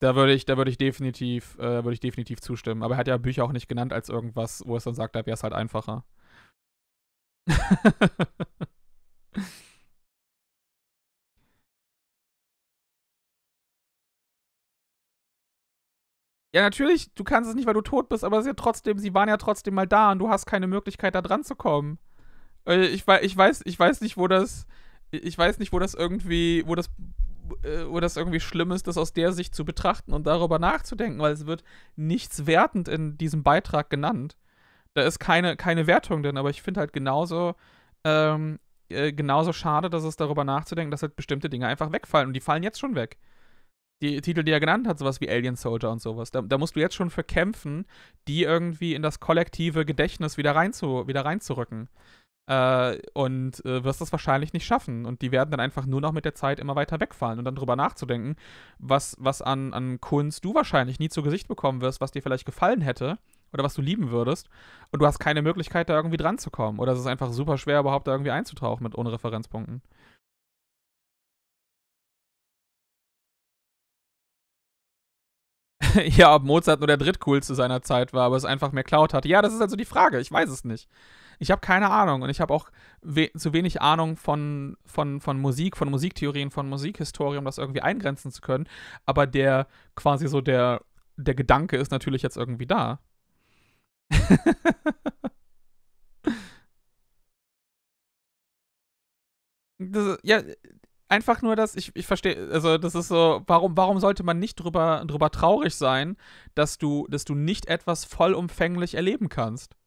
Da würde ich, da würde ich definitiv, äh, würde ich definitiv zustimmen. Aber er hat ja Bücher auch nicht genannt als irgendwas, wo es dann sagt, da wäre es halt einfacher. *laughs* Ja, natürlich, du kannst es nicht, weil du tot bist, aber ja trotzdem, sie waren ja trotzdem mal da und du hast keine Möglichkeit, da dran zu kommen. Äh, ich, ich, weiß, ich weiß nicht, wo das. Ich weiß nicht, wo das irgendwie, wo das äh, wo das irgendwie schlimm ist, das aus der Sicht zu betrachten und darüber nachzudenken, weil es wird nichts wertend in diesem Beitrag genannt. Da ist keine, keine Wertung drin, aber ich finde halt genauso, ähm, äh, genauso schade, dass es darüber nachzudenken, dass halt bestimmte Dinge einfach wegfallen und die fallen jetzt schon weg. Die Titel, die er genannt hat, sowas wie Alien Soldier und sowas, da, da musst du jetzt schon für kämpfen, die irgendwie in das kollektive Gedächtnis wieder, rein zu, wieder reinzurücken. Äh, und äh, wirst das wahrscheinlich nicht schaffen. Und die werden dann einfach nur noch mit der Zeit immer weiter wegfallen und dann drüber nachzudenken, was, was an, an Kunst du wahrscheinlich nie zu Gesicht bekommen wirst, was dir vielleicht gefallen hätte oder was du lieben würdest. Und du hast keine Möglichkeit, da irgendwie dran zu kommen. Oder es ist einfach super schwer, überhaupt da irgendwie einzutauchen mit ohne Referenzpunkten. *laughs* ja, ob Mozart nur der drittcoolste seiner Zeit war, aber es einfach mehr Cloud hatte. Ja, das ist also die Frage. Ich weiß es nicht. Ich habe keine Ahnung und ich habe auch we zu wenig Ahnung von, von, von Musik, von Musiktheorien, von Musikhistorie, um das irgendwie eingrenzen zu können. Aber der quasi so der, der Gedanke ist natürlich jetzt irgendwie da. *laughs* das, ja, einfach nur das, ich, ich verstehe, also das ist so, warum, warum sollte man nicht drüber, drüber traurig sein, dass du, dass du nicht etwas vollumfänglich erleben kannst?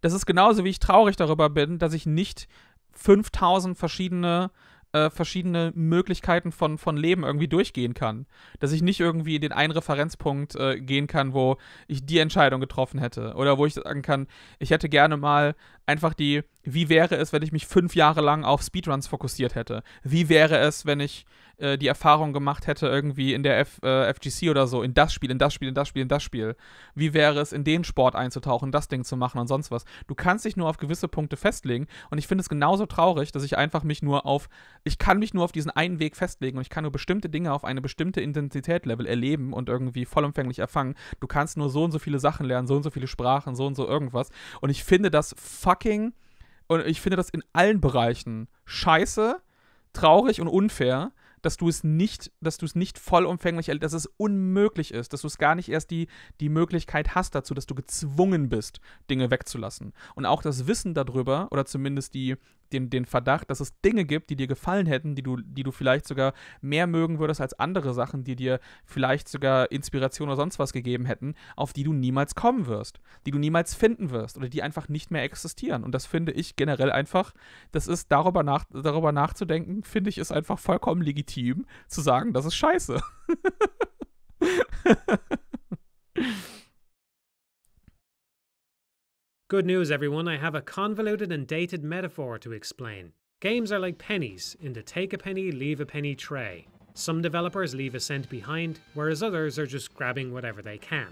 Das ist genauso, wie ich traurig darüber bin, dass ich nicht 5000 verschiedene äh, verschiedene Möglichkeiten von, von Leben irgendwie durchgehen kann. Dass ich nicht irgendwie in den einen Referenzpunkt äh, gehen kann, wo ich die Entscheidung getroffen hätte. Oder wo ich sagen kann, ich hätte gerne mal einfach die, wie wäre es, wenn ich mich fünf Jahre lang auf Speedruns fokussiert hätte? Wie wäre es, wenn ich äh, die Erfahrung gemacht hätte, irgendwie in der F, äh, FGC oder so, in das Spiel, in das Spiel, in das Spiel, in das Spiel. Wie wäre es, in den Sport einzutauchen, das Ding zu machen und sonst was. Du kannst dich nur auf gewisse Punkte festlegen und ich finde es genauso traurig, dass ich einfach mich nur auf, ich kann mich nur auf diesen einen Weg festlegen und ich kann nur bestimmte Dinge auf eine bestimmte Intensitätlevel erleben und irgendwie vollumfänglich erfangen. Du kannst nur so und so viele Sachen lernen, so und so viele Sprachen, so und so irgendwas. Und ich finde das fucking, und ich finde das in allen Bereichen scheiße, traurig und unfair, dass du es nicht, dass du es nicht vollumfänglich, dass es unmöglich ist, dass du es gar nicht erst die, die Möglichkeit hast dazu, dass du gezwungen bist, Dinge wegzulassen. Und auch das Wissen darüber, oder zumindest die, den, den Verdacht, dass es Dinge gibt, die dir gefallen hätten, die du, die du vielleicht sogar mehr mögen würdest als andere Sachen, die dir vielleicht sogar Inspiration oder sonst was gegeben hätten, auf die du niemals kommen wirst, die du niemals finden wirst oder die einfach nicht mehr existieren. Und das finde ich generell einfach, das ist darüber, nach, darüber nachzudenken, finde ich, ist einfach vollkommen legitim zu sagen, das ist scheiße. *laughs* Good news, everyone. I have a convoluted and dated metaphor to explain. Games are like pennies in the take a penny, leave a penny tray. Some developers leave a cent behind, whereas others are just grabbing whatever they can.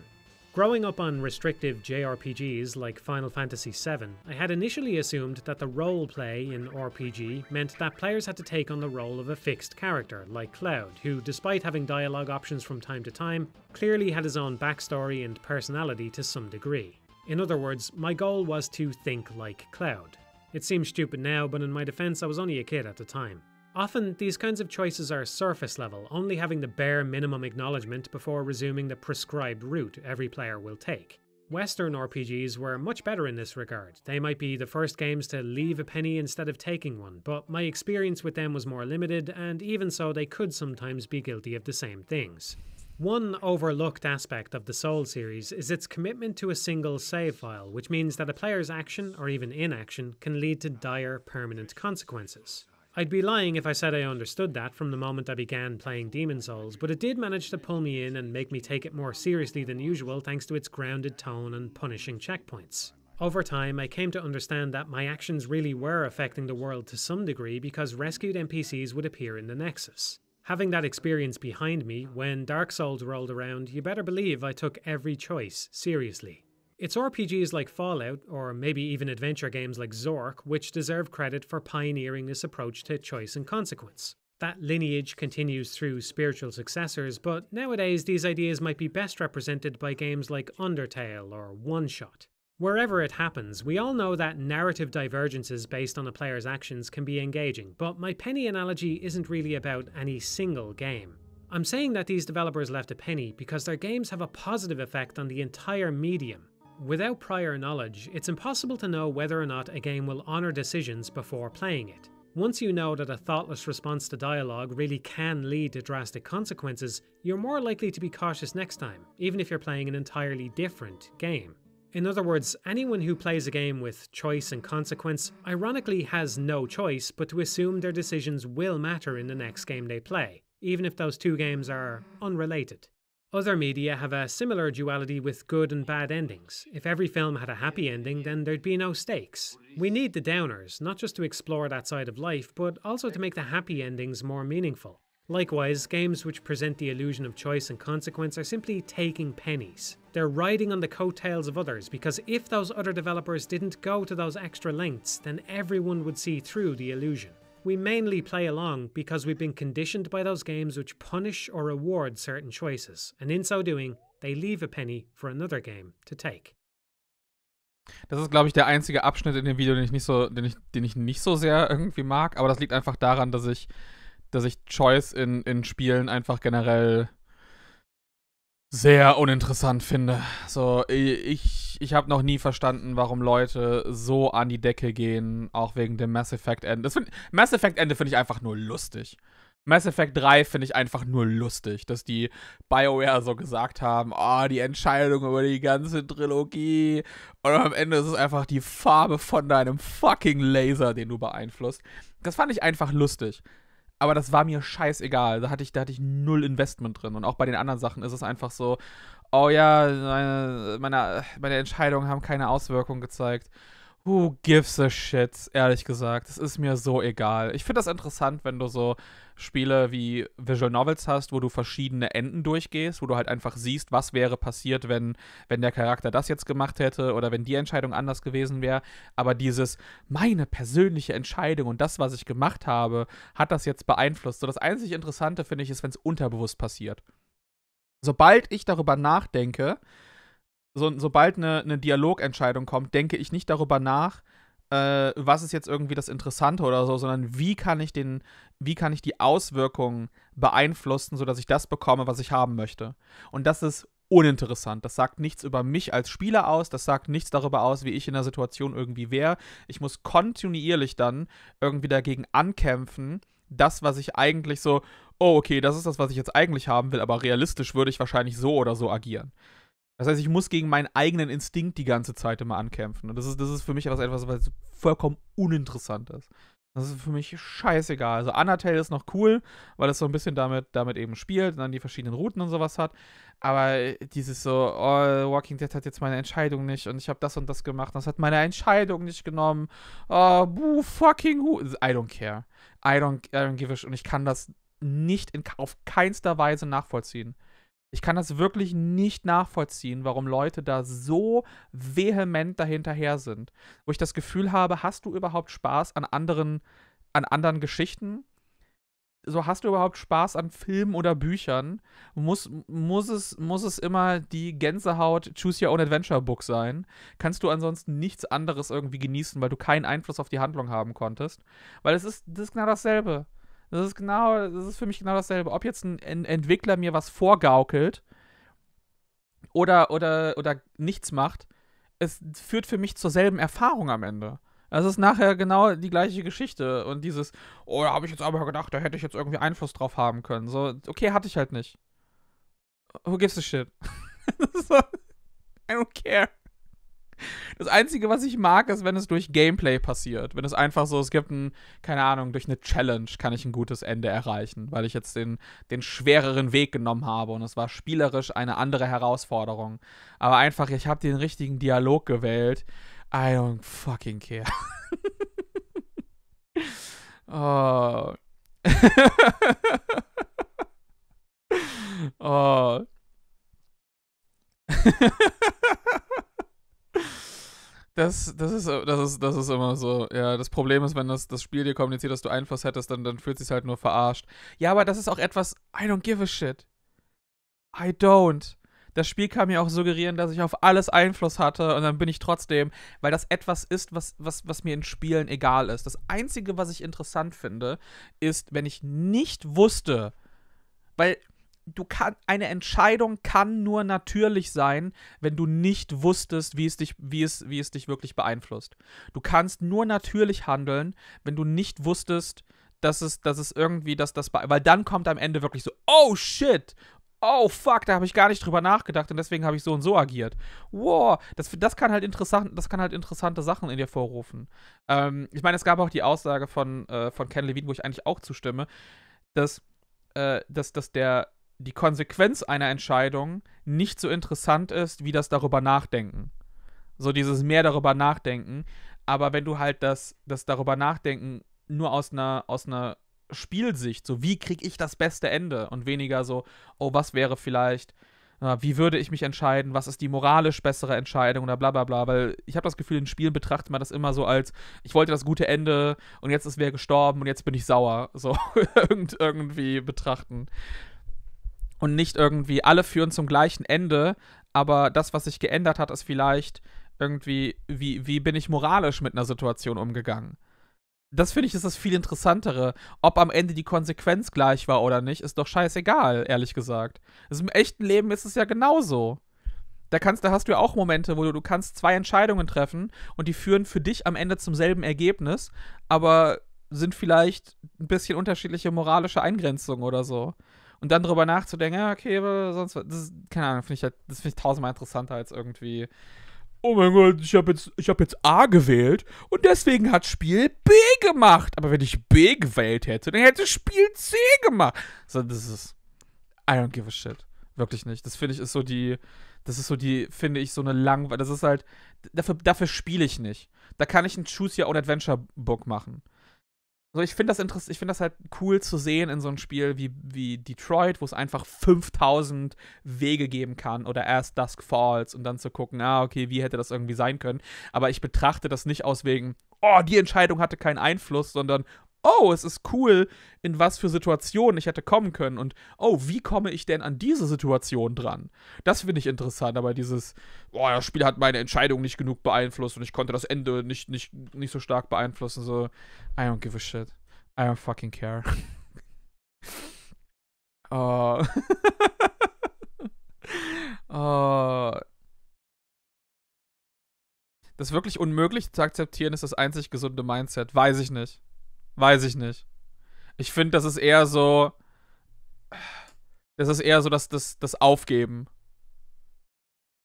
Growing up on restrictive JRPGs like Final Fantasy VII, I had initially assumed that the role play in RPG meant that players had to take on the role of a fixed character, like Cloud, who, despite having dialogue options from time to time, clearly had his own backstory and personality to some degree. In other words, my goal was to think like Cloud. It seems stupid now, but in my defense, I was only a kid at the time. Often, these kinds of choices are surface level, only having the bare minimum acknowledgement before resuming the prescribed route every player will take. Western RPGs were much better in this regard. They might be the first games to leave a penny instead of taking one, but my experience with them was more limited, and even so, they could sometimes be guilty of the same things. One overlooked aspect of the Soul series is its commitment to a single save file, which means that a player's action or even inaction can lead to dire permanent consequences. I'd be lying if I said I understood that from the moment I began playing Demon Souls, but it did manage to pull me in and make me take it more seriously than usual thanks to its grounded tone and punishing checkpoints. Over time, I came to understand that my actions really were affecting the world to some degree because rescued NPCs would appear in the Nexus. Having that experience behind me, when Dark Souls rolled around, you better believe I took every choice seriously. It's RPGs like Fallout, or maybe even adventure games like Zork, which deserve credit for pioneering this approach to choice and consequence. That lineage continues through spiritual successors, but nowadays these ideas might be best represented by games like Undertale or One Shot. Wherever it happens, we all know that narrative divergences based on a player's actions can be engaging, but my penny analogy isn't really about any single game. I'm saying that these developers left a penny because their games have a positive effect on the entire medium. Without prior knowledge, it's impossible to know whether or not a game will honour decisions before playing it. Once you know that a thoughtless response to dialogue really can lead to drastic consequences, you're more likely to be cautious next time, even if you're playing an entirely different game. In other words, anyone who plays a game with choice and consequence ironically has no choice but to assume their decisions will matter in the next game they play, even if those two games are unrelated. Other media have a similar duality with good and bad endings. If every film had a happy ending, then there'd be no stakes. We need the downers, not just to explore that side of life, but also to make the happy endings more meaningful. Likewise, games which present the illusion of choice and consequence are simply taking pennies. They're riding on the coattails of others because if those other developers didn't go to those extra lengths, then everyone would see through the illusion. We mainly play along because we've been conditioned by those games which punish or reward certain choices, and in so doing, they leave a penny for another game to take. Das ist, glaube ich, der einzige Abschnitt in dem Video, den ich nicht so, den ich, den ich nicht so sehr irgendwie mag. Aber das liegt einfach daran, dass ich dass ich Choice in, in Spielen einfach generell sehr uninteressant finde. So, ich, ich habe noch nie verstanden, warum Leute so an die Decke gehen, auch wegen dem Mass Effect Ende. Das Mass Effect Ende finde ich einfach nur lustig. Mass Effect 3 finde ich einfach nur lustig, dass die BioWare so gesagt haben, oh, die Entscheidung über die ganze Trilogie und am Ende ist es einfach die Farbe von deinem fucking Laser, den du beeinflusst. Das fand ich einfach lustig aber das war mir scheißegal. Da hatte ich, da hatte ich null Investment drin. Und auch bei den anderen Sachen ist es einfach so, oh ja, meine, meine, meine Entscheidungen haben keine Auswirkungen gezeigt. Who gives a shit, ehrlich gesagt. Es ist mir so egal. Ich finde das interessant, wenn du so Spiele wie Visual Novels hast, wo du verschiedene Enden durchgehst, wo du halt einfach siehst, was wäre passiert, wenn, wenn der Charakter das jetzt gemacht hätte oder wenn die Entscheidung anders gewesen wäre. Aber dieses, meine persönliche Entscheidung und das, was ich gemacht habe, hat das jetzt beeinflusst. So das einzig Interessante finde ich ist, wenn es unterbewusst passiert. Sobald ich darüber nachdenke, so, sobald eine, eine Dialogentscheidung kommt, denke ich nicht darüber nach, äh, was ist jetzt irgendwie das Interessante oder so, sondern wie kann ich den, wie kann ich die Auswirkungen beeinflussen, sodass ich das bekomme, was ich haben möchte. Und das ist uninteressant. Das sagt nichts über mich als Spieler aus, das sagt nichts darüber aus, wie ich in der Situation irgendwie wäre. Ich muss kontinuierlich dann irgendwie dagegen ankämpfen, das, was ich eigentlich so, oh, okay, das ist das, was ich jetzt eigentlich haben will, aber realistisch würde ich wahrscheinlich so oder so agieren. Das heißt, ich muss gegen meinen eigenen Instinkt die ganze Zeit immer ankämpfen. Und das ist, das ist für mich etwas, was vollkommen uninteressant ist. Das ist für mich scheißegal. Also Undertale ist noch cool, weil es so ein bisschen damit, damit eben spielt und dann die verschiedenen Routen und sowas hat. Aber dieses so, oh, Walking Dead hat jetzt meine Entscheidung nicht und ich habe das und das gemacht. Das hat meine Entscheidung nicht genommen. Oh, buh, fucking who. I don't care. I don't, I don't give a shit. Und ich kann das nicht in, auf keinster Weise nachvollziehen. Ich kann das wirklich nicht nachvollziehen, warum Leute da so vehement dahinterher sind. Wo ich das Gefühl habe, hast du überhaupt Spaß an anderen, an anderen Geschichten? So, hast du überhaupt Spaß an Filmen oder Büchern? Muss, muss, es, muss es immer die Gänsehaut Choose Your Own Adventure Book sein? Kannst du ansonsten nichts anderes irgendwie genießen, weil du keinen Einfluss auf die Handlung haben konntest? Weil es ist, das ist genau dasselbe. Das ist genau, das ist für mich genau dasselbe. Ob jetzt ein Entwickler mir was vorgaukelt oder, oder, oder nichts macht, es führt für mich zur selben Erfahrung am Ende. Es ist nachher genau die gleiche Geschichte. Und dieses, oh, da habe ich jetzt aber gedacht, da hätte ich jetzt irgendwie Einfluss drauf haben können. So, okay, hatte ich halt nicht. Who gives a shit? *laughs* I don't care. Das Einzige, was ich mag, ist, wenn es durch Gameplay passiert. Wenn es einfach so, es gibt ein, keine Ahnung, durch eine Challenge kann ich ein gutes Ende erreichen, weil ich jetzt den, den schwereren Weg genommen habe und es war spielerisch eine andere Herausforderung. Aber einfach, ich habe den richtigen Dialog gewählt. I don't fucking care. *laughs* oh. *laughs* oh. *laughs* Das, das, ist, das, ist, das ist immer so. Ja, das Problem ist, wenn das, das Spiel dir kommuniziert, dass du Einfluss hättest, dann, dann fühlt sich halt nur verarscht. Ja, aber das ist auch etwas, I don't give a shit. I don't. Das Spiel kann mir auch suggerieren, dass ich auf alles Einfluss hatte und dann bin ich trotzdem, weil das etwas ist, was, was, was mir in Spielen egal ist. Das Einzige, was ich interessant finde, ist, wenn ich nicht wusste, weil du kann, eine Entscheidung kann nur natürlich sein, wenn du nicht wusstest, wie es dich, wie es, wie es dich wirklich beeinflusst. Du kannst nur natürlich handeln, wenn du nicht wusstest, dass es, dass es irgendwie, dass das, weil dann kommt am Ende wirklich so, oh shit, oh fuck, da habe ich gar nicht drüber nachgedacht und deswegen habe ich so und so agiert. Wow, das, das kann halt interessant, das kann halt interessante Sachen in dir vorrufen. Ähm, ich meine, es gab auch die Aussage von, äh, von Ken Levine, wo ich eigentlich auch zustimme, dass, äh, dass, dass der die Konsequenz einer Entscheidung nicht so interessant ist, wie das darüber nachdenken. So dieses mehr darüber nachdenken. Aber wenn du halt das, das darüber nachdenken nur aus einer, aus einer Spielsicht, so wie kriege ich das beste Ende? Und weniger so, oh, was wäre vielleicht, wie würde ich mich entscheiden, was ist die moralisch bessere Entscheidung? Oder bla bla bla, weil ich habe das Gefühl, in Spielen betrachtet man das immer so als, ich wollte das gute Ende und jetzt ist wer gestorben und jetzt bin ich sauer, so *laughs* irgendwie betrachten und nicht irgendwie alle führen zum gleichen Ende, aber das, was sich geändert hat, ist vielleicht irgendwie, wie, wie bin ich moralisch mit einer Situation umgegangen. Das finde ich ist das viel interessantere. Ob am Ende die Konsequenz gleich war oder nicht, ist doch scheißegal, ehrlich gesagt. Also Im echten Leben ist es ja genauso. Da, kannst, da hast du ja auch Momente, wo du, du kannst zwei Entscheidungen treffen und die führen für dich am Ende zum selben Ergebnis, aber sind vielleicht ein bisschen unterschiedliche moralische Eingrenzungen oder so. Und dann darüber nachzudenken, ja, okay, aber sonst, das ist, keine Ahnung, finde ich halt, das finde ich tausendmal interessanter als irgendwie, oh mein Gott, ich habe jetzt, hab jetzt A gewählt und deswegen hat Spiel B gemacht. Aber wenn ich B gewählt hätte, dann hätte Spiel C gemacht. So, das ist, I don't give a shit. Wirklich nicht. Das finde ich ist so die, Das ist so die, finde ich, so eine lang, das ist halt, dafür, dafür spiele ich nicht. Da kann ich ein Choose Your Own Adventure Book machen. So, ich finde das interessant, ich finde das halt cool zu sehen in so einem Spiel wie, wie Detroit, wo es einfach 5000 Wege geben kann oder erst Dusk Falls und dann zu gucken, ah, okay, wie hätte das irgendwie sein können. Aber ich betrachte das nicht aus wegen, oh, die Entscheidung hatte keinen Einfluss, sondern, oh, es ist cool, in was für Situationen ich hätte kommen können und, oh, wie komme ich denn an diese Situation dran? Das finde ich interessant, aber dieses, oh, das Spiel hat meine Entscheidung nicht genug beeinflusst und ich konnte das Ende nicht, nicht, nicht so stark beeinflussen, so, I don't give a shit. I don't fucking care. *laughs* Oh. *laughs* oh. Das wirklich unmöglich zu akzeptieren ist das einzig gesunde Mindset. Weiß ich nicht. Weiß ich nicht. Ich finde, das ist eher so. Das ist eher so das, das, das Aufgeben.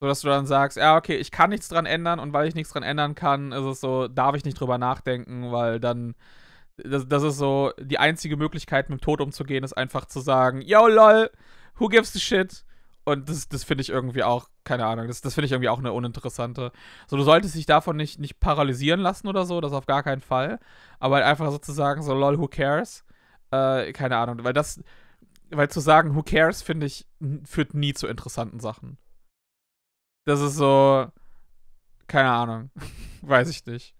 So dass du dann sagst, ja, okay, ich kann nichts dran ändern und weil ich nichts dran ändern kann, ist es so, darf ich nicht drüber nachdenken, weil dann. Das, das ist so, die einzige Möglichkeit, mit dem Tod umzugehen, ist einfach zu sagen, yo, lol, who gives a shit? Und das, das finde ich irgendwie auch, keine Ahnung, das, das finde ich irgendwie auch eine uninteressante. So, du solltest dich davon nicht, nicht paralysieren lassen oder so, das auf gar keinen Fall. Aber halt einfach sozusagen so, lol, who cares? Äh, keine Ahnung, weil das, weil zu sagen, who cares, finde ich, führt nie zu interessanten Sachen. Das ist so, keine Ahnung, *laughs* weiß ich nicht.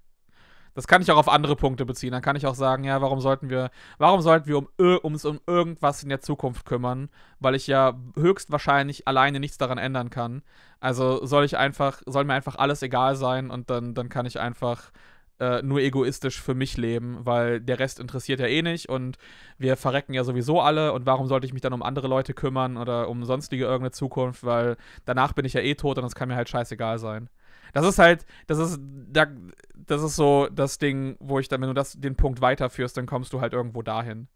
Das kann ich auch auf andere Punkte beziehen. Dann kann ich auch sagen, ja, warum sollten wir, warum sollten wir um, uns um irgendwas in der Zukunft kümmern? Weil ich ja höchstwahrscheinlich alleine nichts daran ändern kann. Also soll ich einfach, soll mir einfach alles egal sein und dann, dann kann ich einfach äh, nur egoistisch für mich leben, weil der Rest interessiert ja eh nicht und wir verrecken ja sowieso alle und warum sollte ich mich dann um andere Leute kümmern oder um sonstige irgendeine Zukunft, weil danach bin ich ja eh tot und es kann mir halt scheißegal sein. Das ist halt, das ist, da, das ist so das Ding, wo ich dann, wenn du das, den Punkt weiterführst, dann kommst du halt irgendwo dahin.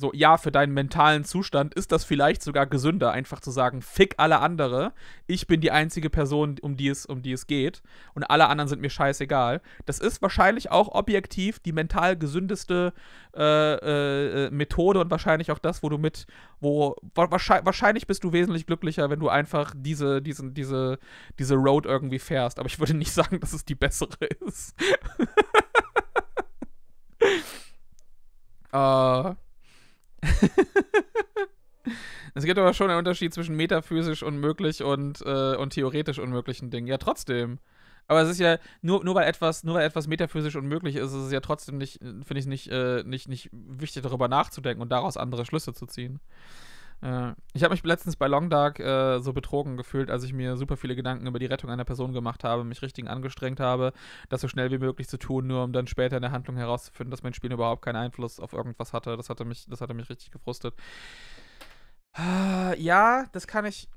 So, ja, für deinen mentalen Zustand ist das vielleicht sogar gesünder, einfach zu sagen, fick alle andere, ich bin die einzige Person, um die es, um die es geht und alle anderen sind mir scheißegal. Das ist wahrscheinlich auch objektiv die mental gesündeste äh, äh, äh, Methode und wahrscheinlich auch das, wo du mit, wo, wa- wahrscheinlich, wahrscheinlich bist du wesentlich glücklicher, wenn du einfach diese, diesen, diese, diese Road irgendwie fährst. Aber ich würde nicht *laughs* sagen, dass es die bessere ist. *laughs* äh. *laughs* Es gibt aber schon einen Unterschied zwischen metaphysisch unmöglich und, äh, und theoretisch unmöglichen Dingen. Ja, trotzdem. Aber es ist ja, nur, nur, weil etwas, nur weil etwas metaphysisch unmöglich ist, ist es ja trotzdem nicht, äh, finde ich, nicht, äh, nicht, nicht wichtig, darüber nachzudenken und daraus andere Schlüsse zu ziehen. Äh, ich habe mich letztens bei Long Dark äh, so betrogen gefühlt, als ich mir super viele Gedanken über die Rettung einer Person gemacht habe, mich richtig angestrengt habe, das so schnell wie möglich zu tun, nur um dann später in der Handlung herauszufinden, dass mein Spiel überhaupt keinen Einfluss auf irgendwas hatte. Das hatte mich, das hatte mich richtig gefrustet. Ah, Ja, das kann ich.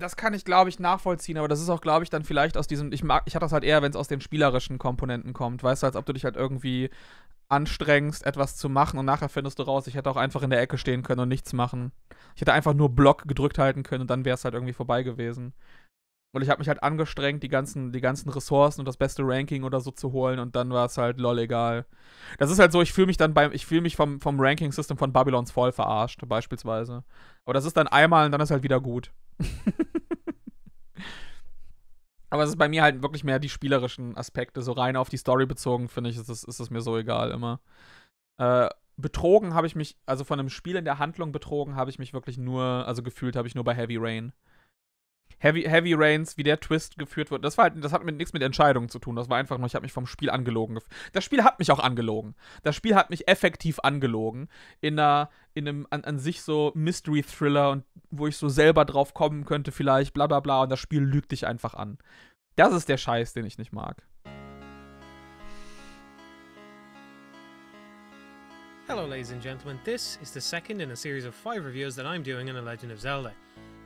Das kann ich, glaube ich, nachvollziehen, aber das ist auch, glaube ich, dann vielleicht aus diesem. Ich mag, ich hatte das halt eher, wenn es aus den spielerischen Komponenten kommt. Weißt du, als ob du dich halt irgendwie anstrengst, etwas zu machen und nachher findest du raus, ich hätte auch einfach in der Ecke stehen können und nichts machen. Ich hätte einfach nur Block gedrückt halten können und dann wäre es halt irgendwie vorbei gewesen. Und ich habe mich halt angestrengt, die ganzen, die ganzen Ressourcen und das beste Ranking oder so zu holen und dann war es halt lol egal. Das ist halt so, ich fühle mich dann beim, ich fühle mich vom, vom Ranking-System von Babylons Fall verarscht, beispielsweise. Aber das ist dann einmal und dann ist halt wieder gut. *laughs* Aber es ist bei mir halt wirklich mehr die spielerischen Aspekte, so rein auf die Story bezogen, finde ich, ist es, ist mir so egal immer. Äh, betrogen habe ich mich, also von einem Spiel in der Handlung betrogen habe ich mich wirklich nur, also gefühlt habe ich nur bei Heavy Rain. Heavy, Heavy Rains, wie der Twist geführt wird, das war halt, das hat mit nichts mit Entscheidungen zu tun. Das war einfach nur, ich habe mich vom Spiel angelogen. Das Spiel hat mich auch angelogen. Das Spiel hat mich effektiv angelogen. In einer, in einem an, an sich so Mystery-Thriller und wo ich so selber drauf kommen könnte, vielleicht, bla bla bla, und das Spiel lügt dich einfach an. Das ist der Scheiß, den ich nicht mag. Hello, ladies and gentlemen. This is the second in a series of five reviews that I'm doing on The Legend of Zelda.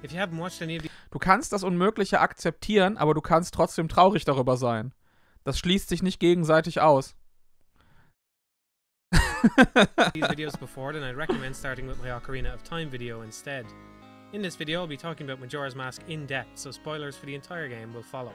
If you haven't watched any of Du kannst das Unmögliche akzeptieren, aber du kannst trotzdem traurig darüber sein. Das schließt sich nicht gegenseitig aus. *laughs* these videos before, then I'd recommend starting with my Ocarina of Time video instead. In this video, I'll be talking about Majora's Mask in depth, so spoilers for the entire game will follow.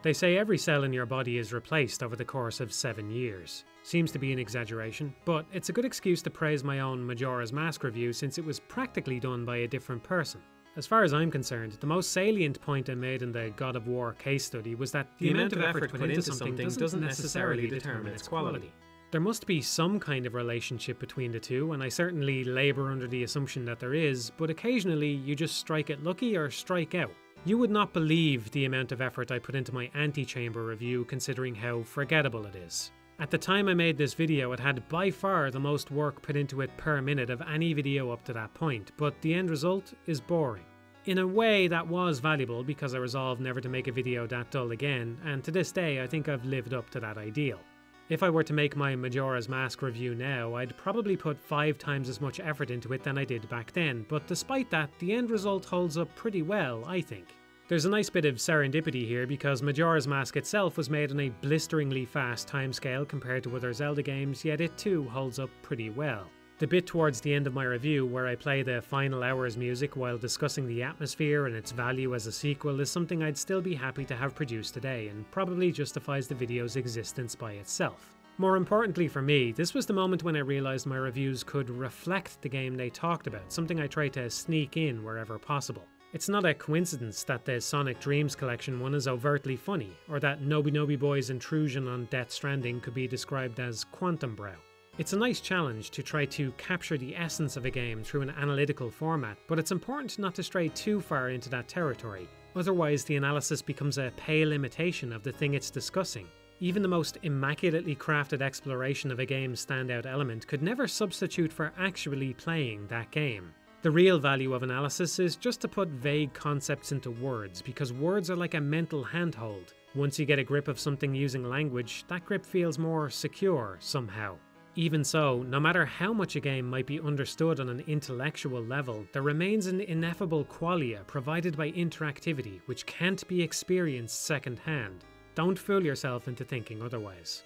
They say every cell in your body is replaced over the course of seven years. Seems to be an exaggeration, but it's a good excuse to praise my own Majora's Mask review since it was practically done by a different person. As far as I'm concerned, the most salient point I made in the God of War case study was that the, amount of effort put into something doesn't necessarily determine its quality. There must be some kind of relationship between the two, and I certainly labour under the assumption that there is, but occasionally you just strike it lucky or strike out. You would not believe the amount of effort I put into my Antichamber review considering how forgettable it is. At the time I made this video, it had by far the most work put into it per minute of any video up to that point, but the end result is boring. In a way, that was valuable because I resolved never to make a video that dull again, and to this day I think I've lived up to that ideal. If I were to make my Majora's Mask review now, I'd probably put five times as much effort into it than I did back then, but despite that, the end result holds up pretty well, I think. There's a nice bit of serendipity here because Majora's Mask itself was made on a blisteringly fast timescale compared to other Zelda games, yet it too holds up pretty well. The bit towards the end of my review, where I play the final hour's music while discussing the atmosphere and its value as a sequel, is something I'd still be happy to have produced today, and probably justifies the video's existence by itself. More importantly for me, this was the moment when I realised my reviews could reflect the game they talked about, something I try to sneak in wherever possible. It's not a coincidence that the Sonic Dreams collection one is overtly funny, or that Nobinobi Boy's intrusion on Death Stranding could be described as quantum brow. It's a nice challenge to try to capture the essence of a game through an analytical format, but it's important not to stray too far into that territory, otherwise, the analysis becomes a pale imitation of the thing it's discussing. Even the most immaculately crafted exploration of a game's standout element could never substitute for actually playing that game. The real value of analysis is just to put vague concepts into words, because words are like a mental handhold. Once you get a grip of something using language, that grip feels more secure somehow. Even so, no matter how much a game might be understood on an intellectual level, there remains an ineffable qualia provided by interactivity which can't be experienced secondhand. Don't fool yourself into thinking otherwise.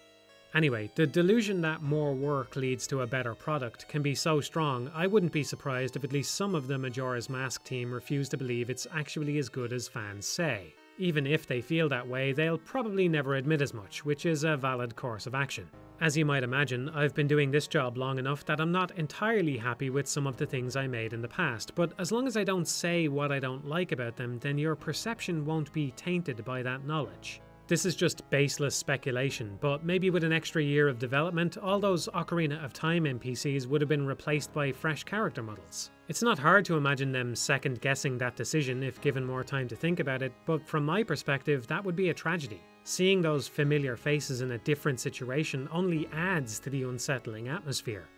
Anyway, the delusion that more work leads to a better product can be so strong, I wouldn't be surprised if at least some of the Majora's Mask team refuse to believe it's actually as good as fans say. Even if they feel that way, they'll probably never admit as much, which is a valid course of action. As you might imagine, I've been doing this job long enough that I'm not entirely happy with some of the things I made in the past, but as long as I don't say what I don't like about them, then your perception won't be tainted by that knowledge. This is just baseless speculation, but maybe with an extra year of development, all those Ocarina of Time NPCs would have been replaced by fresh character models. It's not hard to imagine them second guessing that decision if given more time to think about it, but from my perspective, that would be a tragedy. Seeing those familiar faces in a different situation only adds to the unsettling atmosphere.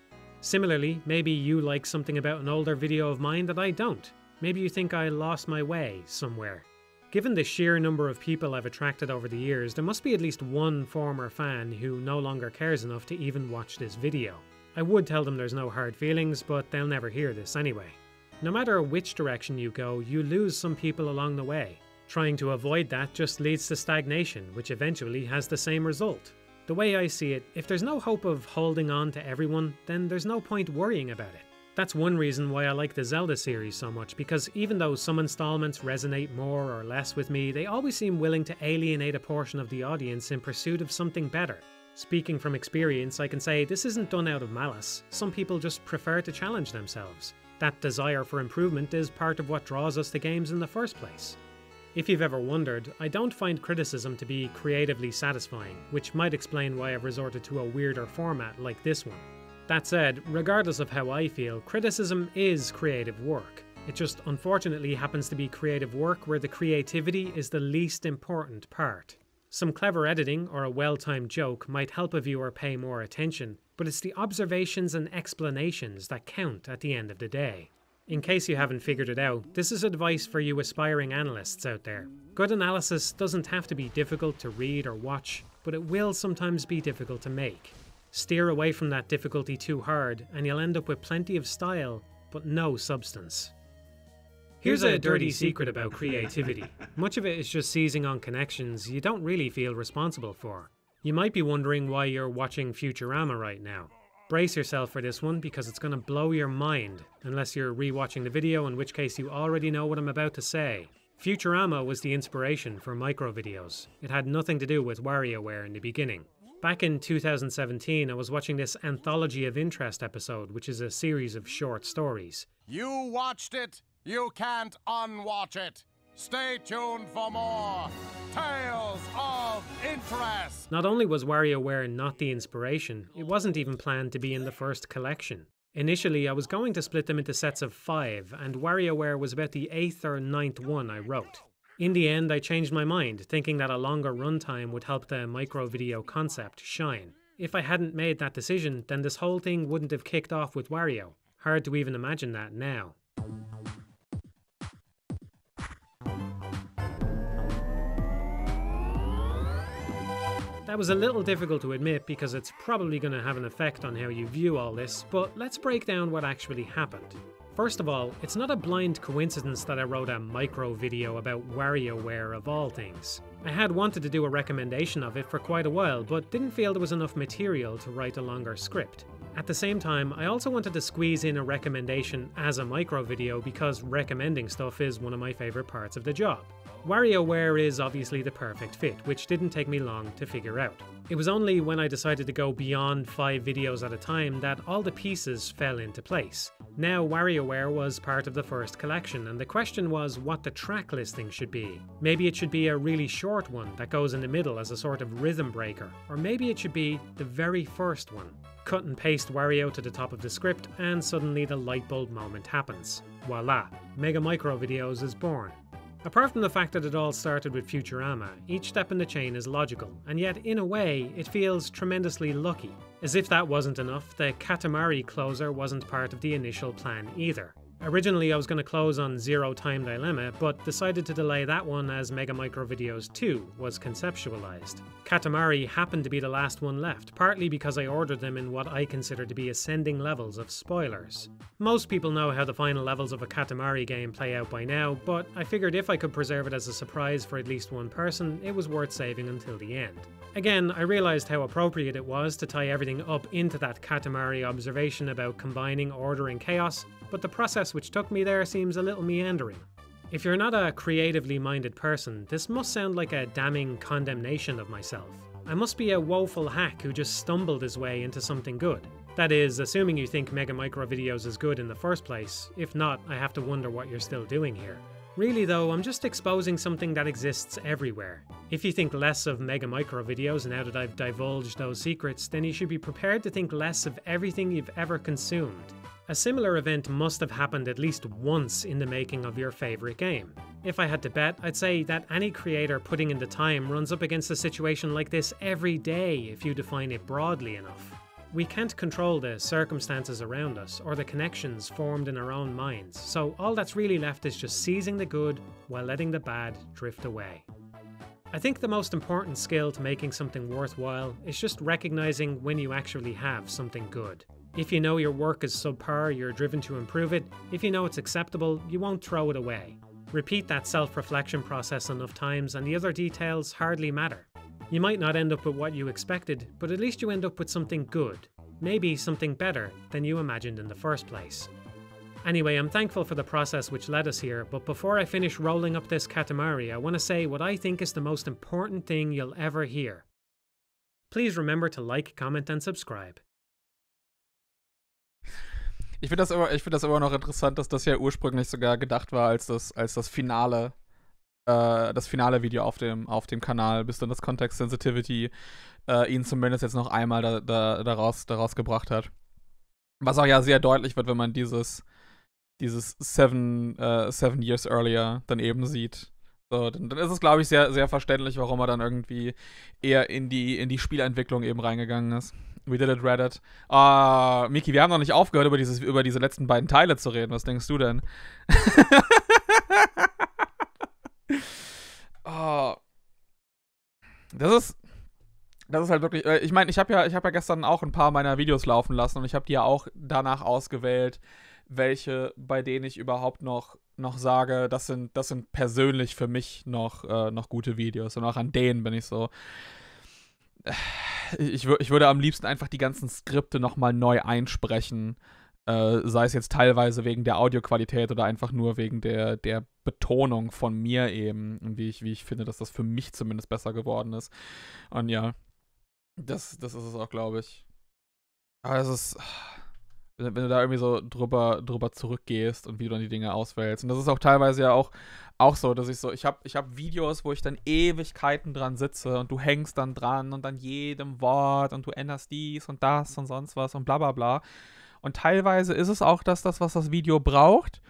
Similarly, maybe you like something about an older video of mine that I don't. Maybe you think I lost my way somewhere. Given the sheer number of people I've attracted over the years, there must be at least one former fan who no longer cares enough to even watch this video. I would tell them there's no hard feelings, but they'll never hear this anyway. No matter which direction you go, you lose some people along the way. Trying to avoid that just leads to stagnation, which eventually has the same result. The way I see it, if there's no hope of holding on to everyone, then there's no point worrying about it. That's one reason why I like the Zelda series so much, because even though some installments resonate more or less with me, they always seem willing to alienate a portion of the audience in pursuit of something better. Speaking from experience, I can say this isn't done out of malice. Some people just prefer to challenge themselves. That desire for improvement is part of what draws us to games in the first place. If you've ever wondered, I don't find criticism to be creatively satisfying, which might explain why I've resorted to a weirder format like this one. That said, regardless of how I feel, criticism is creative work. It just unfortunately happens to be creative work where the creativity is the least important part. Some clever editing or a well timed joke might help a viewer pay more attention, but it's the observations and explanations that count at the end of the day. In case you haven't figured it out, this is advice for you aspiring analysts out there. Good analysis doesn't have to be difficult to read or watch, but it will sometimes be difficult to make. Steer away from that difficulty too hard, and you'll end up with plenty of style, but no substance. Here's a dirty secret about creativity. *laughs* Much of it is just seizing on connections you don't really feel responsible for. You might be wondering why you're watching Futurama right now. Brace yourself for this one because it's going to blow your mind, unless you're rewatching the video, in which case you already know what I'm about to say. Futurama was the inspiration for micro videos. It had nothing to do with WarioWare in the beginning. Back in 2017, I was watching this Anthology of Interest episode, which is a series of short stories. You watched it? You can't unwatch it. Stay tuned for more Tales of Interest. Not only was WarioWare not the inspiration, it wasn't even planned to be in the first collection. Initially, I was going to split them into sets of five, and WarioWare was about the eighth or ninth one I wrote. In the end, I changed my mind, thinking that a longer runtime would help the micro video concept shine. If I hadn't made that decision, then this whole thing wouldn't have kicked off with Wario. Hard to even imagine that now. That was a little difficult to admit because it's probably going to have an effect on how you view all this, but let's break down what actually happened. First of all, it's not a blind coincidence that I wrote a micro video about WarioWare of all things. I had wanted to do a recommendation of it for quite a while, but didn't feel there was enough material to write a longer script. At the same time, I also wanted to squeeze in a recommendation as a micro video because recommending stuff is one of my favourite parts of the job. WarioWare is obviously the perfect fit, which didn't take me long to figure out. It was only when I decided to go beyond five videos at a time that all the pieces fell into place. Now, WarioWare was part of the first collection, and the question was what the track listing should be. Maybe it should be a really short one that goes in the middle as a sort of rhythm breaker, or maybe it should be the very first one. Cut and paste Wario to the top of the script, and suddenly the light bulb moment happens. Voila, Mega Micro Videos is born. Apart from the fact that it all started with Futurama, each step in the chain is logical, and yet in a way, it feels tremendously lucky. As if that wasn't enough, the Katamari closer wasn't part of the initial plan either. Originally, I was going to close on Zero Time Dilemma, but decided to delay that one as Mega Micro Videos 2 was conceptualized. Katamari happened to be the last one left, partly because I ordered them in what I consider to be ascending levels of spoilers. Most people know how the final levels of a Katamari game play out by now, but I figured if I could preserve it as a surprise for at least one person, it was worth saving until the end. Again, I realised how appropriate it was to tie everything up into that Katamari observation about combining order and chaos, but the process which took me there seems a little meandering. If you're not a creatively minded person, this must sound like a damning condemnation of myself. I must be a woeful hack who just stumbled his way into something good. That is, assuming you think Mega Micro Videos is good in the first place. If not, I have to wonder what you're still doing here. Really though, I'm just exposing something that exists everywhere. If you think less of Mega Micro videos now that I've divulged those secrets, then you should be prepared to think less of everything you've ever consumed. A similar event must have happened at least once in the making of your favourite game. If I had to bet, I'd say that any creator putting in the time runs up against a situation like this every day if you define it broadly enough. We can't control the circumstances around us or the connections formed in our own minds, so all that's really left is just seizing the good while letting the bad drift away. I think the most important skill to making something worthwhile is just recognizing when you actually have something good. If you know your work is subpar, you're driven to improve it. If you know it's acceptable, you won't throw it away. Repeat that self reflection process enough times, and the other details hardly matter. You might not end up with what you expected, but at least you end up with something good, maybe something better than you imagined in the first place. Anyway, I'm thankful for the process which led us here, but before I finish rolling up this Katamari, I want to say what I think is the most important thing you'll ever hear. Please remember to like, comment, and subscribe. Ich finde das, immer- find das immer noch interessant, dass das ja ursprünglich sogar gedacht war als das, als das Finale, äh, das finale Video auf dem, auf dem Kanal, bis dann das Context Sensitivity äh, ihn zumindest jetzt noch einmal da, da, daraus, daraus gebracht hat. Was auch ja sehr deutlich wird, wenn man dieses, dieses Seven, äh, seven Years Earlier dann eben sieht. So, dann, dann ist es, glaube ich, sehr, sehr verständlich, warum er dann irgendwie eher in die, in die Spielentwicklung eben reingegangen ist. We did it, Reddit. Ah, Miki, wir haben noch nicht aufgehört, über, dieses, über diese letzten beiden Teile zu reden. Was denkst du denn? oh. *laughs* Das ist. Das ist halt wirklich. äh, Ich meine, ich habe ja, hab ja gestern auch ein paar meiner Videos laufen lassen und ich habe die ja auch danach ausgewählt, welche, bei denen ich überhaupt noch, noch sage, das sind, das sind persönlich für mich noch, äh, noch gute Videos. Und auch an denen bin ich so. Ich, ich würde am liebsten einfach die ganzen Skripte nochmal neu einsprechen. Äh, sei es jetzt teilweise wegen der Audioqualität oder einfach nur wegen der, der Betonung von mir eben. Und wie ich, wie ich finde, dass das für mich zumindest besser geworden ist. Und ja, das, das ist es auch, glaube ich. Aber es ist. Wenn du da irgendwie so drüber, drüber zurückgehst und wie du dann die Dinge auswählst. Und das ist auch teilweise ja auch, auch so, dass ich so, ich habe ich hab Videos, wo ich dann Ewigkeiten dran sitze und du hängst dann dran und an jedem Wort und du änderst dies und das und sonst was und bla bla bla. Und teilweise ist es auch das, das, was das Video braucht.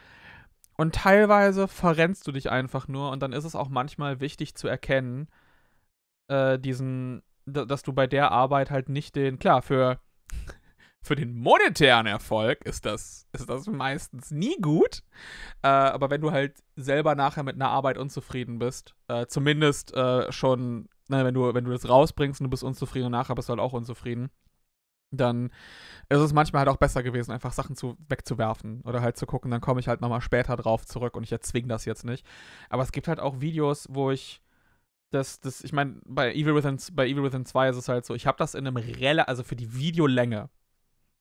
Und teilweise verrennst du dich einfach nur und dann ist es auch manchmal wichtig zu erkennen, äh, diesen, da- dass du bei der Arbeit halt nicht den, klar, für, für den monetären Erfolg ist das, ist das meistens nie gut. Äh, aber wenn du halt selber nachher mit einer Arbeit unzufrieden bist, äh, zumindest äh, schon, ne, wenn du, wenn du das rausbringst und du bist unzufrieden und nachher bist du halt auch unzufrieden, dann ist es manchmal halt auch besser gewesen, einfach Sachen zu, wegzuwerfen oder halt zu gucken, dann komme ich halt nochmal später drauf zurück und ich erzwinge das jetzt nicht. Aber es gibt halt auch Videos, wo ich das, das, ich meine, bei Evil Within, bei Evil Within 2 ist es halt so, ich habe das in einem Rela, also für die Videolänge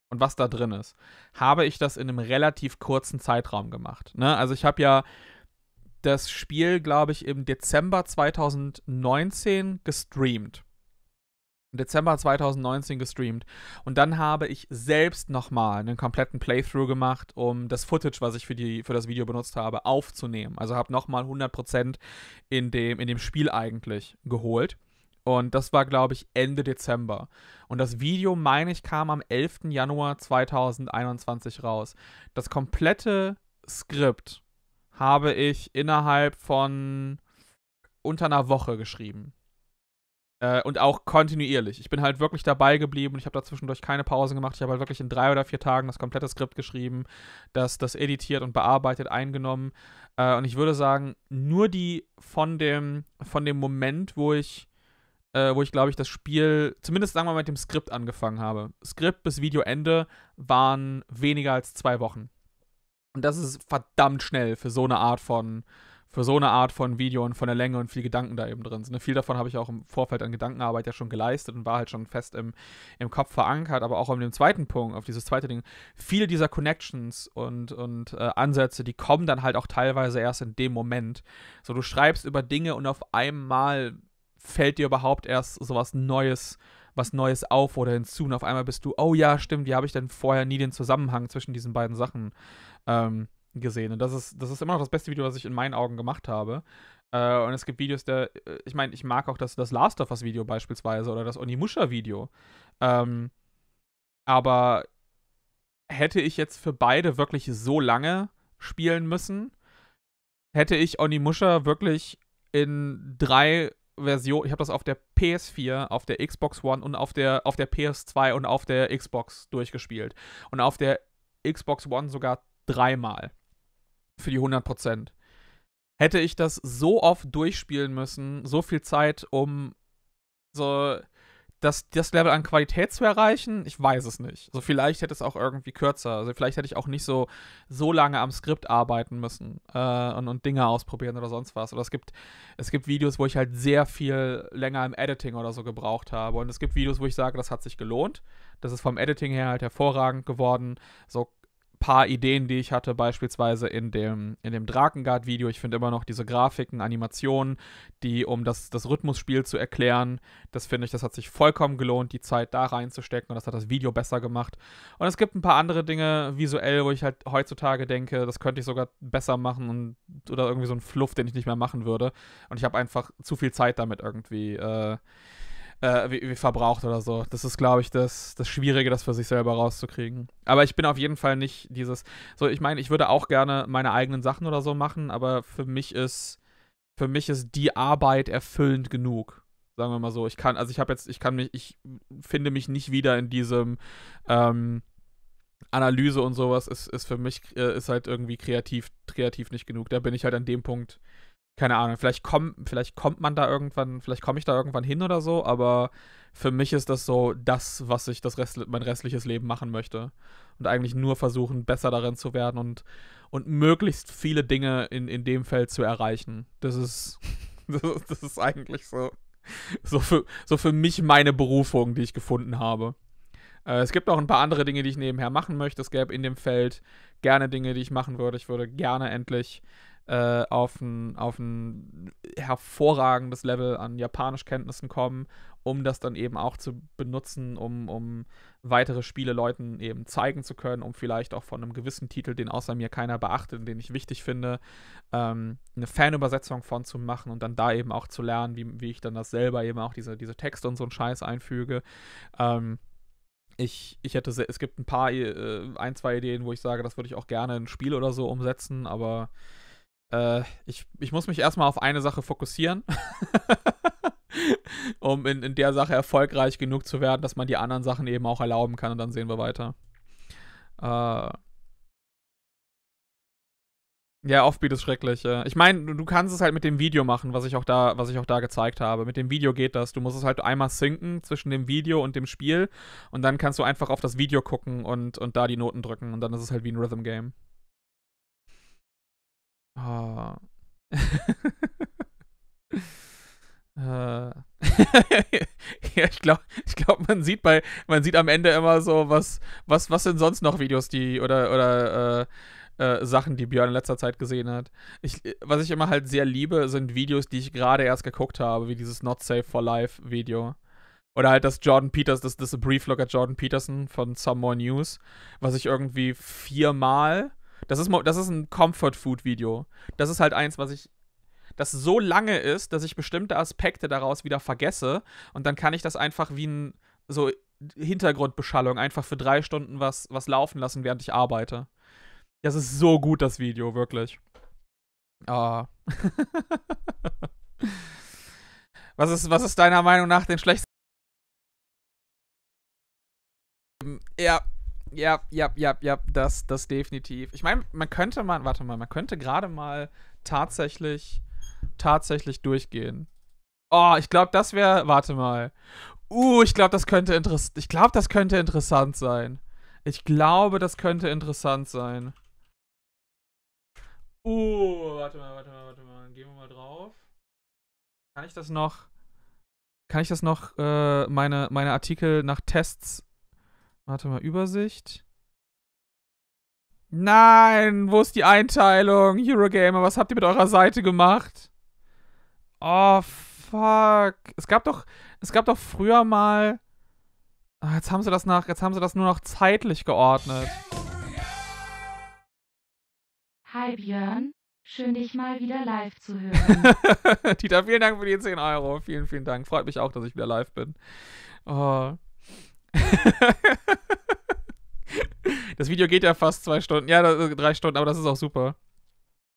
und was da drin ist, habe ich das in einem relativ kurzen Zeitraum gemacht. Ne? Also ich habe ja das Spiel, glaube ich, im Dezember 2019 gestreamt. Im Dezember 2019 gestreamt. Und dann habe ich selbst nochmal einen kompletten Playthrough gemacht, um das Footage, was ich für, die, für das Video benutzt habe, aufzunehmen. Also habe nochmal 100% in dem, in dem Spiel eigentlich geholt. Und das war, glaube ich, Ende Dezember. Und das Video, meine ich, kam am 11. Januar 2021 raus. Das komplette Skript habe ich innerhalb von unter einer Woche geschrieben. Äh, und auch kontinuierlich. Ich bin halt wirklich dabei geblieben und ich habe da zwischendurch keine Pause gemacht. Ich habe halt wirklich in drei oder vier Tagen das komplette Skript geschrieben, das, das editiert und bearbeitet, eingenommen. Äh, und ich würde sagen, nur die von dem, von dem Moment, wo ich äh, wo ich, glaube ich, das Spiel, zumindest sagen wir mal mit dem Skript angefangen habe. Skript bis Videoende waren weniger als zwei Wochen. Und das ist verdammt schnell für so eine Art von, für so eine Art von Video und von der Länge und viel Gedanken da eben drin sind. Ne? Viel davon habe ich auch im Vorfeld an Gedankenarbeit ja schon geleistet und war halt schon fest im, im Kopf verankert, aber auch auf dem zweiten Punkt, auf dieses zweite Ding, viele dieser Connections und, und äh, Ansätze, die kommen dann halt auch teilweise erst in dem Moment. So, du schreibst über Dinge und auf einmal fällt dir überhaupt erst sowas Neues, was Neues auf oder hinzu und auf einmal bist du, oh ja, stimmt, wie habe ich denn vorher nie den Zusammenhang zwischen diesen beiden Sachen ähm, gesehen. Und das ist, das ist immer noch das beste Video, was ich in meinen Augen gemacht habe. Äh, und es gibt Videos, der, äh, ich meine, ich mag auch das, das Last of Us Video beispielsweise oder das Onimusha Video. Ähm, aber hätte ich jetzt für beide wirklich so lange spielen müssen, hätte ich Onimusha wirklich in drei Versionen, ich habe das auf der PS4, auf der Xbox One und auf der, auf der PS2 und auf der Xbox durchgespielt. Und auf der Xbox One sogar dreimal. Für die 100%. Hätte ich das so oft durchspielen müssen, so viel Zeit, um so das, das Level an Qualität zu erreichen, ich weiß es nicht. So vielleicht hätte es auch irgendwie kürzer. Also vielleicht hätte ich auch nicht so, so lange am Skript arbeiten müssen äh, und, und Dinge ausprobieren oder sonst was. Oder es gibt, es gibt Videos, wo ich halt sehr viel länger im Editing oder so gebraucht habe. Und es gibt Videos, wo ich sage, das hat sich gelohnt. Das ist vom Editing her halt hervorragend geworden. So paar Ideen, die ich hatte, beispielsweise in dem, in dem Drakengard-Video. Ich finde immer noch diese Grafiken, Animationen, die, um das, das Rhythmusspiel zu erklären, das finde ich, das hat sich vollkommen gelohnt, die Zeit da reinzustecken und das hat das Video besser gemacht. Und es gibt ein paar andere Dinge visuell, wo ich halt heutzutage denke, das könnte ich sogar besser machen und, oder irgendwie so ein Fluff, den ich nicht mehr machen würde. Und ich habe einfach zu viel Zeit damit irgendwie äh, äh, wie, wie verbraucht oder so. Das ist, glaube ich, das, das Schwierige, das für sich selber rauszukriegen. Aber ich bin auf jeden Fall nicht dieses. So, ich meine, ich würde auch gerne meine eigenen Sachen oder so machen, aber für mich ist, für mich ist die Arbeit erfüllend genug. Sagen wir mal so. Ich kann, also ich habe jetzt, ich kann mich, ich finde mich nicht wieder in diesem ähm, Analyse und sowas ist, ist für mich, äh, ist halt irgendwie kreativ, kreativ nicht genug. Da bin ich halt an dem Punkt, keine Ahnung, vielleicht, komm, vielleicht kommt man da irgendwann, vielleicht komme ich da irgendwann hin oder so, aber für mich ist das so das, was ich das Rest, mein restliches Leben machen möchte. Und eigentlich nur versuchen, besser darin zu werden und, und möglichst viele Dinge in, in dem Feld zu erreichen. Das ist, *laughs* das das ist eigentlich so, so, für, so für mich meine Berufung, die ich gefunden habe. Äh, es gibt auch ein paar andere Dinge, die ich nebenher machen möchte. Es gäbe in dem Feld gerne Dinge, die ich machen würde. Ich würde gerne endlich äh, auf, ein, auf ein hervorragendes Level an Japanischkenntnissen kommen, um das dann eben auch zu benutzen, um, um weitere Spiele Leuten eben zeigen zu können, um vielleicht auch von einem gewissen Titel, den außer mir keiner beachtet, den ich wichtig finde, ähm, eine Fanübersetzung von zu machen und dann da eben auch zu lernen, wie, wie ich dann das selber eben auch diese, diese Texte und so einen Scheiß einfüge. Ähm, ich, ich hätte, es gibt ein paar, äh, ein, zwei Ideen, wo ich sage, das würde ich auch gerne in ein Spiel oder so umsetzen, aber äh, ich, ich muss mich erstmal auf eine Sache fokussieren, *laughs* um in, in der Sache erfolgreich genug zu werden, dass man die anderen Sachen eben auch erlauben kann und dann sehen wir weiter. Äh, ja, Offbeat ist schrecklich. Ja. Ich meine, du kannst es halt mit dem Video machen, was ich auch da, was ich auch da gezeigt habe. Mit dem Video geht das. Du musst es halt einmal synken zwischen dem Video und dem Spiel und dann kannst du einfach auf das Video gucken und, und da die Noten drücken und dann ist es halt wie ein Rhythm Game. Oh. *laughs* äh. *laughs* ja, ich glaube, ich glaub, man sieht bei, man sieht am Ende immer so, was, was, was sind sonst noch Videos, die oder oder äh, äh, Sachen, die Björn in letzter Zeit gesehen hat. Ich, was ich immer halt sehr liebe, sind Videos, die ich gerade erst geguckt habe, wie dieses Not Safe for Life Video. Oder halt das Jordan Peters, das, das Brief at Jordan Peterson von Some More News, was ich irgendwie viermal das ist, das ist ein Comfort Food Video. Das ist halt eins, was ich. Das so lange ist, dass ich bestimmte Aspekte daraus wieder vergesse. Und dann kann ich das einfach wie ein. So Hintergrundbeschallung einfach für drei Stunden was, was laufen lassen, während ich arbeite. Das ist so gut, das Video, wirklich. Ah. *laughs* was, ist, was ist deiner Meinung nach den schlechtesten? Ja, ja, ja, ja, ja, das, das definitiv. Ich meine, man könnte mal, warte mal, man könnte gerade mal tatsächlich, tatsächlich durchgehen. Oh, ich glaube, das wäre, warte mal. Uh, ich glaube, das könnte interessant, ich glaube, das könnte interessant sein. Ich glaube, das könnte interessant sein. Uh, warte mal, warte mal, warte mal. Gehen wir mal drauf. Kann ich das noch, kann ich das noch, äh, meine, meine Artikel nach Tests Warte mal, Übersicht. Nein, wo ist die Einteilung? Eurogamer, was habt ihr mit eurer Seite gemacht? Oh, fuck. Es gab doch, es gab doch früher mal. Ah, jetzt haben sie das nach, jetzt haben sie das nur noch zeitlich geordnet. Hi Björn, schön dich mal wieder live zu *laughs* hören. Dieter, vielen Dank für die 10 Euro. Vielen, vielen Dank. Freut mich auch, dass ich wieder live bin. Oh. *laughs* das Video geht ja fast zwei Stunden. Ja, drei Stunden, aber das ist auch super.